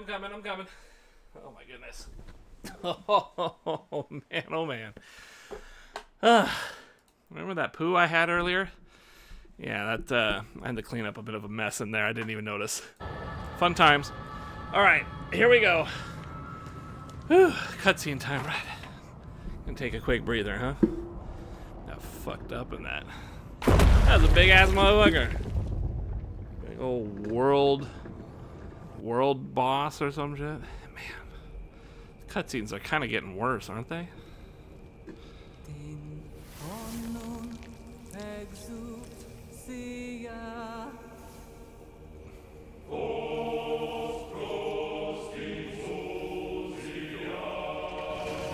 I'm coming, I'm coming. Oh my goodness. Oh man, oh man. Uh, remember that poo I had earlier? Yeah, that uh, I had to clean up a bit of a mess in there. I didn't even notice. Fun times. All right, here we go. Whew, cutscene time, right? Gonna take a quick breather, huh? Got fucked up in that. That was a big ass motherfucker. Big old world, world boss or some shit. Man, cutscenes are kind of getting worse, aren't they?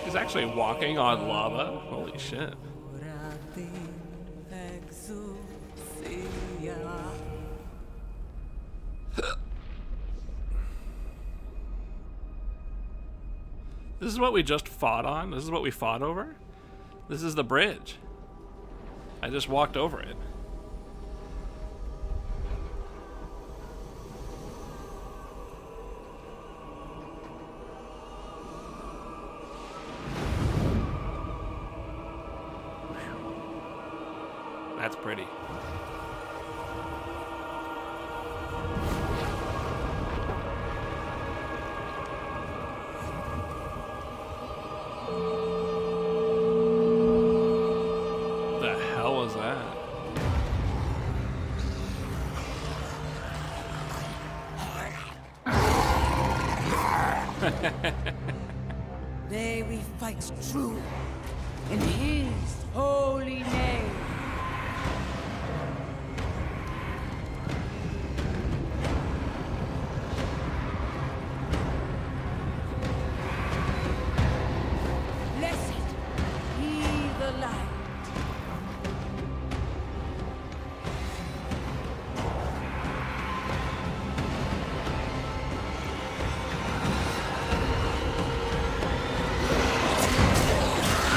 He's actually walking on lava. Holy shit. This is what we just fought on? This is what we fought over? This is the bridge. I just walked over it.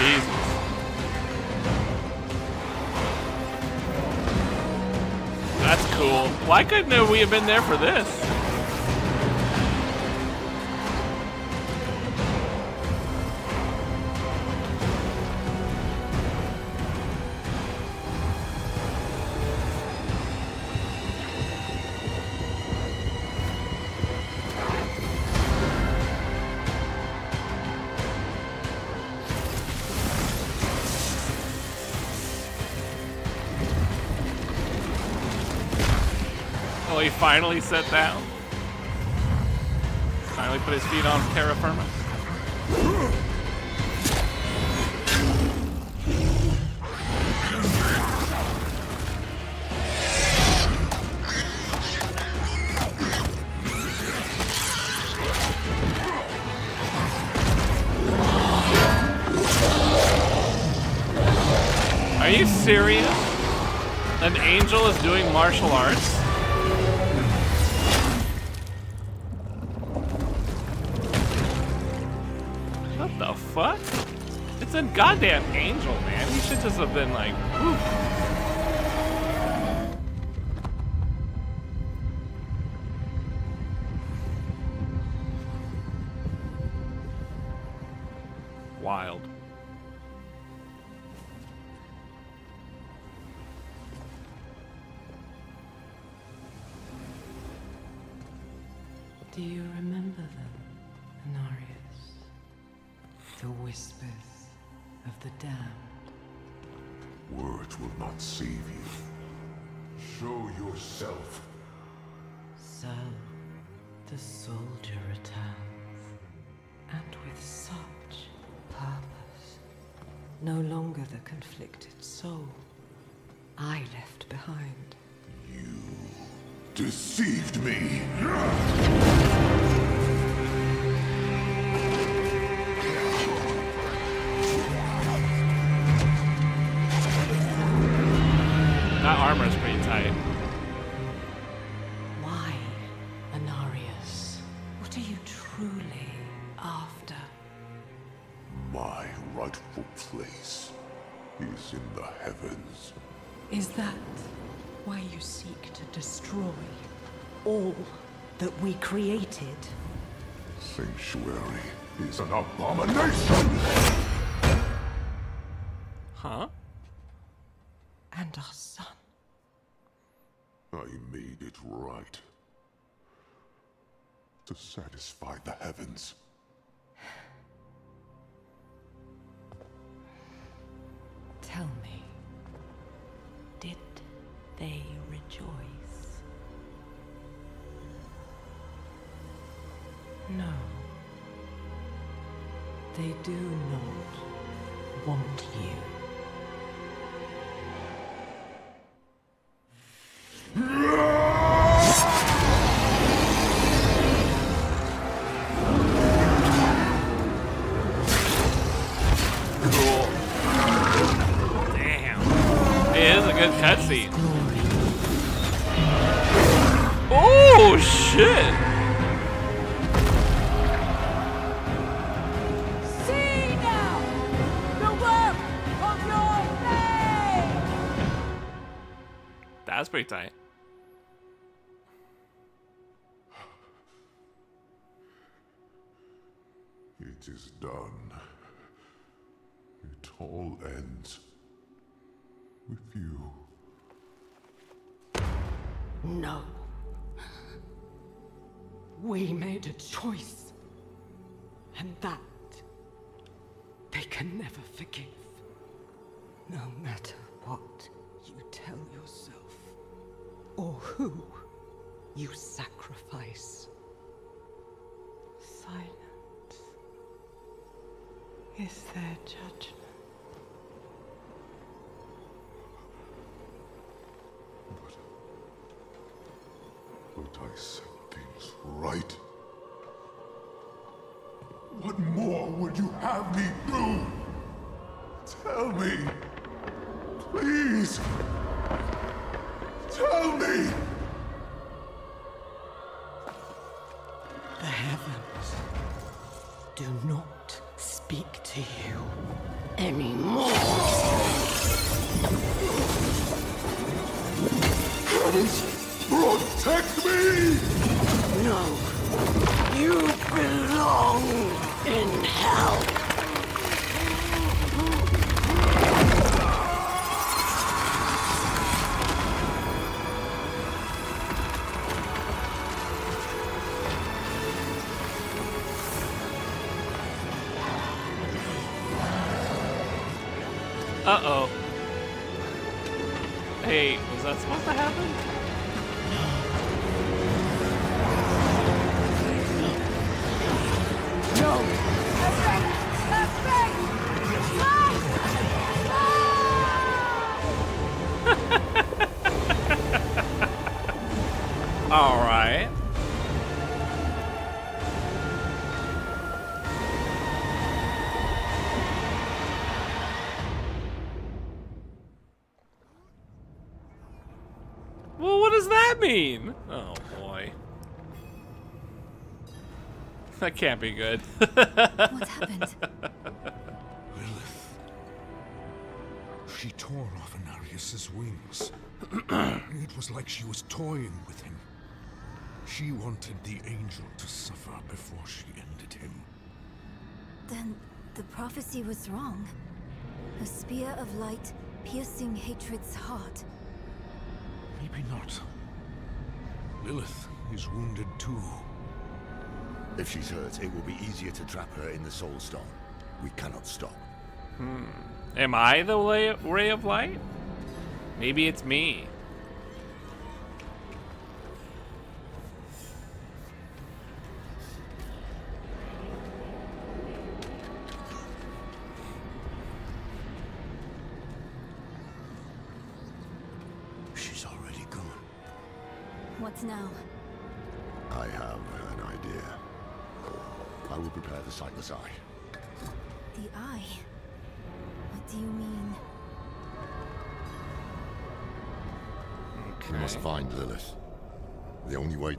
Jesus. That's cool. Why couldn't we have been there for this? Finally sat down. Finally put his feet on terra firma. Created? Sanctuary is an abomination! Huh? And our son? I made it right. To satisfy the heavens. Tell me, did they rejoice? They do not want you. It is done. It all ends with you. No. We made a choice. And that they can never forgive. No matter what you tell yourself, or who you sacrifice. Silence is their judgment. But I set things right. What more would you have me do? Tell me. Please. Tell me. The heavens do not speak to you anymore. Heavens, protect me! No. You belong in hell. That mean? Oh boy. That can't be good. What happened? Lilith. She tore off Inarius's wings. it was like she was toying with him. She wanted the angel to suffer before she ended him. Then the prophecy was wrong. A spear of light piercing hatred's heart. Maybe not. Lilith is wounded too. If she's hurt, it will be easier to trap her in the Soul Stone. We cannot stop. Hmm. Am I the ray, ray of light? Maybe it's me.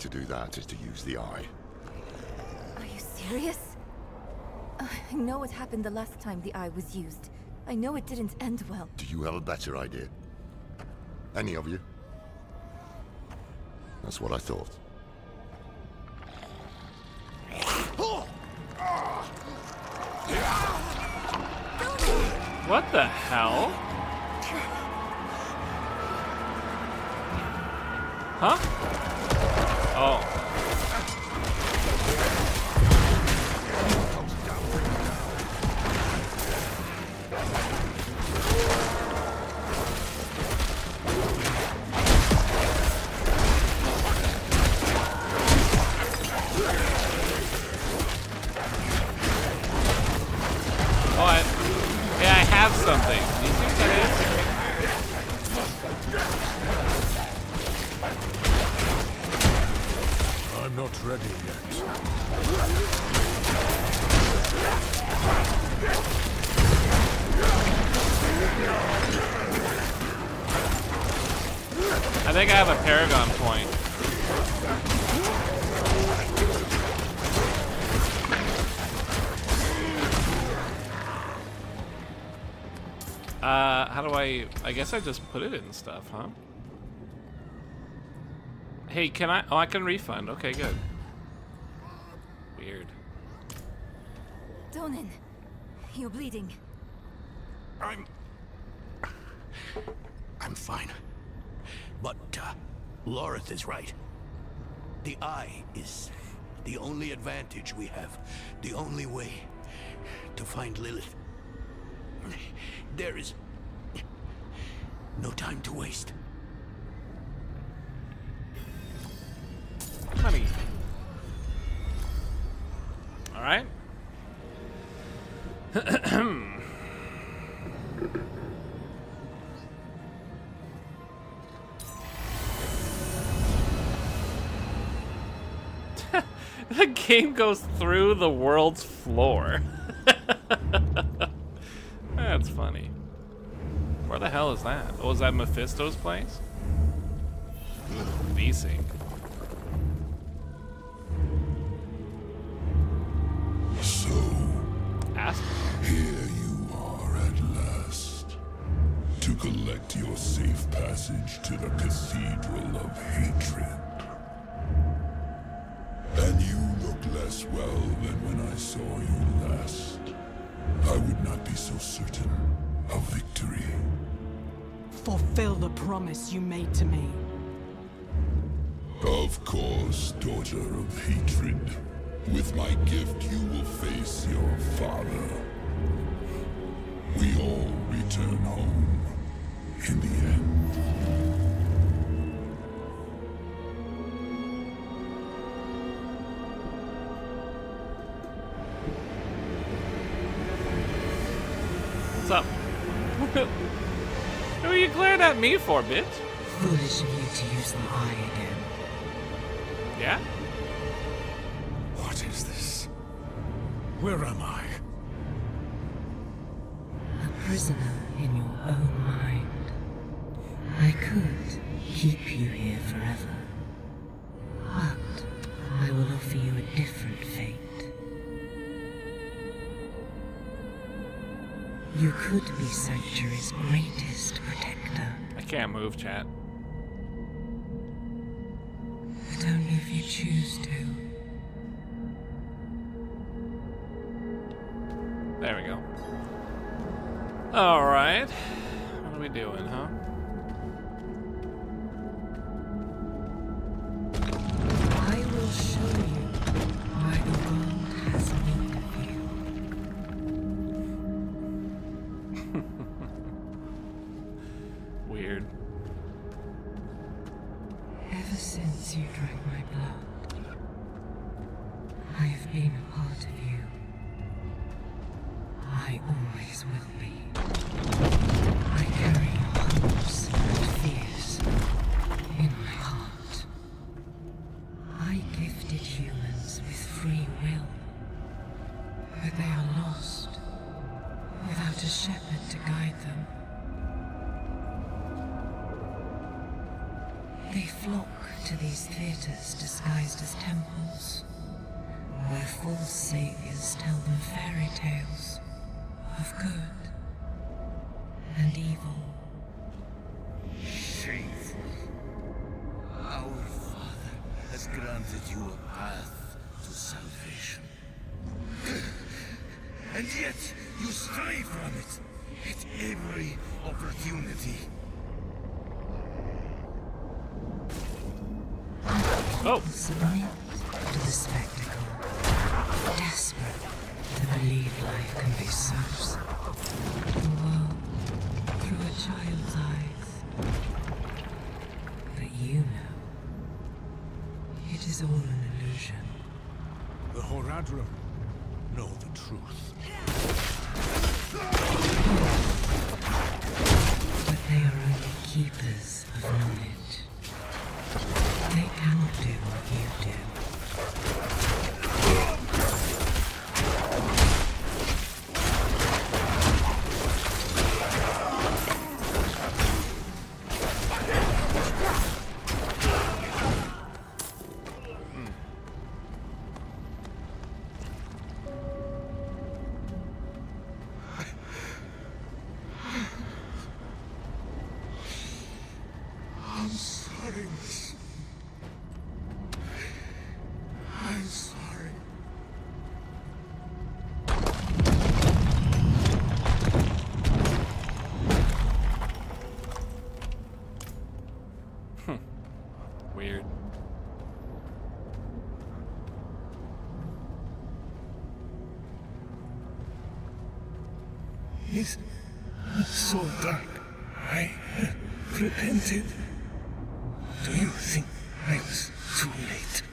To do that is to use the Eye. Are you serious? Uh, I know what happened the last time the eye was used. I know it didn't end well. Do you have a better idea? Any of you? That's what I thought. What the hell? Huh? Oh. I, I have something. I'm not ready yet. I think I have a Paragon point. Uh, how do I... I guess I just put it in stuff, huh? Hey, can I... Oh, I can refund. Okay, good. Weird. Donan, you're bleeding. I'm... I'm fine. But, uh, Lorath is right. The Eye is the only advantage we have. The only way to find Lilith. There is no time to waste. Honey. Alright. the game goes through the world's floor. That's funny. Where the hell is that? Oh, is that Mephisto's place? Leasing. So, Ask. here you are at last. To collect your safe passage to the Cathedral of Hatred. And you look less well than when I saw you last. I would not be so certain of victory. Fulfill the promise you made to me. Of course, daughter of hatred. With my gift, you will face your father. We all return home in the end. What's up? Who are you glaring at me for, bitch? Foolish of you to use the eye again. Yeah? Where am I? A prisoner in your own mind. I could keep you here forever. But I will offer you a different fate. You could be Sanctuary's greatest protector, I can't move, chat. but only if you choose to. There we go. Alright. What are we doing, huh? so dark. I repented. Do you think I was too late?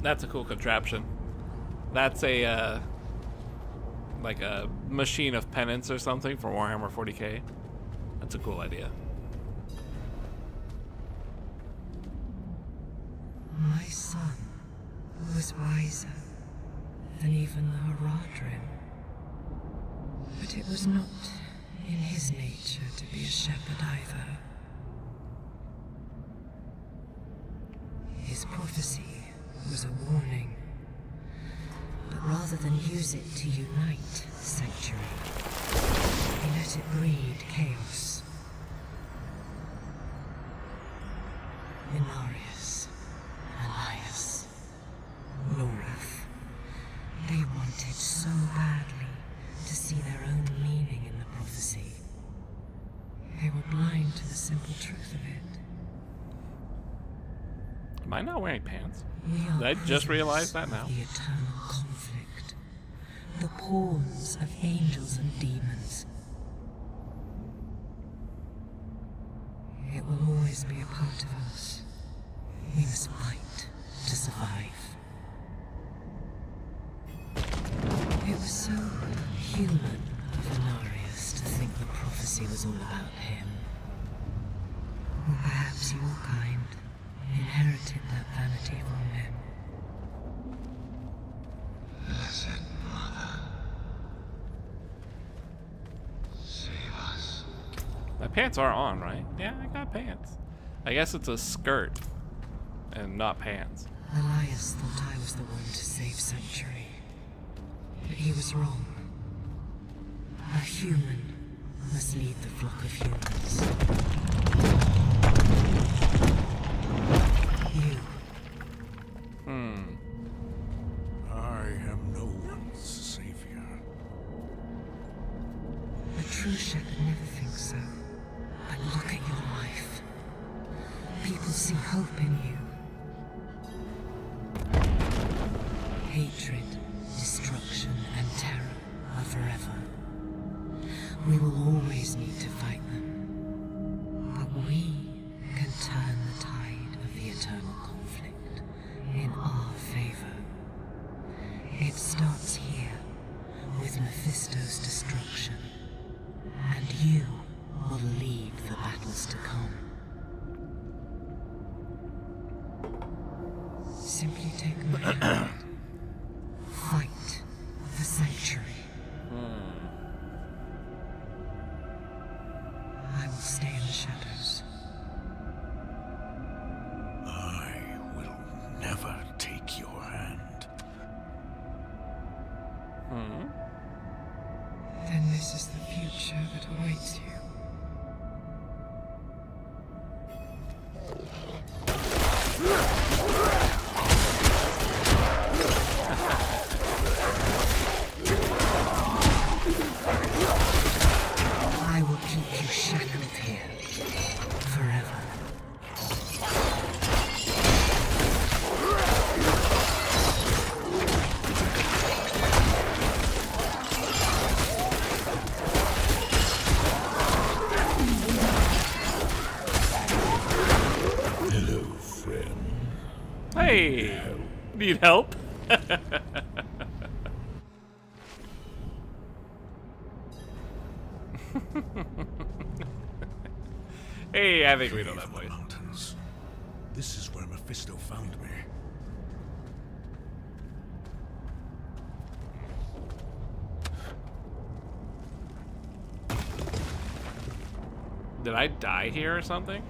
That's a cool contraption. That's a, uh, like a machine of penance or something for Warhammer 40k. That's a cool idea. My son was wiser than even the Horadrim. But it was not in his nature to be a shepherd either. I just realized that now. I guess it's a skirt and not pants. Elias thought I was the one to save Sanctuary. But he was wrong. A human must lead the flock of humans. Need help? hey, I think we know that voice. Mountains. This is where Mephisto found me. Did I die here or something?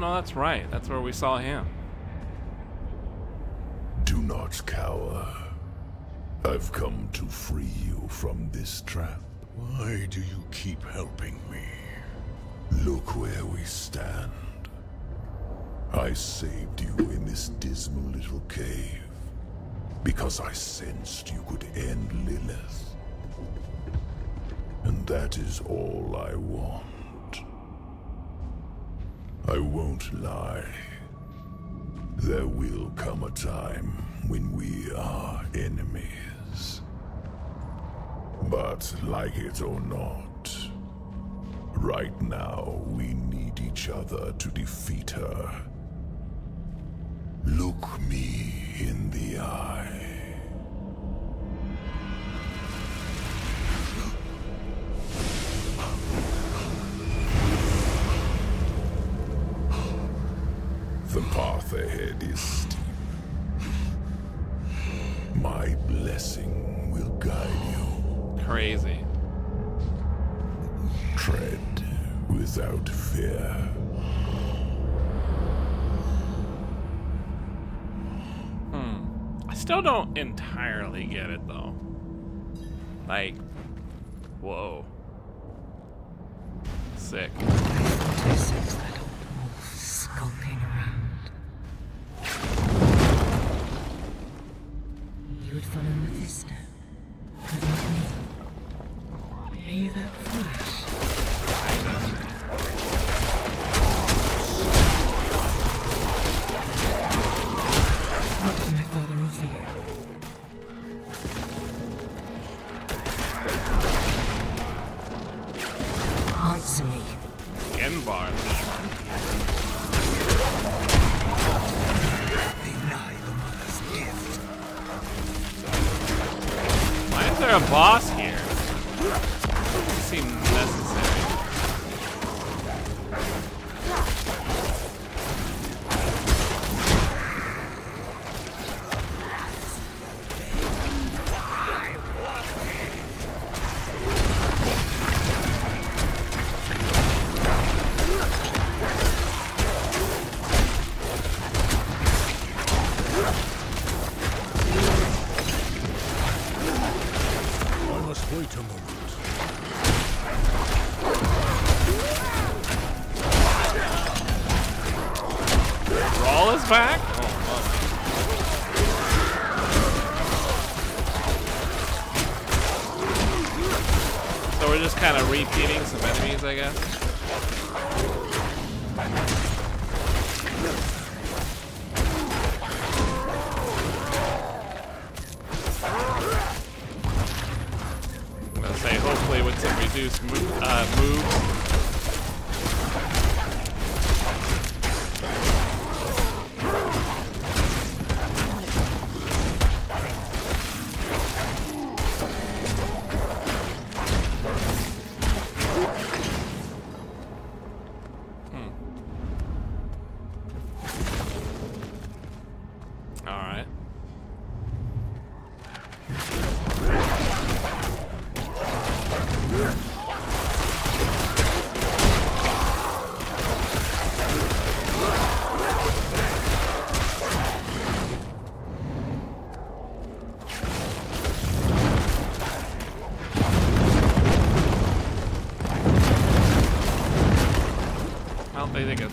No, that's right. That's where we saw him. Do not cower. I've come to free you from this trap. Why do you keep helping me? Look where we stand. I saved you in this dismal little cave because I sensed you could end Lilith. And that is all I want. I won't lie. There will come a time when we are enemies. But like it or not, right now we need each other to defeat her. Look me in the eye. Ahead is steep. My blessing will guide you. Crazy. Tread without fear. Hmm. I still don't entirely get it though. Like, whoa. Sick. You would follow Mephisto. Without me. Are you that?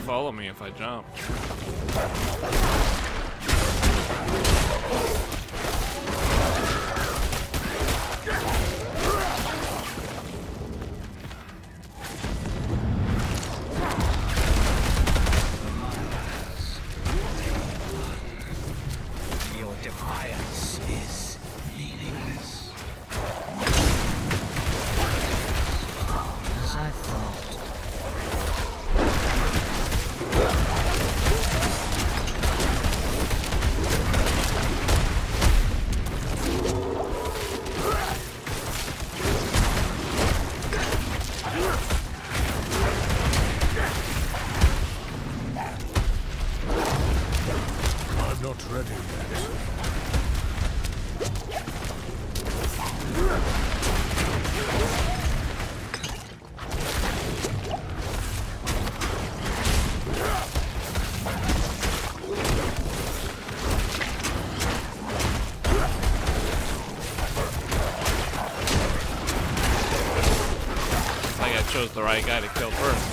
Follow me if I jump. Chose the right guy to kill first,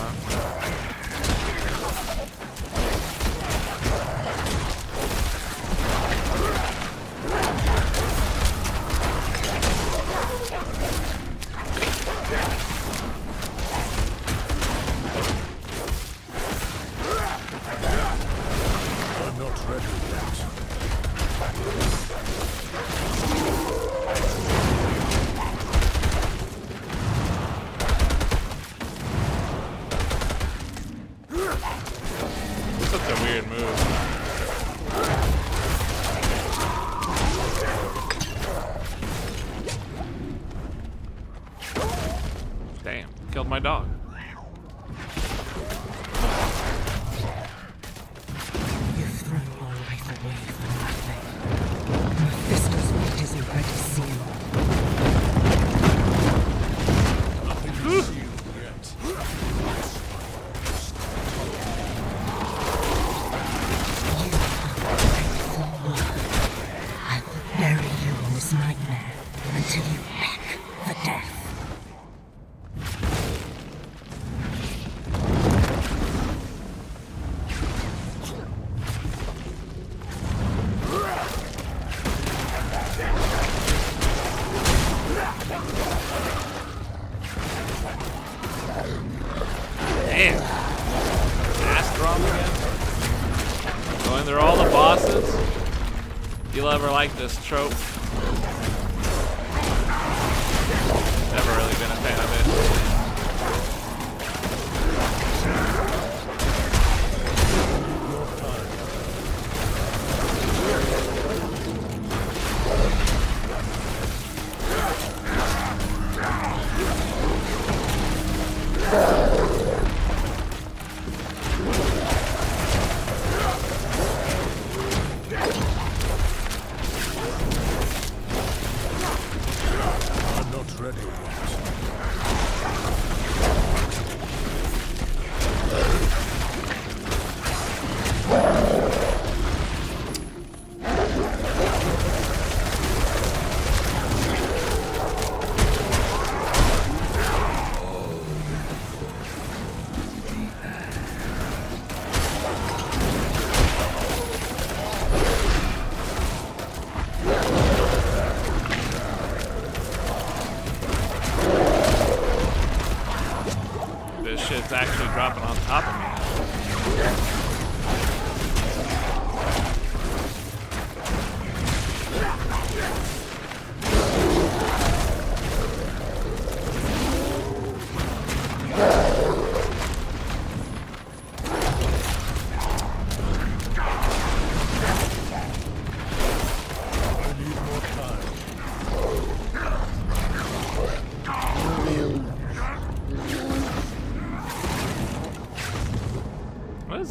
You'll ever like this trope?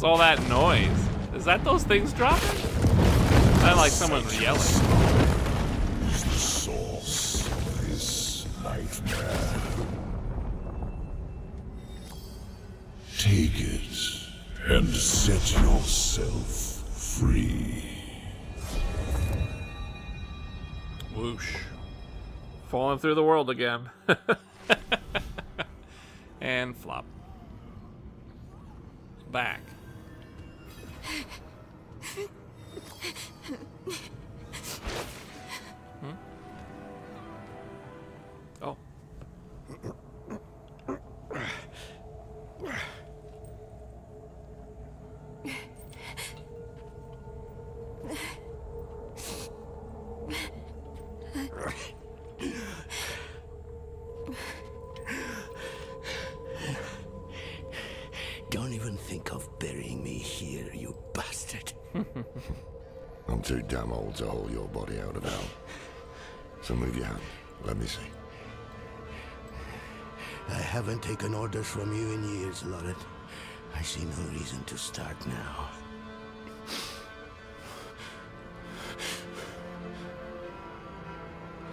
All that noise? Is that those things dropping? Sound like someone yelling. is the source of this nightmare. Take it and set yourself free. Whoosh. Falling through the world again. fut So move your hand. Let me see. I haven't taken orders from you in years, Lorath. I see no reason to start now.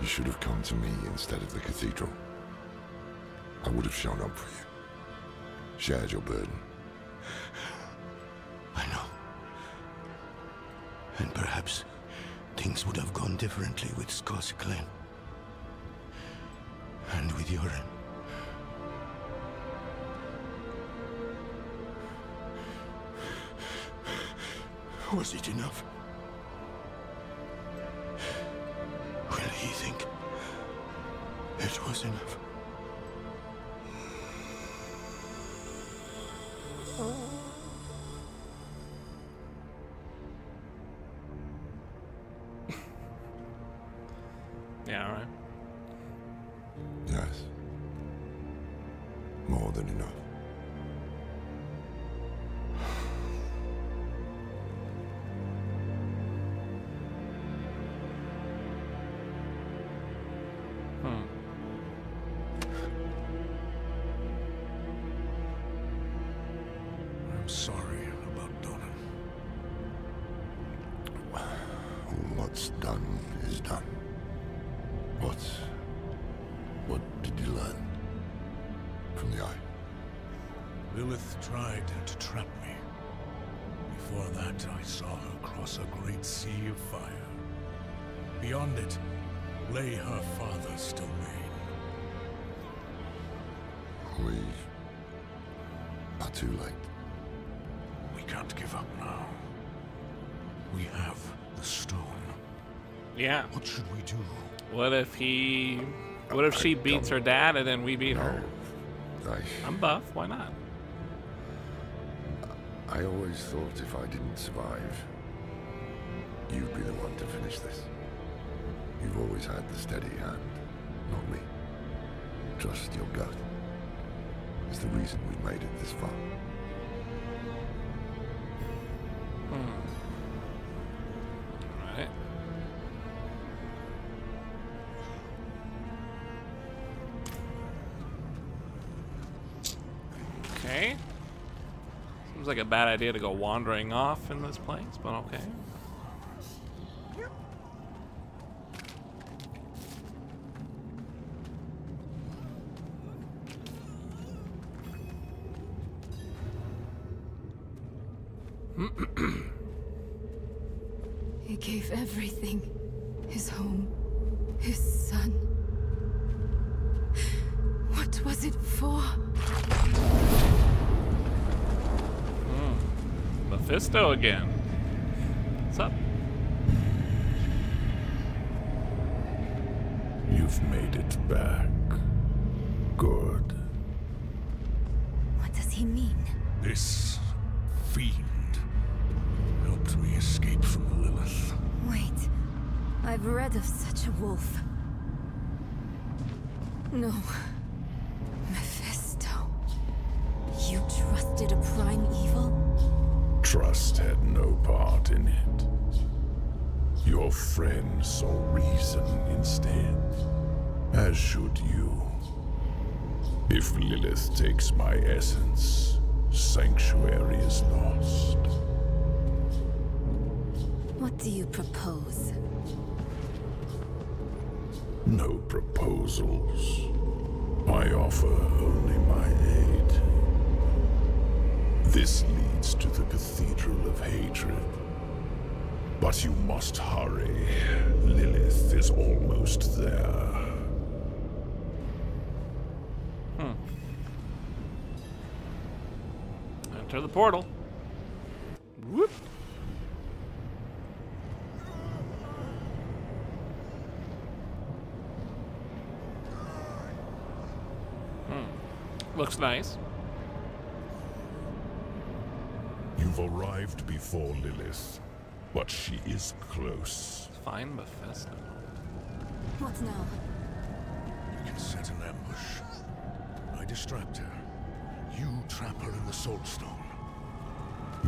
You should have come to me instead of the cathedral. I would have shown up for you. Shared your burden. I know. And perhaps Things would have gone differently with Scott's. And with Yoren. Was it enough? Will he think it was enough? Oh. Yeah, all right. Yes. More than enough. Lay her father's domain. We... are too late. We can't give up now. We have the stone. Yeah. What should we do? What if he? What if she beats her dad and then we beat her? I... I'm buff. Why not? I always thought if I didn't survive, you'd be the one to finish this. You've always had the steady hand, not me. Trust your gut. It's the reason we've made it this far. Hmm. Alright. Okay. Seems like a bad idea to go wandering off in this place, but okay. Mephisto again. What's up? You've made it back. Good. What does he mean? This fiend helped me escape from Lilith. Wait. I've read of such a wolf. No. Trust had no part in it. Your friend saw reason instead. As should you. If Lilith takes my essence, Sanctuary is lost. What do you propose? No proposals. I offer only my aid. This leads to the Cathedral of Hatred. But you must hurry. Lilith is almost there. Hmm. Enter the portal. Whoop. Hmm. Looks nice. You've arrived before Lilith, but she is close. Fine Mephisto. What now? We can set an ambush. I distract her. You trap her in the Soul Stone.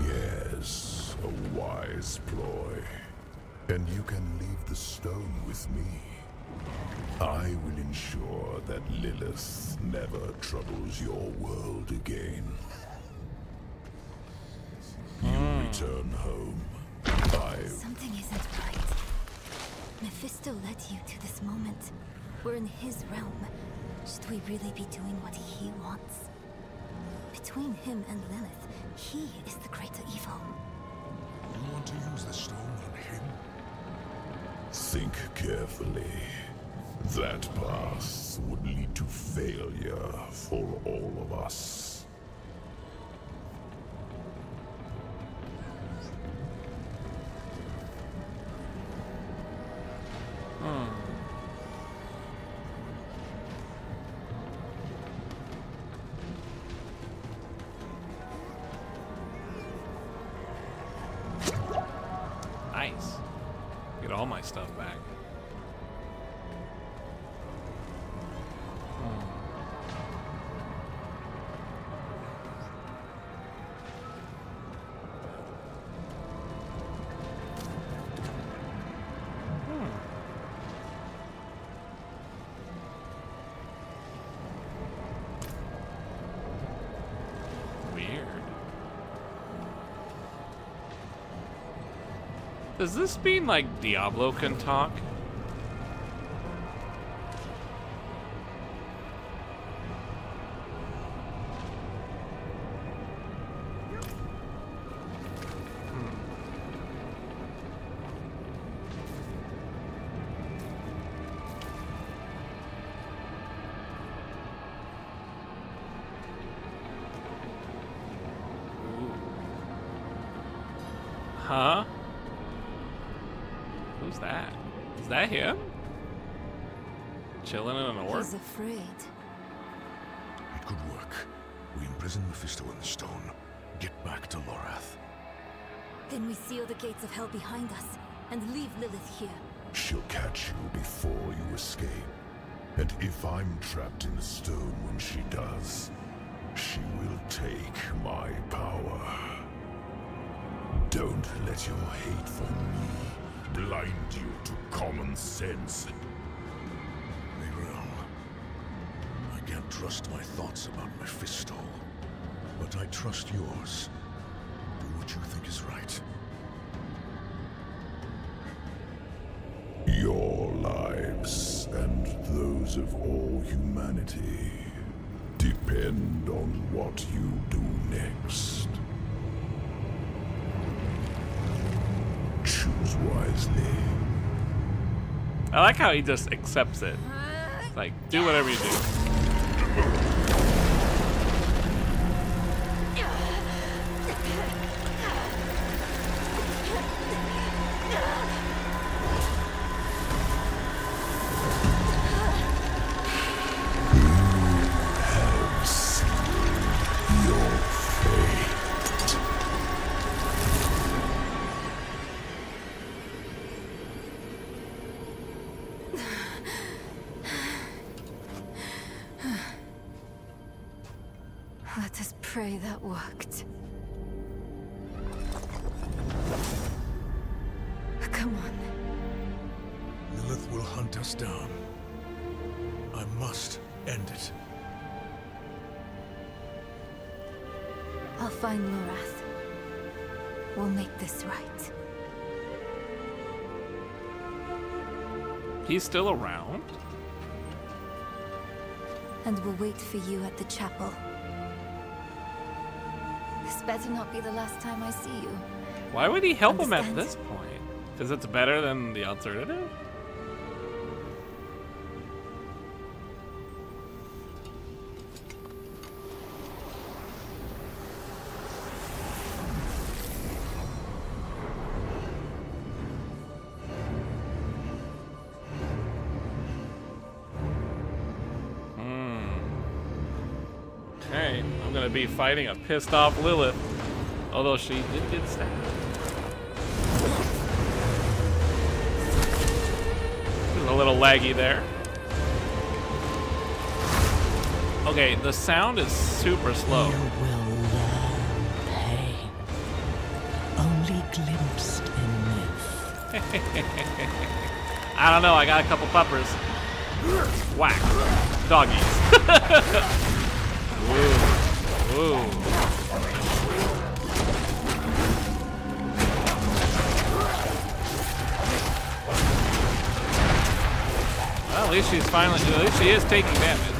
Yes, a wise ploy. And you can leave the stone with me. I will ensure that Lilith never troubles your world again. You hmm. return home. I Something isn't right. Mephisto led you to this moment. We're in his realm. Should we really be doing what he wants? Between him and Lilith, he is the greater evil. You want to use the stone on him? Think carefully. That path would lead to failure for all of us. Does this mean like Diablo can talk? Trapped in stone when she does, she will take my power. Don't let your hate for me blind you to common sense. Neyrelle, I can't trust my thoughts about Mephisto, but I trust yours. Do what you think is right. Your lives and those of all humanity depend on what you do next. Choose wisely. I like how he just accepts it. Like, do whatever you do. for you at the chapel. This better not be the last time I see you. Why would he help him at this point? Because it's better than the alternative? I'm gonna be fighting a pissed off Lilith. Although she did get stabbed. A little laggy there. Okay, the sound is super slow. Pain. Only glimpsed in myth. I don't know, I got a couple puppers. Whack. Doggies. Well, at least she's finally, at least she is taking damage.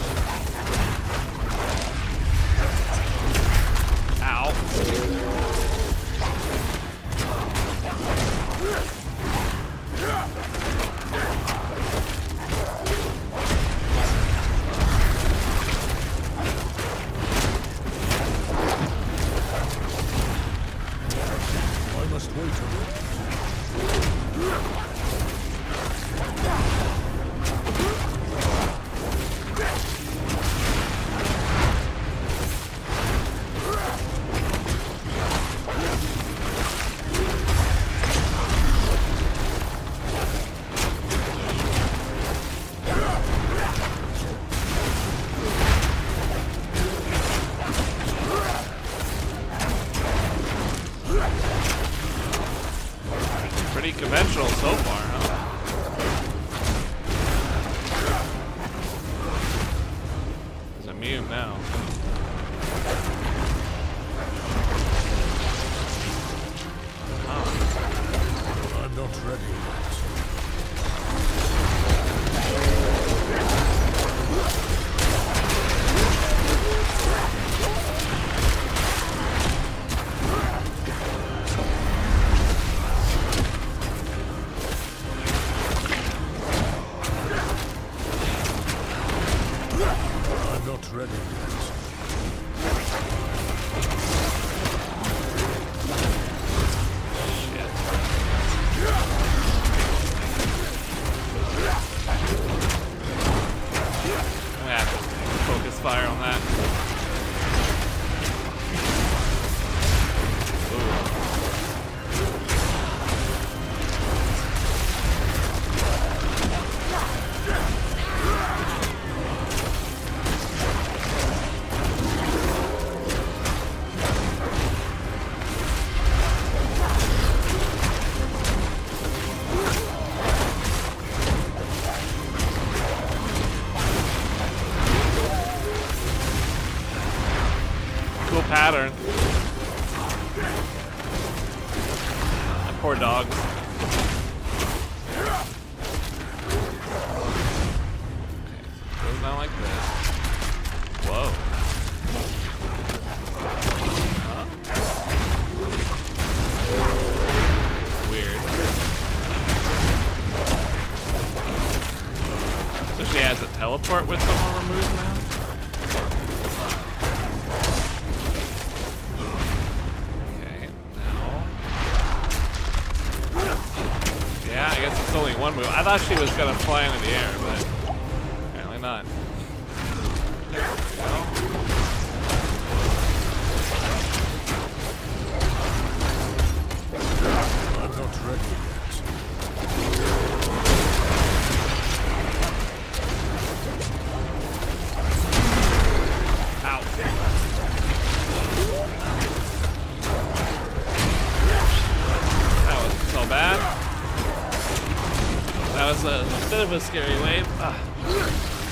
A, a bit of a scary wave. Ah.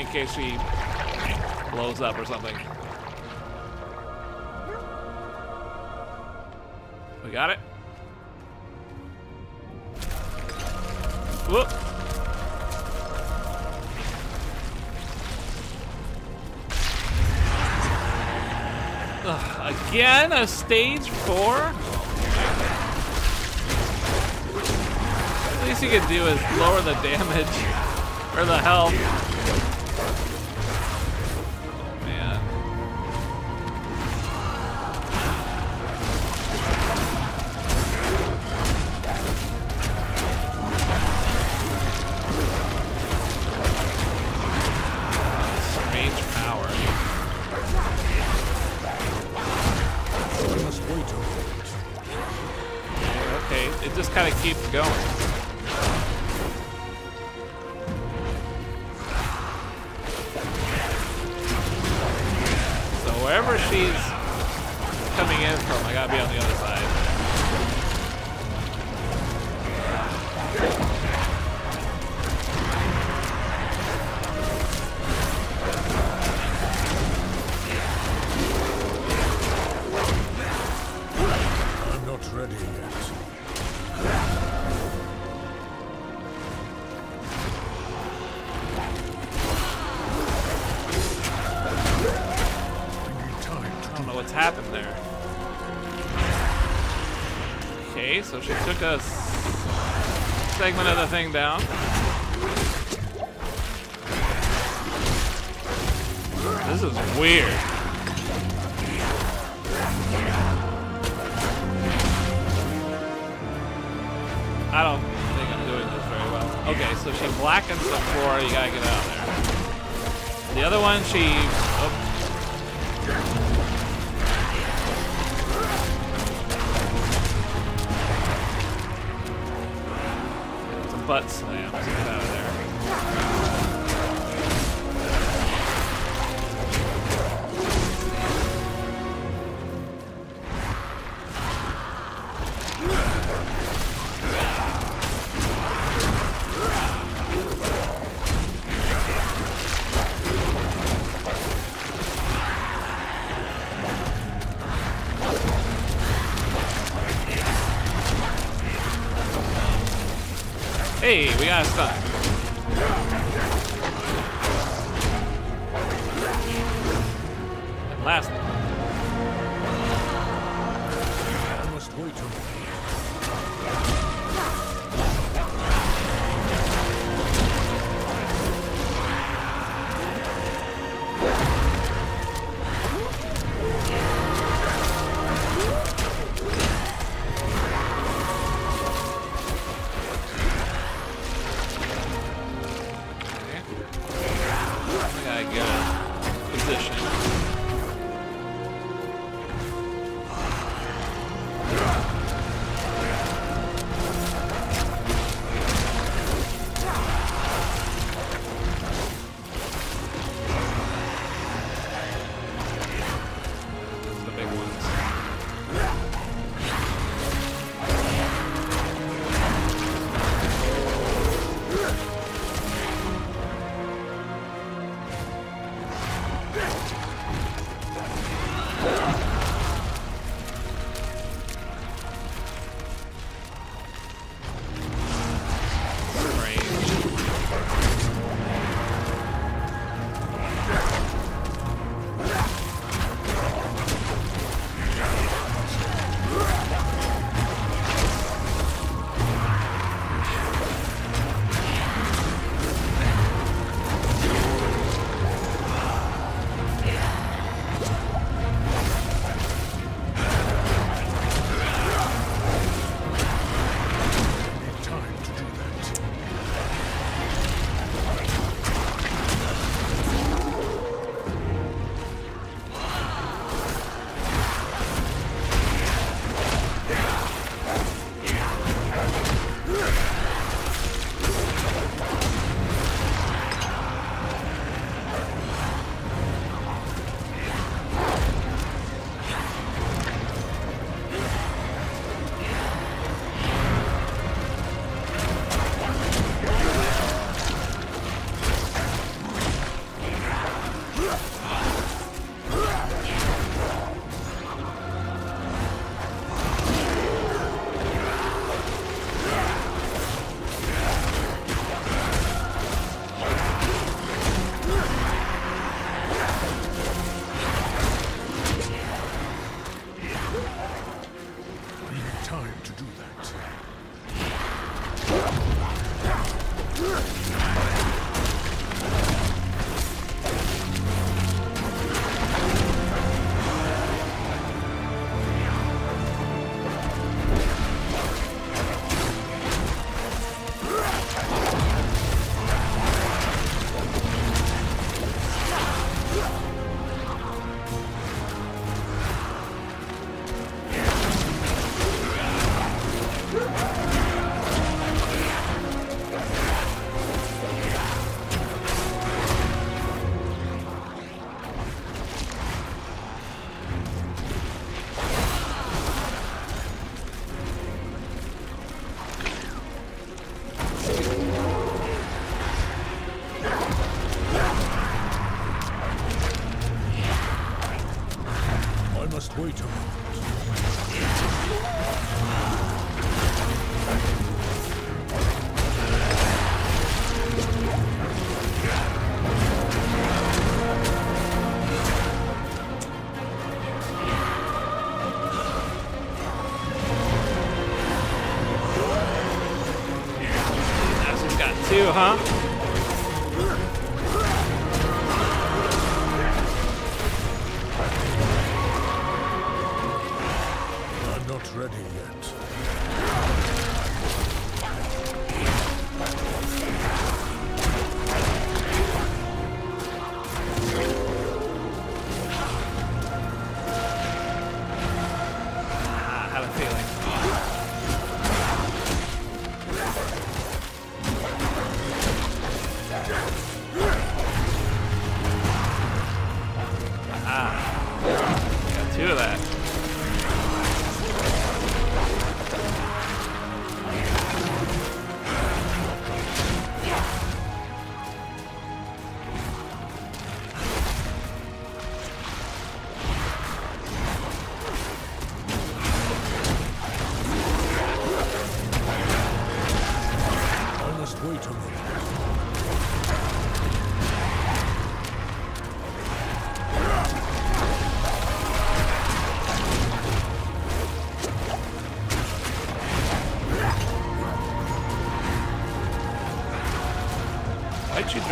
in case she blows up or something. We got it. Whoop. Ugh, again, a stage four? At least you can do is lower the damage or the health. flying down. Yes. Uh,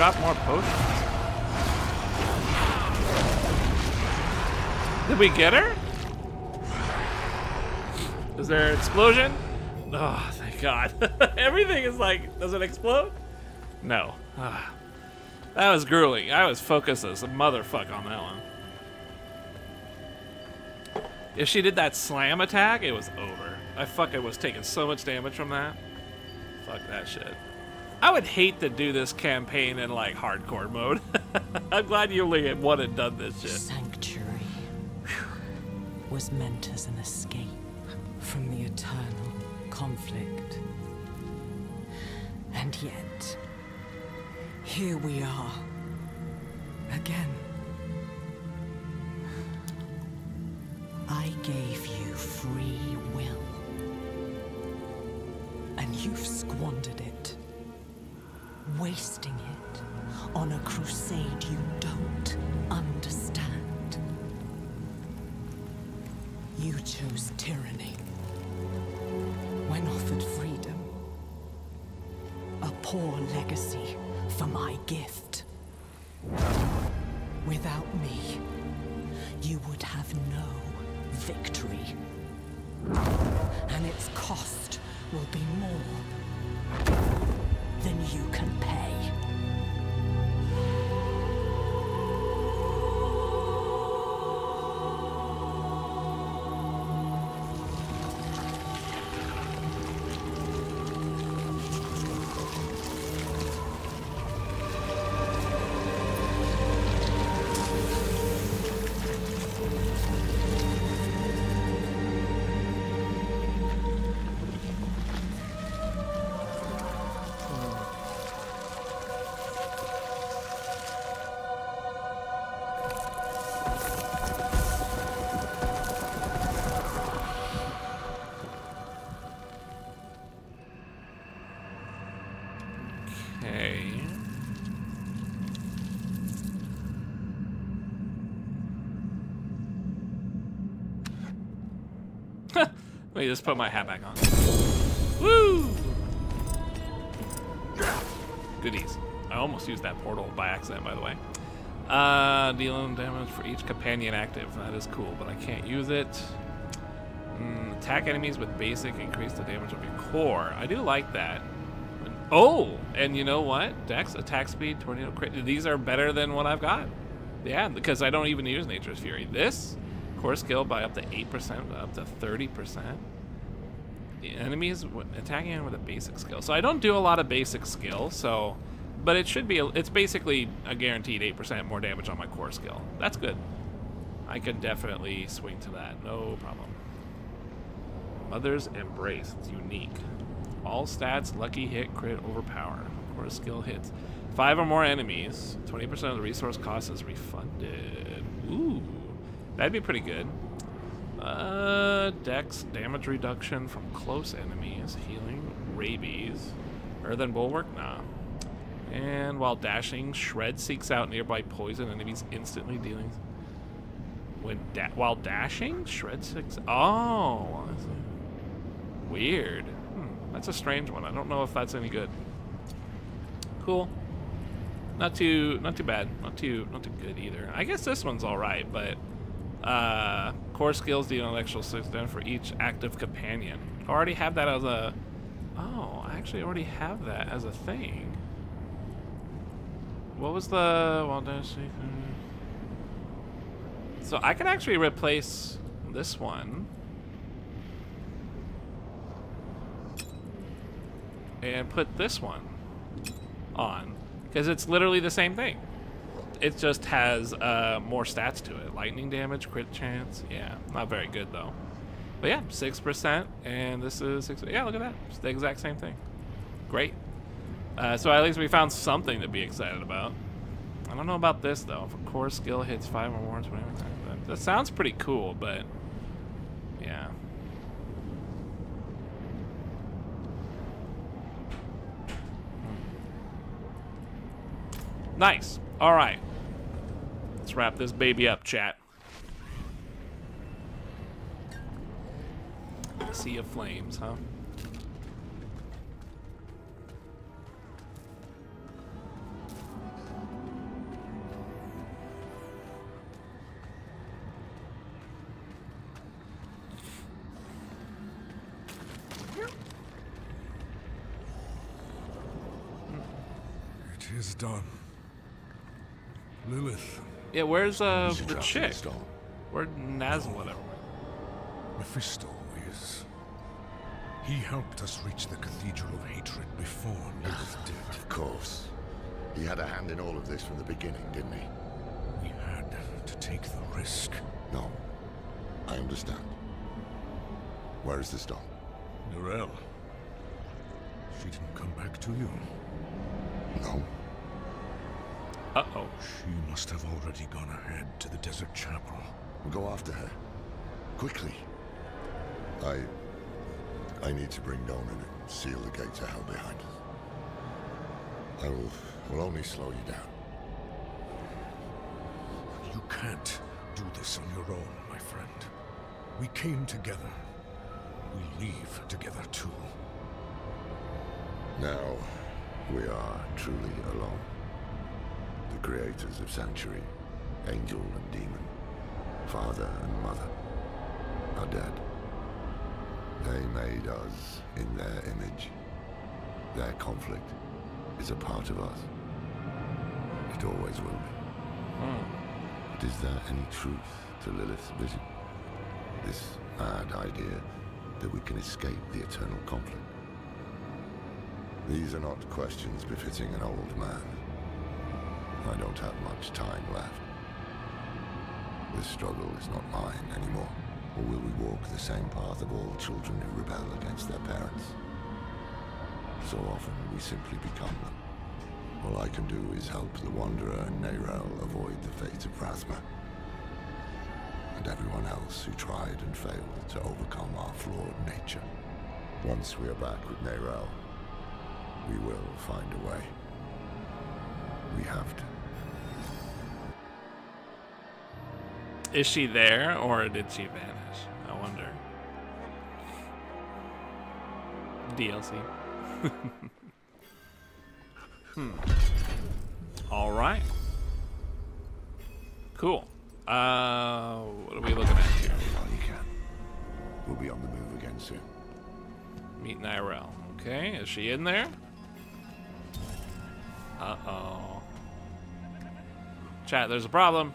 drop more potions? Did we get her? Is there an explosion? Oh, thank God. Everything is like, does it explode? No. Ah. That was grueling. I was focused as a motherfucker on that one. If she did that slam attack, it was over. I fucking was taking so much damage from that. Fuck that shit. I would hate to do this campaign in like hardcore mode. I'm glad you only one and done this shit. Sanctuary was meant as an escape from the eternal conflict. And yet, here we are. Me just put my hat back on. Woo! Goodies. I almost used that portal by accident, by the way. Uh, dealing damage for each companion active. That is cool, but I can't use it. Mm, attack enemies with basic, increase the damage of your core. I do like that. Oh, and you know what? Dex, attack speed, tornado crit. These are better than what I've got. Yeah, because I don't even use Nature's Fury. This, core skill by up to 8%, up to 30%. The enemies attacking him with a basic skill. So I don't do a lot of basic skill, so... But it should be, it's basically a guaranteed 8% more damage on my core skill. That's good. I can definitely swing to that, no problem. Mother's Embrace, it's unique. All stats, lucky hit, crit, overpower. Core skill hits. Five or more enemies. 20% of the resource cost is refunded. Ooh, that'd be pretty good. Uh, dex, damage reduction from close enemies, healing, rabies. Earthen bulwark? Nah. And while dashing, Shred seeks out nearby poison enemies, instantly dealing. When da while dashing, Shred seeks. Oh, weird. Hmm, that's a strange one. I don't know if that's any good. Cool. Not too, not too bad. Not too, not too good either. I guess this one's all right, but uh, core skills deal intellectual damage for each active companion. I already have that as a. Oh, I actually already have that as a thing. What was the So I could actually replace this one. And put this one on. Because it's literally the same thing. It just has uh, more stats to it. Lightning damage, crit chance. Yeah, not very good though. But yeah, 6%. And this is 6 Yeah, look at that. It's the exact same thing. Great. Uh, so at least we found something to be excited about. I don't know about this though. If a core skill hits five or more, whatever. That, that sounds pretty cool, but yeah. Hmm. Nice. All right. Let's wrap this baby up, chat. Sea of flames, huh? It is done. Lilith. Yeah, where's uh the chick? Where Naz whatever? Mephisto is. He helped us reach the Cathedral of Hatred before Lilith did. Of course. He had a hand in all of this from the beginning, didn't he? We had to take the risk. No. I understand. Where is the stone? Neyrelle. She didn't come back to you. No. Uh-oh. She must have already gone ahead to the Desert Chapel. We'll Go after her. Quickly. I... I need to bring Donan and seal the gate to hell behind us. I will, will only slow you down. You can't do this on your own, my friend. We came together. We leave together, too. Now, we are truly alone. Creators of Sanctuary, Angel and Demon, Father and Mother, are dead. They made us in their image. Their conflict is a part of us. It always will be. Hmm. But is there any truth to Lilith's vision? This mad idea that we can escape the eternal conflict? These are not questions befitting an old man. I don't have much time left. This struggle is not mine anymore. Or will we walk the same path of all children who rebel against their parents? So often we simply become them. All I can do is help the Wanderer and Neyrelle avoid the fate of Rathma. And everyone else who tried and failed to overcome our flawed nature. Once we are back with Neyrelle, we will find a way. We have to. Is she there, or did she vanish? I wonder. DLC. Hmm. All right. Cool. Uh, what are we looking at here? All you can. We'll be on the move again soon. Meet Neyrelle. Okay, is she in there? Uh-oh. Chat, there's a problem.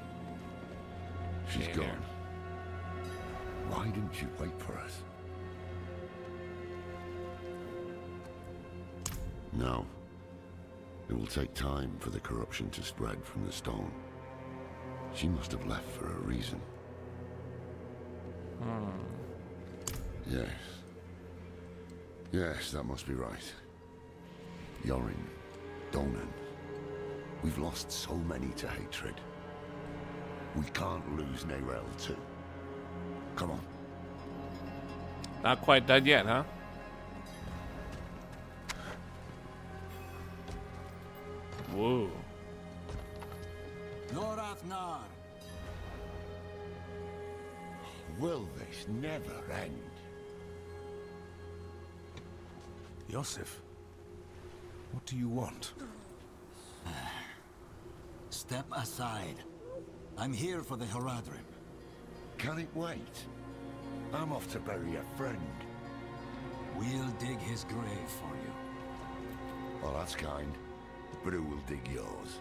It will take time for the corruption to spread from the stone. She must have left for a reason. Hmm. Yes. Yes, that must be right. Yorin, Donan. We've lost so many to hatred. We can't lose Neyrelle too. Come on. Not quite dead yet, huh? Whoa. Lorath Nahr. Will this never end? Yosef, what do you want? Step aside. I'm here for the Horadrim. Can it wait? I'm off to bury a friend. We'll dig his grave for you. Well, that's kind. But who will dig yours?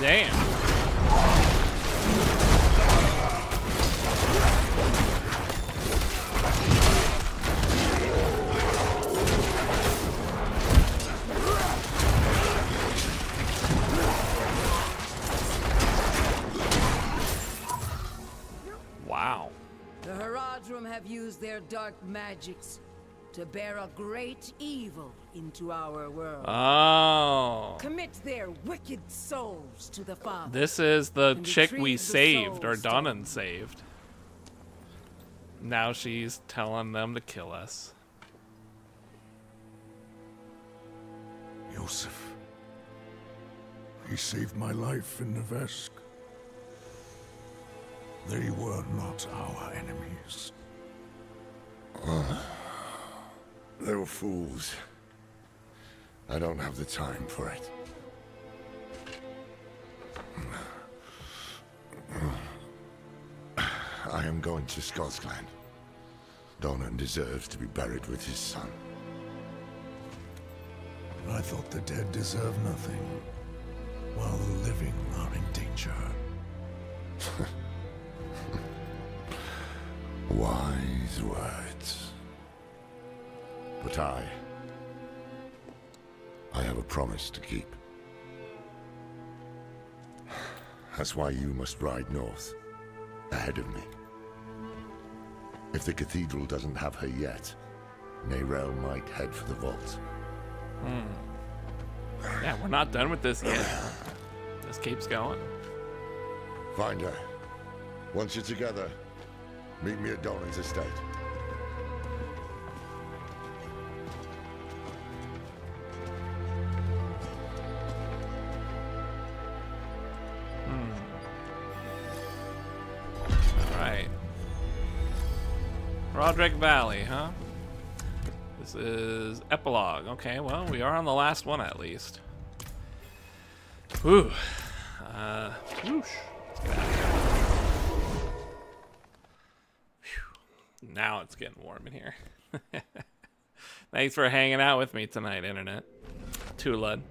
Damn. Wow. The Horadrim have used their dark magics to bear a great evil into our world. Oh. Commit their wicked souls to the Father. This is the chick we the saved, or Soul Stone. Donan saved. Now she's telling them to kill us. Yosef. He saved my life in Nevesk. They were not our enemies. They were fools. I don't have the time for it. I am going to Scosglen. Donan deserves to be buried with his son. I thought the dead deserve nothing, while the living are in danger. Wise words. But I... I have a promise to keep. That's why you must ride north, ahead of me. If the cathedral doesn't have her yet, Neyrelle might head for the vault. Hmm. Yeah, we're not done with this yet. This keeps going. Find her. Once you're together, meet me at Donan's estate. Roderick Valley, huh? This is epilogue. Okay, well, we are on the last one at least. Whew. Uh, whoosh. Let's get out of here. Phew. Now it's getting warm in here. Thanks for hanging out with me tonight, Internet. Tulud.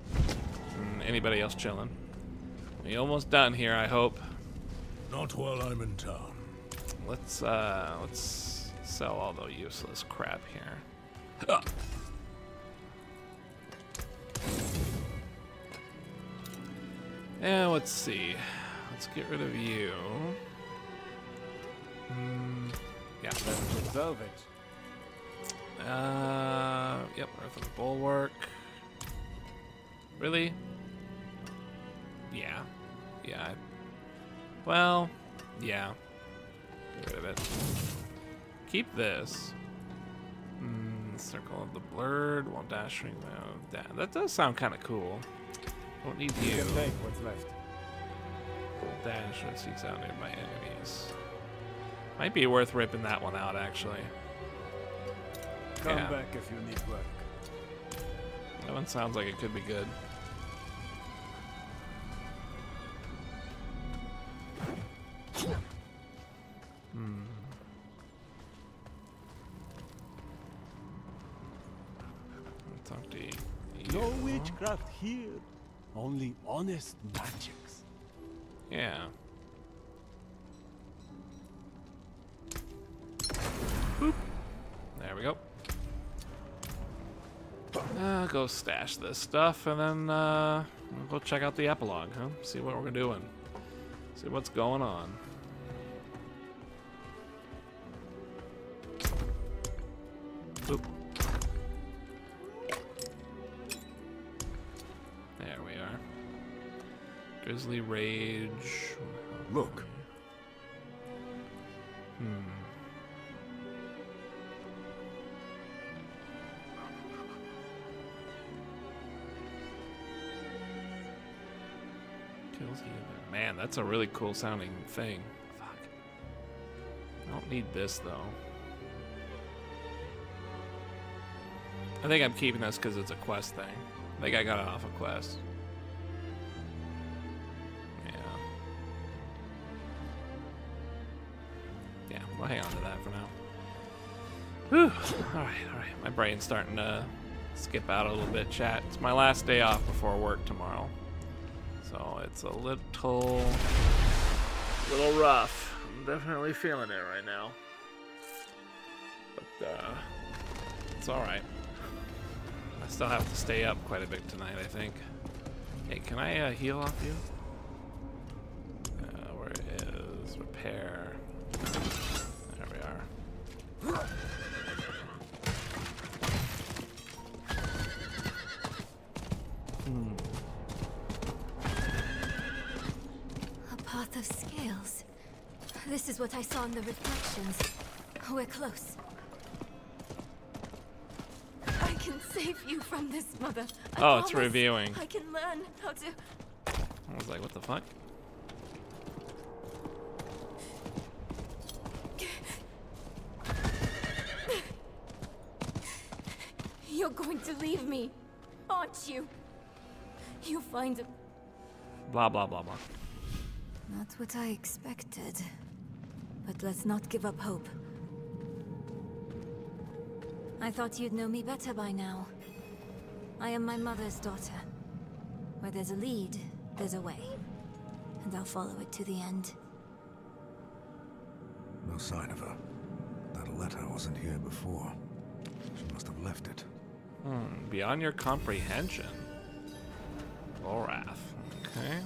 And anybody else chilling. We almost done here, I hope. Not while I'm in town. Let's uh let's sell all the useless crap here. Ugh. Yeah, let's see. Let's get rid of you. Mm, yeah. Velvet. Uh, yep, Earthen Bulwark. Really? Yeah. Yeah. Well, yeah. Get rid of it. Keep this. Mm, Circle of the Blurred while dashing mode. That, that does sound kind of cool. Don't need You you. take what's left. Dash when seeks out nearby enemies. Might be worth ripping that one out, actually. Come Yeah. back if you need work. That one sounds like it could be good. Hmm. To you. No witchcraft here. Only honest magics. Yeah. Boop. There we go. Uh, go stash this stuff and then uh, we'll go check out the epilogue, huh? See what we're doing. See what's going on. Boop. Grizzly Rage. Look. Hmm. Kills. Man, that's a really cool sounding thing. Fuck. I don't need this though. I think I'm keeping this because it's a quest thing. I think I got it off a quest. We'll hang on to that for now. Whew. Alright, alright. My brain's starting to skip out a little bit, chat. It's my last day off before work tomorrow. So it's a little little rough. I'm definitely feeling it right now. But uh it's alright. I still have to stay up quite a bit tonight, I think. Hey, can I uh, heal off you? Uh, where is repair? Is what I saw in the reflections. We're close. I can save you from this, Mother. I Oh, it's reviewing. I can learn how to. I was like, what the fuck? You're going to leave me, aren't you? You find a... Blah blah blah blah. Not what I expected. But let's not give up hope. I thought you'd know me better by now. I am my mother's daughter. Where there's a lead, there's a way. And I'll follow it to the end. No sign of her. That letter wasn't here before. She must have left it. Hmm, beyond your comprehension. Lorath. Okay.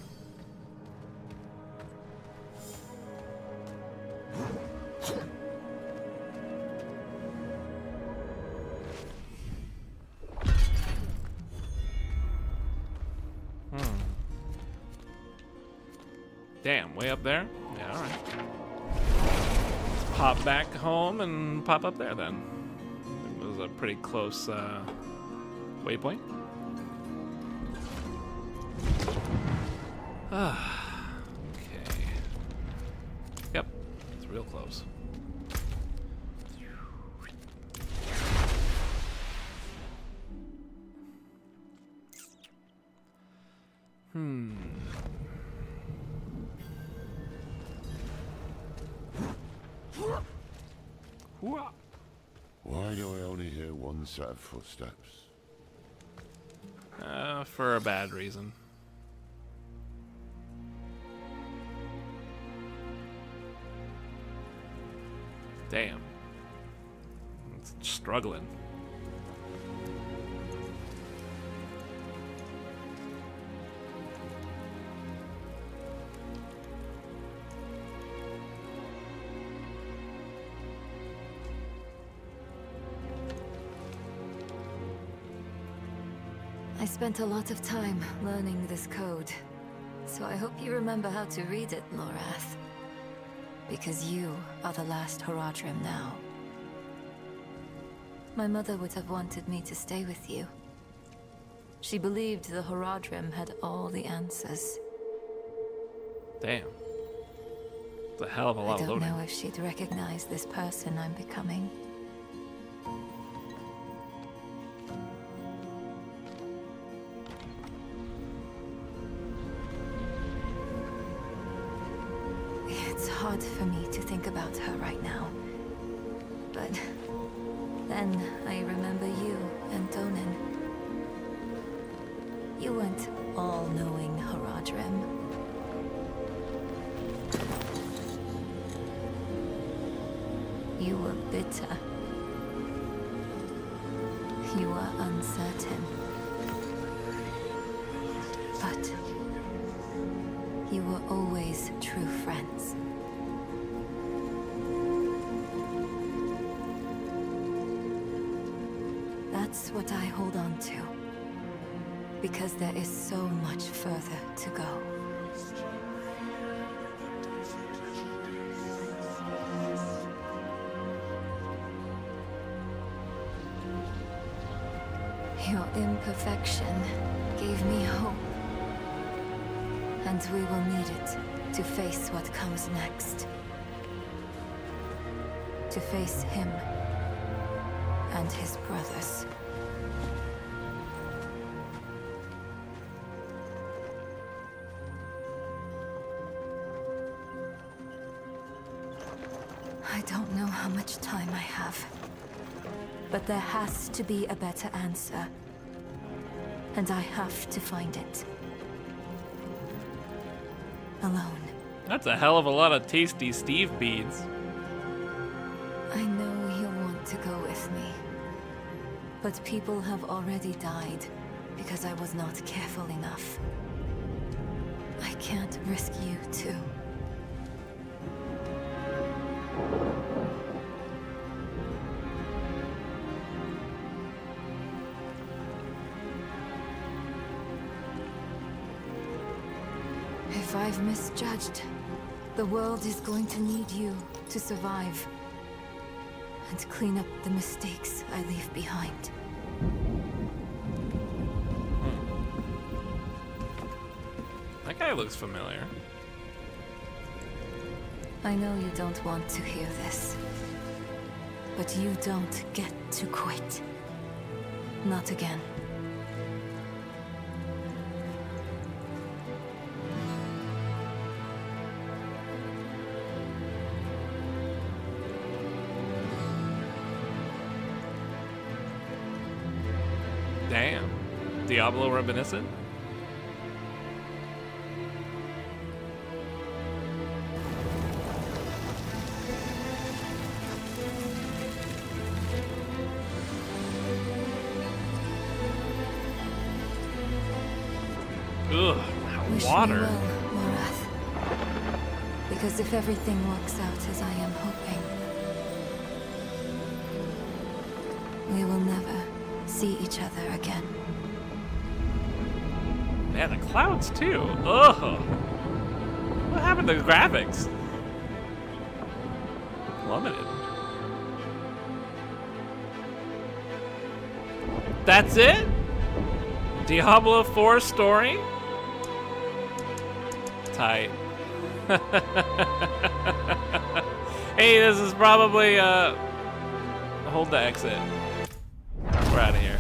Damn, way up there? Yeah, alright. Pop back home and pop up there then. It was a pretty close uh, waypoint. Ah, of footsteps? Uh, for a bad reason. Damn. It's struggling. Spent a lot of time learning this code. So I hope you remember how to read it, Lorath. Because you are the last Horadrim now. My mother would have wanted me to stay with you. She believed the Horadrim had all the answers. Damn. It's a hell of a lot I don't know if she'd recognize this person I'm becoming. There is so much further to go. Your imperfection gave me hope. And we will need it to face what comes next. To face him and his brothers. There has to be a better answer. And I have to find it. Alone. That's a hell of a lot of tasty Steve beads. I know you'll want to go with me. But people have already died because I was not careful enough. I can't risk you too. I've misjudged, the world is going to need you to survive and clean up the mistakes I leave behind. Hmm. That guy looks familiar. I know you don't want to hear this, but you don't get to quit. Not again. Diablo reminiscent? Ugh, that Wish me water. well, Lorath. Because if everything works out as I am hoping, we will never see each other again. Man, the clouds too. Ugh. What happened to the graphics? Plummeted. That's it? Diablo 4 story? Tight. hey, this is probably, uh... Hold the exit. We're out of here.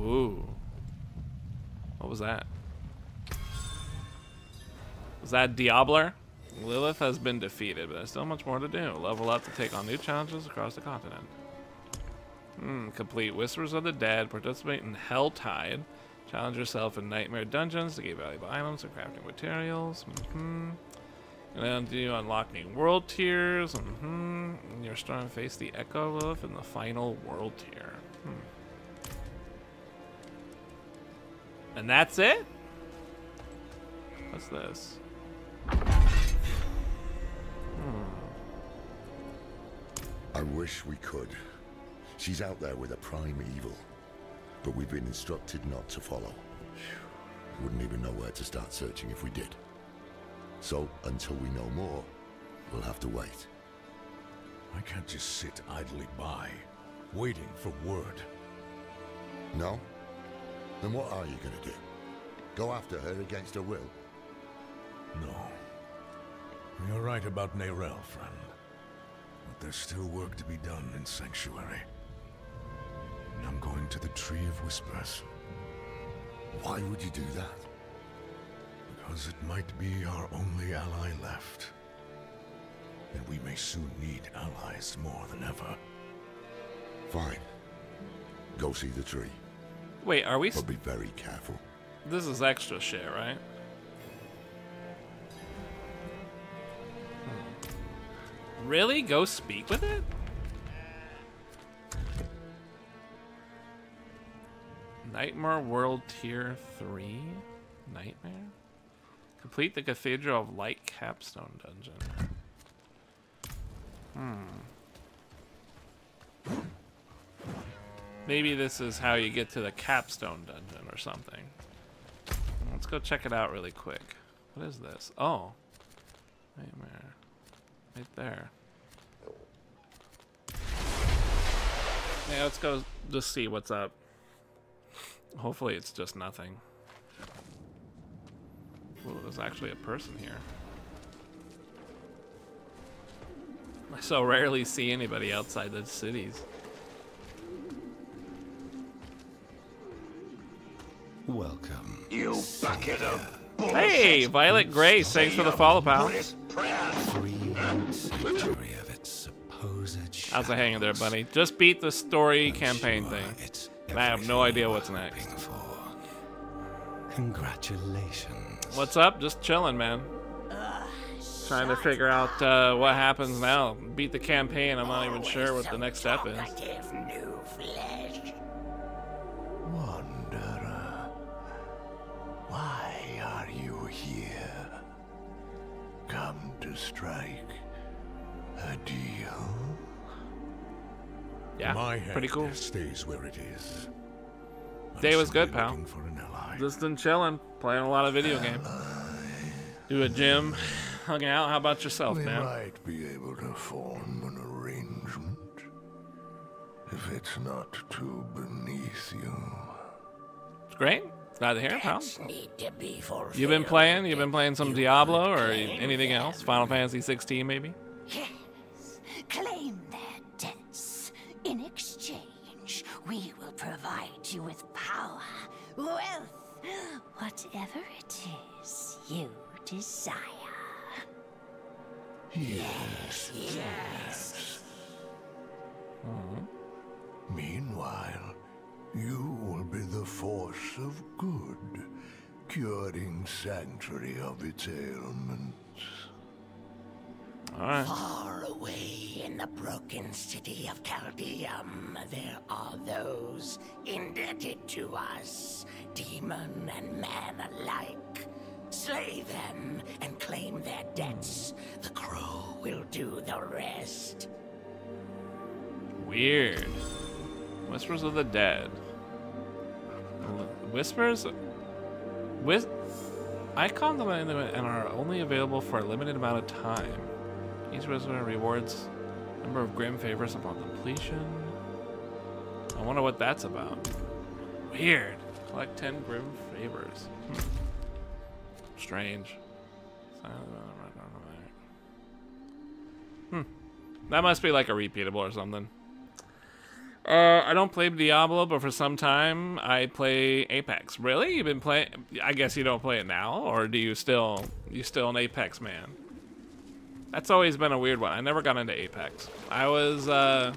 Ooh. What was that? Was that Diabler? Lilith has been defeated, but there's still much more to do. Level up to take on new challenges across the continent. Hmm, complete Whispers of the Dead, participate in Helltide, challenge yourself in Nightmare Dungeons to get valuable items and crafting materials. Mm-hmm. And then do unlock new world tiers. Mm-hmm. And you're starting to face the Echo Lilith in the final world tier. Hmm. And that's it? What's this? Hmm. I wish we could. She's out there with a prime evil. But we've been instructed not to follow. Wouldn't even know where to start searching if we did. So, until we know more, we'll have to wait. I can't just sit idly by, waiting for word. No? Then what are you gonna do? Go after her against her will? No. You're right about Neyrelle, friend. But there's still work to be done in Sanctuary. And I'm going to the Tree of Whispers. Why would you do that? Because it might be our only ally left. And we may soon need allies more than ever. Fine. Go see the tree. Wait, are we? But be very careful. This is extra shit, right? Really? Go speak with it? Nightmare World Tier 3? Nightmare? Complete the Cathedral of Light Capstone Dungeon. Hmm. Maybe this is how you get to the Capstone Dungeon or something. Let's go check it out really quick. What is this? Oh. Nightmare. Right there. Yeah, let's go just see what's up. Hopefully it's just nothing. Ooh, there's actually a person here. I so rarely see anybody outside the cities. Welcome. You bucket of Hey, Violet Grace, thanks for the follow, pal. How's it hanging there, buddy? Just beat the story campaign thing. And I have no idea what's next. Congratulations. What's up? Just chilling, man. Trying to figure out uh, what happens now. Beat the campaign. I'm not even sure what the next step is. Wanderer, why are you here? Come to strike a deal? Yeah, My head pretty cool. stays where it is. Day was good, pal. For an ally. Just been chilling, playing a lot of video games. Do a gym, hung out. How about yourself, we man? might be able to form an arrangement. If it's not too beneath you. It's great. Glad to hear, it, pal. Need to be fulfilled. You been playing? You've been playing some Diablo or anything else? Final Fantasy 16, maybe? Yes. Claim their debts. In exchange, we will provide you with power, wealth, whatever it is you desire. Yes. Yes. Mm-hmm. Meanwhile, you will be the force of good, curing Sanctuary of its ailments. Alright. Far away in the broken city of Caldeum, there are those indebted to us, demon and man alike. Slay them and claim their debts. The crow will do the rest. Weird. Whispers of the Dead. Whispers? Whis Icons on and are only available for a limited amount of time. Each whisper rewards a number of grim favors upon completion. I wonder what that's about. Weird. Collect 10 grim favors. Hmm. Strange. Hmm. That must be like a repeatable or something. Uh, I don't play Diablo, but for some time I play Apex. Really? You've been playing? I guess you don't play it now, or do you still? You still an Apex man? That's always been a weird one. I never got into Apex. I was, uh,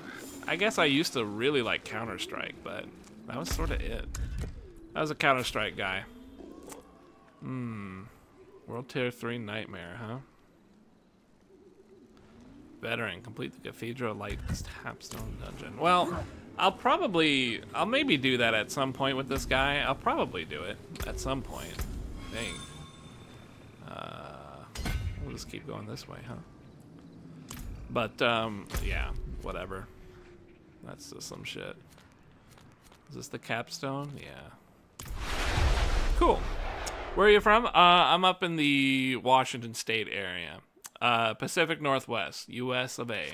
I guess I used to really like Counter Strike, but that was sort of it. I was a Counter Strike guy. Hmm. World Tier 3 Nightmare, huh? Veteran, complete the Cathedral Light Capstone Dungeon. Well, I'll probably, I'll maybe do that at some point with this guy. I'll probably do it at some point. Think. Uh, we'll just keep going this way, huh? But, um, yeah, whatever. That's just some shit. Is this the capstone? Yeah. Cool. Where are you from? Uh, I'm up in the Washington State area. Uh, Pacific Northwest, US of A.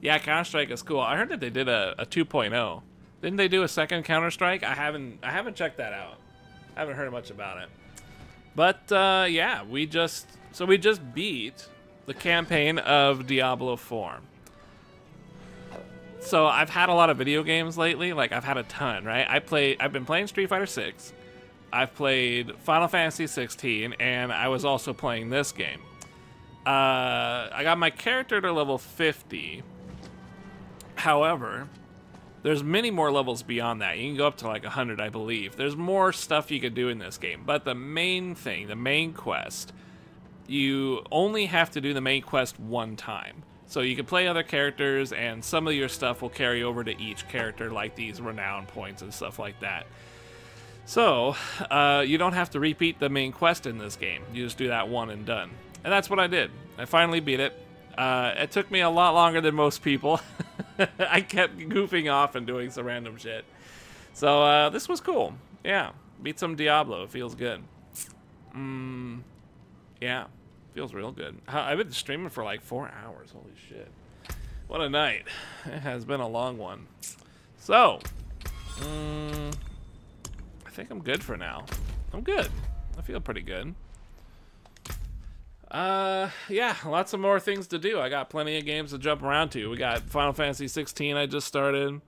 Yeah, Counter Strike is cool. I heard that they did a, a 2.0. Didn't they do a second Counter Strike? I haven't I haven't checked that out. I haven't heard much about it. But uh, yeah, we just so we just beat the campaign of Diablo 4. So I've had a lot of video games lately. Like I've had a ton, right? I play. I've been playing Street Fighter 6. I've played Final Fantasy 16, and I was also playing this game. Uh, I got my character to level 50. However, there's many more levels beyond that. You can go up to like 100, I believe. There's more stuff you could do in this game. But the main thing, the main quest, you only have to do the main quest one time. So you can play other characters, and some of your stuff will carry over to each character, like these renown points and stuff like that. So, uh, you don't have to repeat the main quest in this game. You just do that one and done. And that's what I did. I finally beat it. Uh, it took me a lot longer than most people. I kept goofing off and doing some random shit. So, uh, this was cool. Yeah, beat some Diablo. It feels good. Mm, yeah, feels real good. I've been streaming for like four hours. Holy shit. What a night. It has been a long one. So, mm, think I'm good for now. I'm good. I feel pretty good. Uh, yeah, lots of more things to do. I got plenty of games to jump around to. We got Final Fantasy 16 I just started,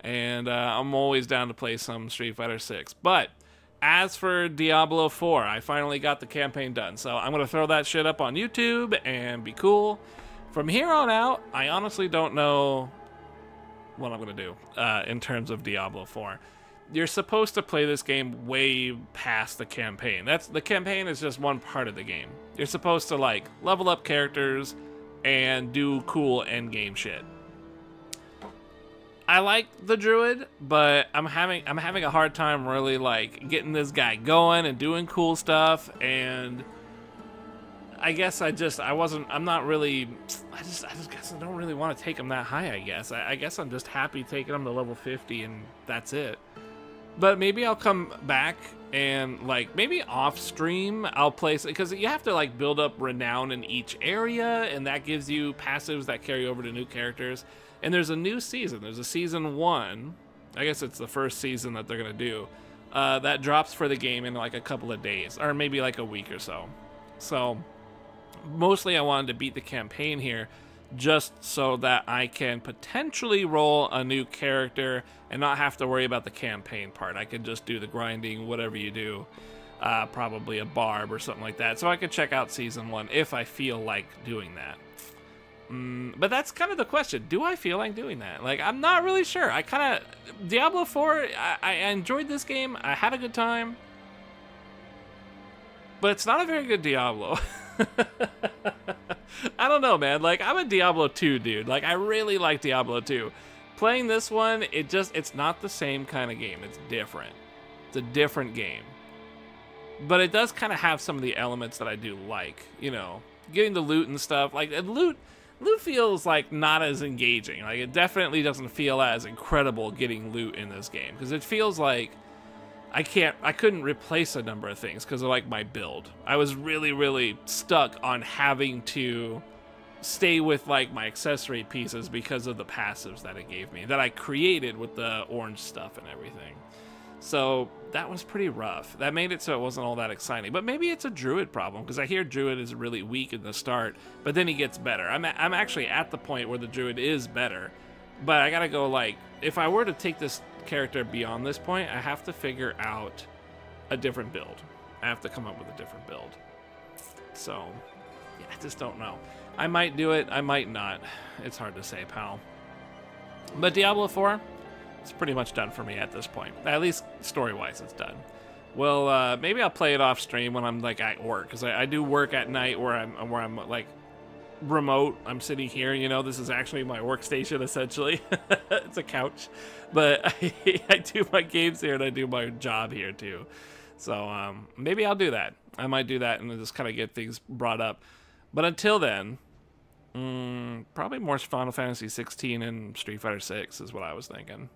and uh, I'm always down to play some Street Fighter 6. But as for Diablo 4, I finally got the campaign done, so I'm gonna throw that shit up on YouTube and be cool. From here on out, I honestly don't know what I'm gonna do uh, in terms of Diablo 4 you're supposed to play this game way past the campaign. That's the campaign is just one part of the game. You're supposed to like level up characters and do cool end game shit. I like the druid, but I'm having I'm having a hard time really like getting this guy going and doing cool stuff and I guess I just I wasn't I'm not really I just I just guess I don't really want to take him that high I guess I, I guess I'm just happy taking him to level 50 and that's it but maybe I'll come back and like maybe off stream I'll play because you have to like build up renown in each area and that gives you passives that carry over to new characters. And there's a new season. There's a season one. I guess it's the first season that they're gonna do. Uh, that drops for the game in like a couple of days or maybe like a week or so. So mostly I wanted to beat the campaign here just so that I can potentially roll a new character and not have to worry about the campaign part. I could just do the grinding, whatever you do, uh, probably a barb or something like that. So I could check out season one if I feel like doing that. Mm, but that's kind of the question. Do I feel like doing that? Like, I'm not really sure. I kind of. Diablo 4, I, I enjoyed this game. I had a good time. But it's not a very good Diablo. I don't know, man. Like, I'm a Diablo 2 dude. Like, I really like Diablo 2. Playing this one, it just, it's not the same kind of game. It's different. It's a different game. But it does kind of have some of the elements that I do like. You know, getting the loot and stuff. Like, loot, loot feels like not as engaging. Like, it definitely doesn't feel as incredible getting loot in this game. Because it feels like I can't I couldn't replace a number of things because of like my build. I was really really stuck on having to stay with like my accessory pieces because of the passives that it gave me that I created with the orange stuff and everything. So that was pretty rough. That made it so it wasn't all that exciting. But maybe it's a druid problem because I hear druid is really weak in the start, but then he gets better. I'm I'm actually at the point where the druid is better, but I gotta go like if I were to take this character beyond this point, I have to figure out a different build. I have to come up with a different build. So, yeah, I just don't know. I might do it, I might not. It's hard to say, pal. But Diablo 4, it's pretty much done for me at this point. At least story-wise, it's done. Well, uh, maybe I'll play it off stream when I'm like at work, because I, I, do work at night where I'm where I'm like remote. I'm sitting here, you know, this is actually my workstation essentially. it's a couch. But I, I, do my games here and I do my job here too. So um, maybe I'll do that. I might do that and just kind of get things brought up. But until then, mm, probably more Final Fantasy 16 and Street Fighter 6 is what I was thinking.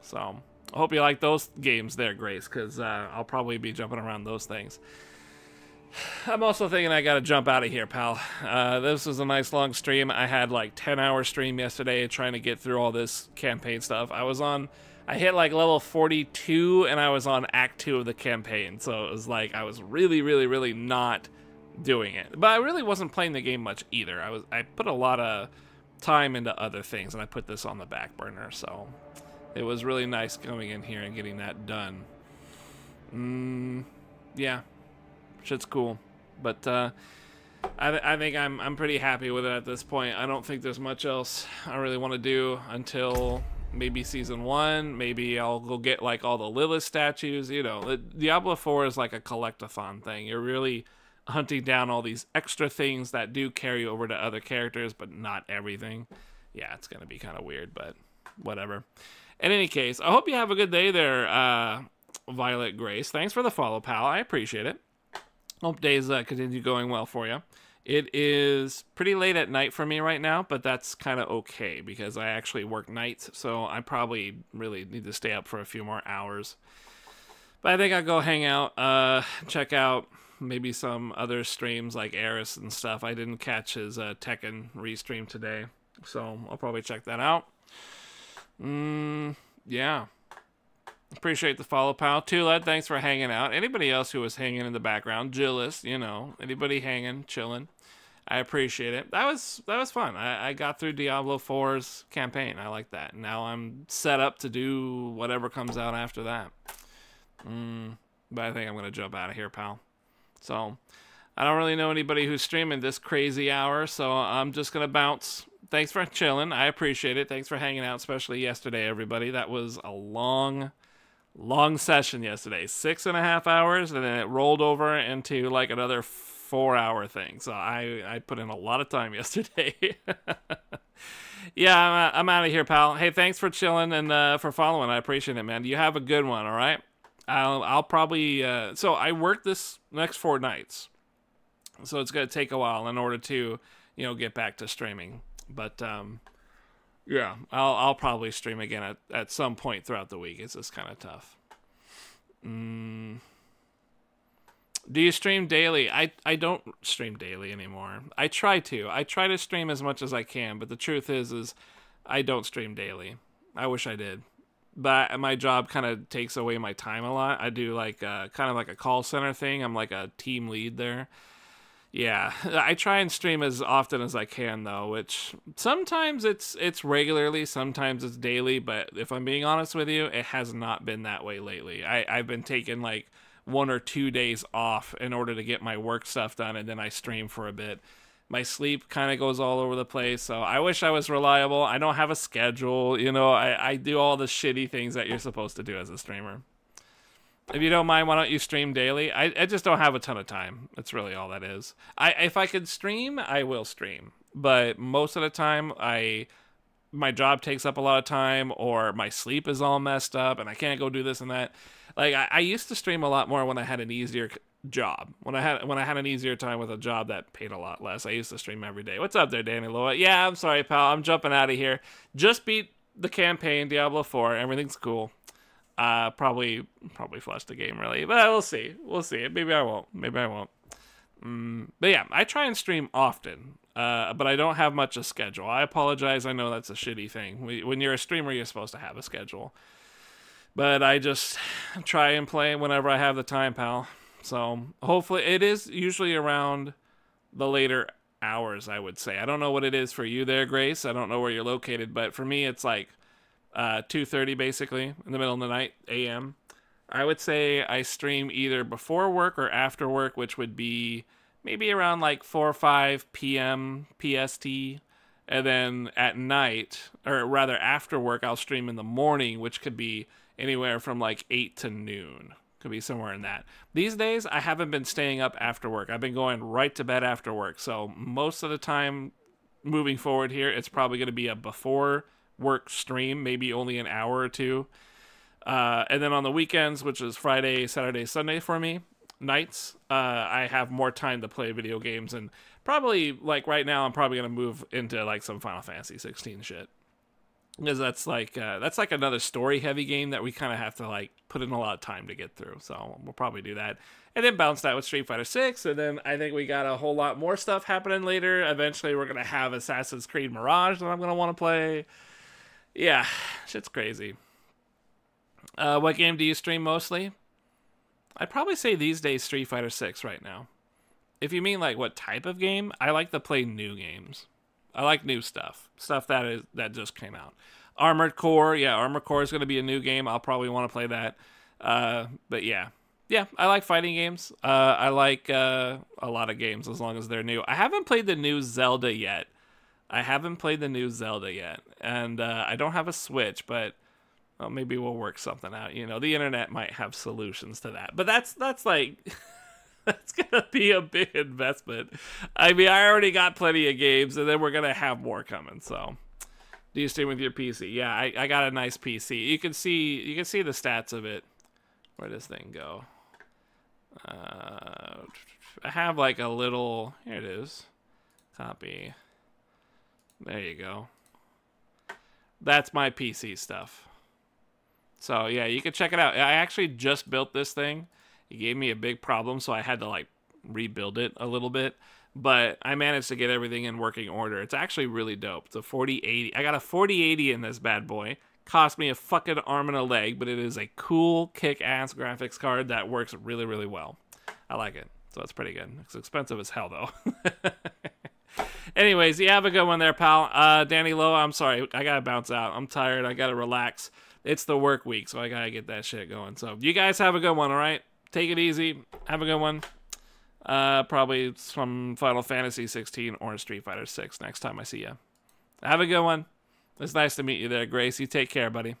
So I hope you like those games there, Grace, because uh, I'll probably be jumping around those things. I'm also thinking I gotta jump out of here, pal. Uh, this was a nice long stream. I had like 10 hour stream yesterday trying to get through all this campaign stuff. I was on, I hit like level 42 and I was on act 2 of the campaign. So it was like I was really, really, really not doing it. But I really wasn't playing the game much either. I was, I put a lot of time into other things and I put this on the back burner. So it was really nice coming in here and getting that done. mm, yeah, shit's cool. But uh, I, I think I'm I'm pretty happy with it at this point. I don't think there's much else I really want to do until maybe season one. Maybe I'll go get like all the Lilith statues. You know, Diablo 4 is like a collectathon thing. You're really hunting down all these extra things that do carry over to other characters, but not everything. Yeah, it's gonna be kind of weird, but whatever. In any case, I hope you have a good day there, uh, Violet Grace. Thanks for the follow, pal. I appreciate it. Hope days uh, continue going well for you. It is pretty late at night for me right now, but that's kind of okay because I actually work nights, so I probably really need to stay up for a few more hours. But I think I'll go hang out, uh, check out maybe some other streams like Eris and stuff. I didn't catch his uh, Tekken restream today, so I'll probably check that out. Mm, yeah. Appreciate the follow, pal. Tulad, thanks for hanging out. Anybody else who was hanging in the background, Gillis, you know, anybody hanging, chilling. I appreciate it. That was that was fun. I, I got through Diablo 4's campaign. I like that. Now I'm set up to do whatever comes out after that. Mm, but I think I'm gonna jump out of here, pal. So I don't really know anybody who's streaming this crazy hour, so I'm just gonna bounce. Thanks for chilling. I appreciate it. Thanks for hanging out, especially yesterday, everybody. That was a long long session yesterday, six and a half hours, and then it rolled over into like another four hour thing. So I I put in a lot of time yesterday. yeah, I'm, I'm out of here, pal. Hey, thanks for chilling and uh, for following. I appreciate it, man. You have a good one. All right. I'll I'll probably uh, so I work this next four nights, so it's gonna take a while in order to you know get back to streaming. But um, yeah, I'll I'll probably stream again at, at some point throughout the week. It's just kind of tough. Mm. Do you stream daily? I I don't stream daily anymore. I try to. I try to stream as much as I can, but the truth is is I don't stream daily. I wish I did. But my job kind of takes away my time a lot. I do like uh, kind of like a call center thing. I'm like a team lead there. Yeah, I try and stream as often as I can though, which sometimes it's it's regularly, sometimes it's daily, but if I'm being honest with you, it has not been that way lately. I, I've been taking like one or two days off in order to get my work stuff done and then I stream for a bit. My sleep kind of goes all over the place, so I wish I was reliable. I don't have a schedule, you know, I, I do all the shitty things that you're supposed to do as a streamer. If you don't mind, why don't you stream daily? I, I just don't have a ton of time. That's really all that is. I if I could stream, I will stream. But most of the time, I my job takes up a lot of time, or my sleep is all messed up, and I can't go do this and that. Like I, I used to stream a lot more when I had an easier job. When I had when I had an easier time with a job that paid a lot less. I used to stream every day. What's up there, Danny Loa? Yeah, I'm sorry, pal. I'm jumping out of here. Just beat the campaign, Diablo 4. Everything's cool. Uh, probably probably flush the game really, but we'll see. We'll see. Maybe I won't. Maybe I won't. Mm, but yeah, I try and stream often, uh, but I don't have much a schedule. I apologize. I know that's a shitty thing. When you're a streamer, you're supposed to have a schedule. But I just try and play whenever I have the time, pal. So hopefully, it is usually around the later hours. I would say. I don't know what it is for you there, Grace. I don't know where you're located, but for me, it's like uh, 2.30 basically in the middle of the night am i would say i stream either before work or after work which would be maybe around like 4 or 5 p.m pst and then at night or rather after work i'll stream in the morning which could be anywhere from like 8 to noon. Could be somewhere in that. These days i haven't been staying up after work. I've been going right to bed after work. So most of the time moving forward here it's probably going to be a before work stream, maybe only an hour or two. Uh, and then on the weekends, which is Friday, Saturday, Sunday for me, nights, uh, I have more time to play video games. And probably, like right now, I'm probably going to move into like some Final Fantasy 16 shit. Because that's like uh, that's like another story heavy game that we kind of have to like put in a lot of time to get through. So we'll probably do that, and then bounce that with Street Fighter Six, and then I think we got a whole lot more stuff happening later. Eventually, we're gonna have Assassin's Creed Mirage that I'm gonna want to play. Yeah, shit's crazy. Uh, what game do you stream mostly? I'd probably say these days Street Fighter 6 right now. If you mean like what type of game, I like to play new games. I like new stuff, stuff that is that just came out. Armored Core, yeah, Armored Core is going to be a new game. I'll probably want to play that. Uh, but yeah, yeah, I like fighting games. Uh, I like uh, a lot of games as long as they're new. I haven't played the new Zelda yet. I haven't played the new Zelda yet, and uh, I don't have a Switch, but well, maybe we'll work something out. You know, the internet might have solutions to that, but that's that's like that's gonna be a big investment. I mean, I already got plenty of games, and then we're gonna have more coming. So, do you stream with your PC? Yeah, I, I got a nice PC. You can see you can see the stats of it. Where does thing go? Uh, I have like a little. Here it is. Copy. There you go. That's my PC stuff. So yeah, you can check it out. I actually just built this thing. It gave me a big problem, so I had to like rebuild it a little bit. But I managed to get everything in working order. It's actually really dope. It's a 4080. I got a 4080 in this bad boy. Cost me a fucking arm and a leg, but it is a cool, kick-ass graphics card that works really, really well. I like it. So it's pretty good. It's expensive as hell though. Anyways, you have a good one there, pal. Uh, Danny Lowe, I'm sorry. I gotta bounce out. I'm tired. I gotta relax. It's the work week, so I gotta get that shit going. So you guys have a good one, all right? Take it easy. Have a good one. Uh, probably some Final Fantasy 16 or Street Fighter 6 next time I see you. Have a good one. It's nice to meet you there, Grace. You take care, buddy.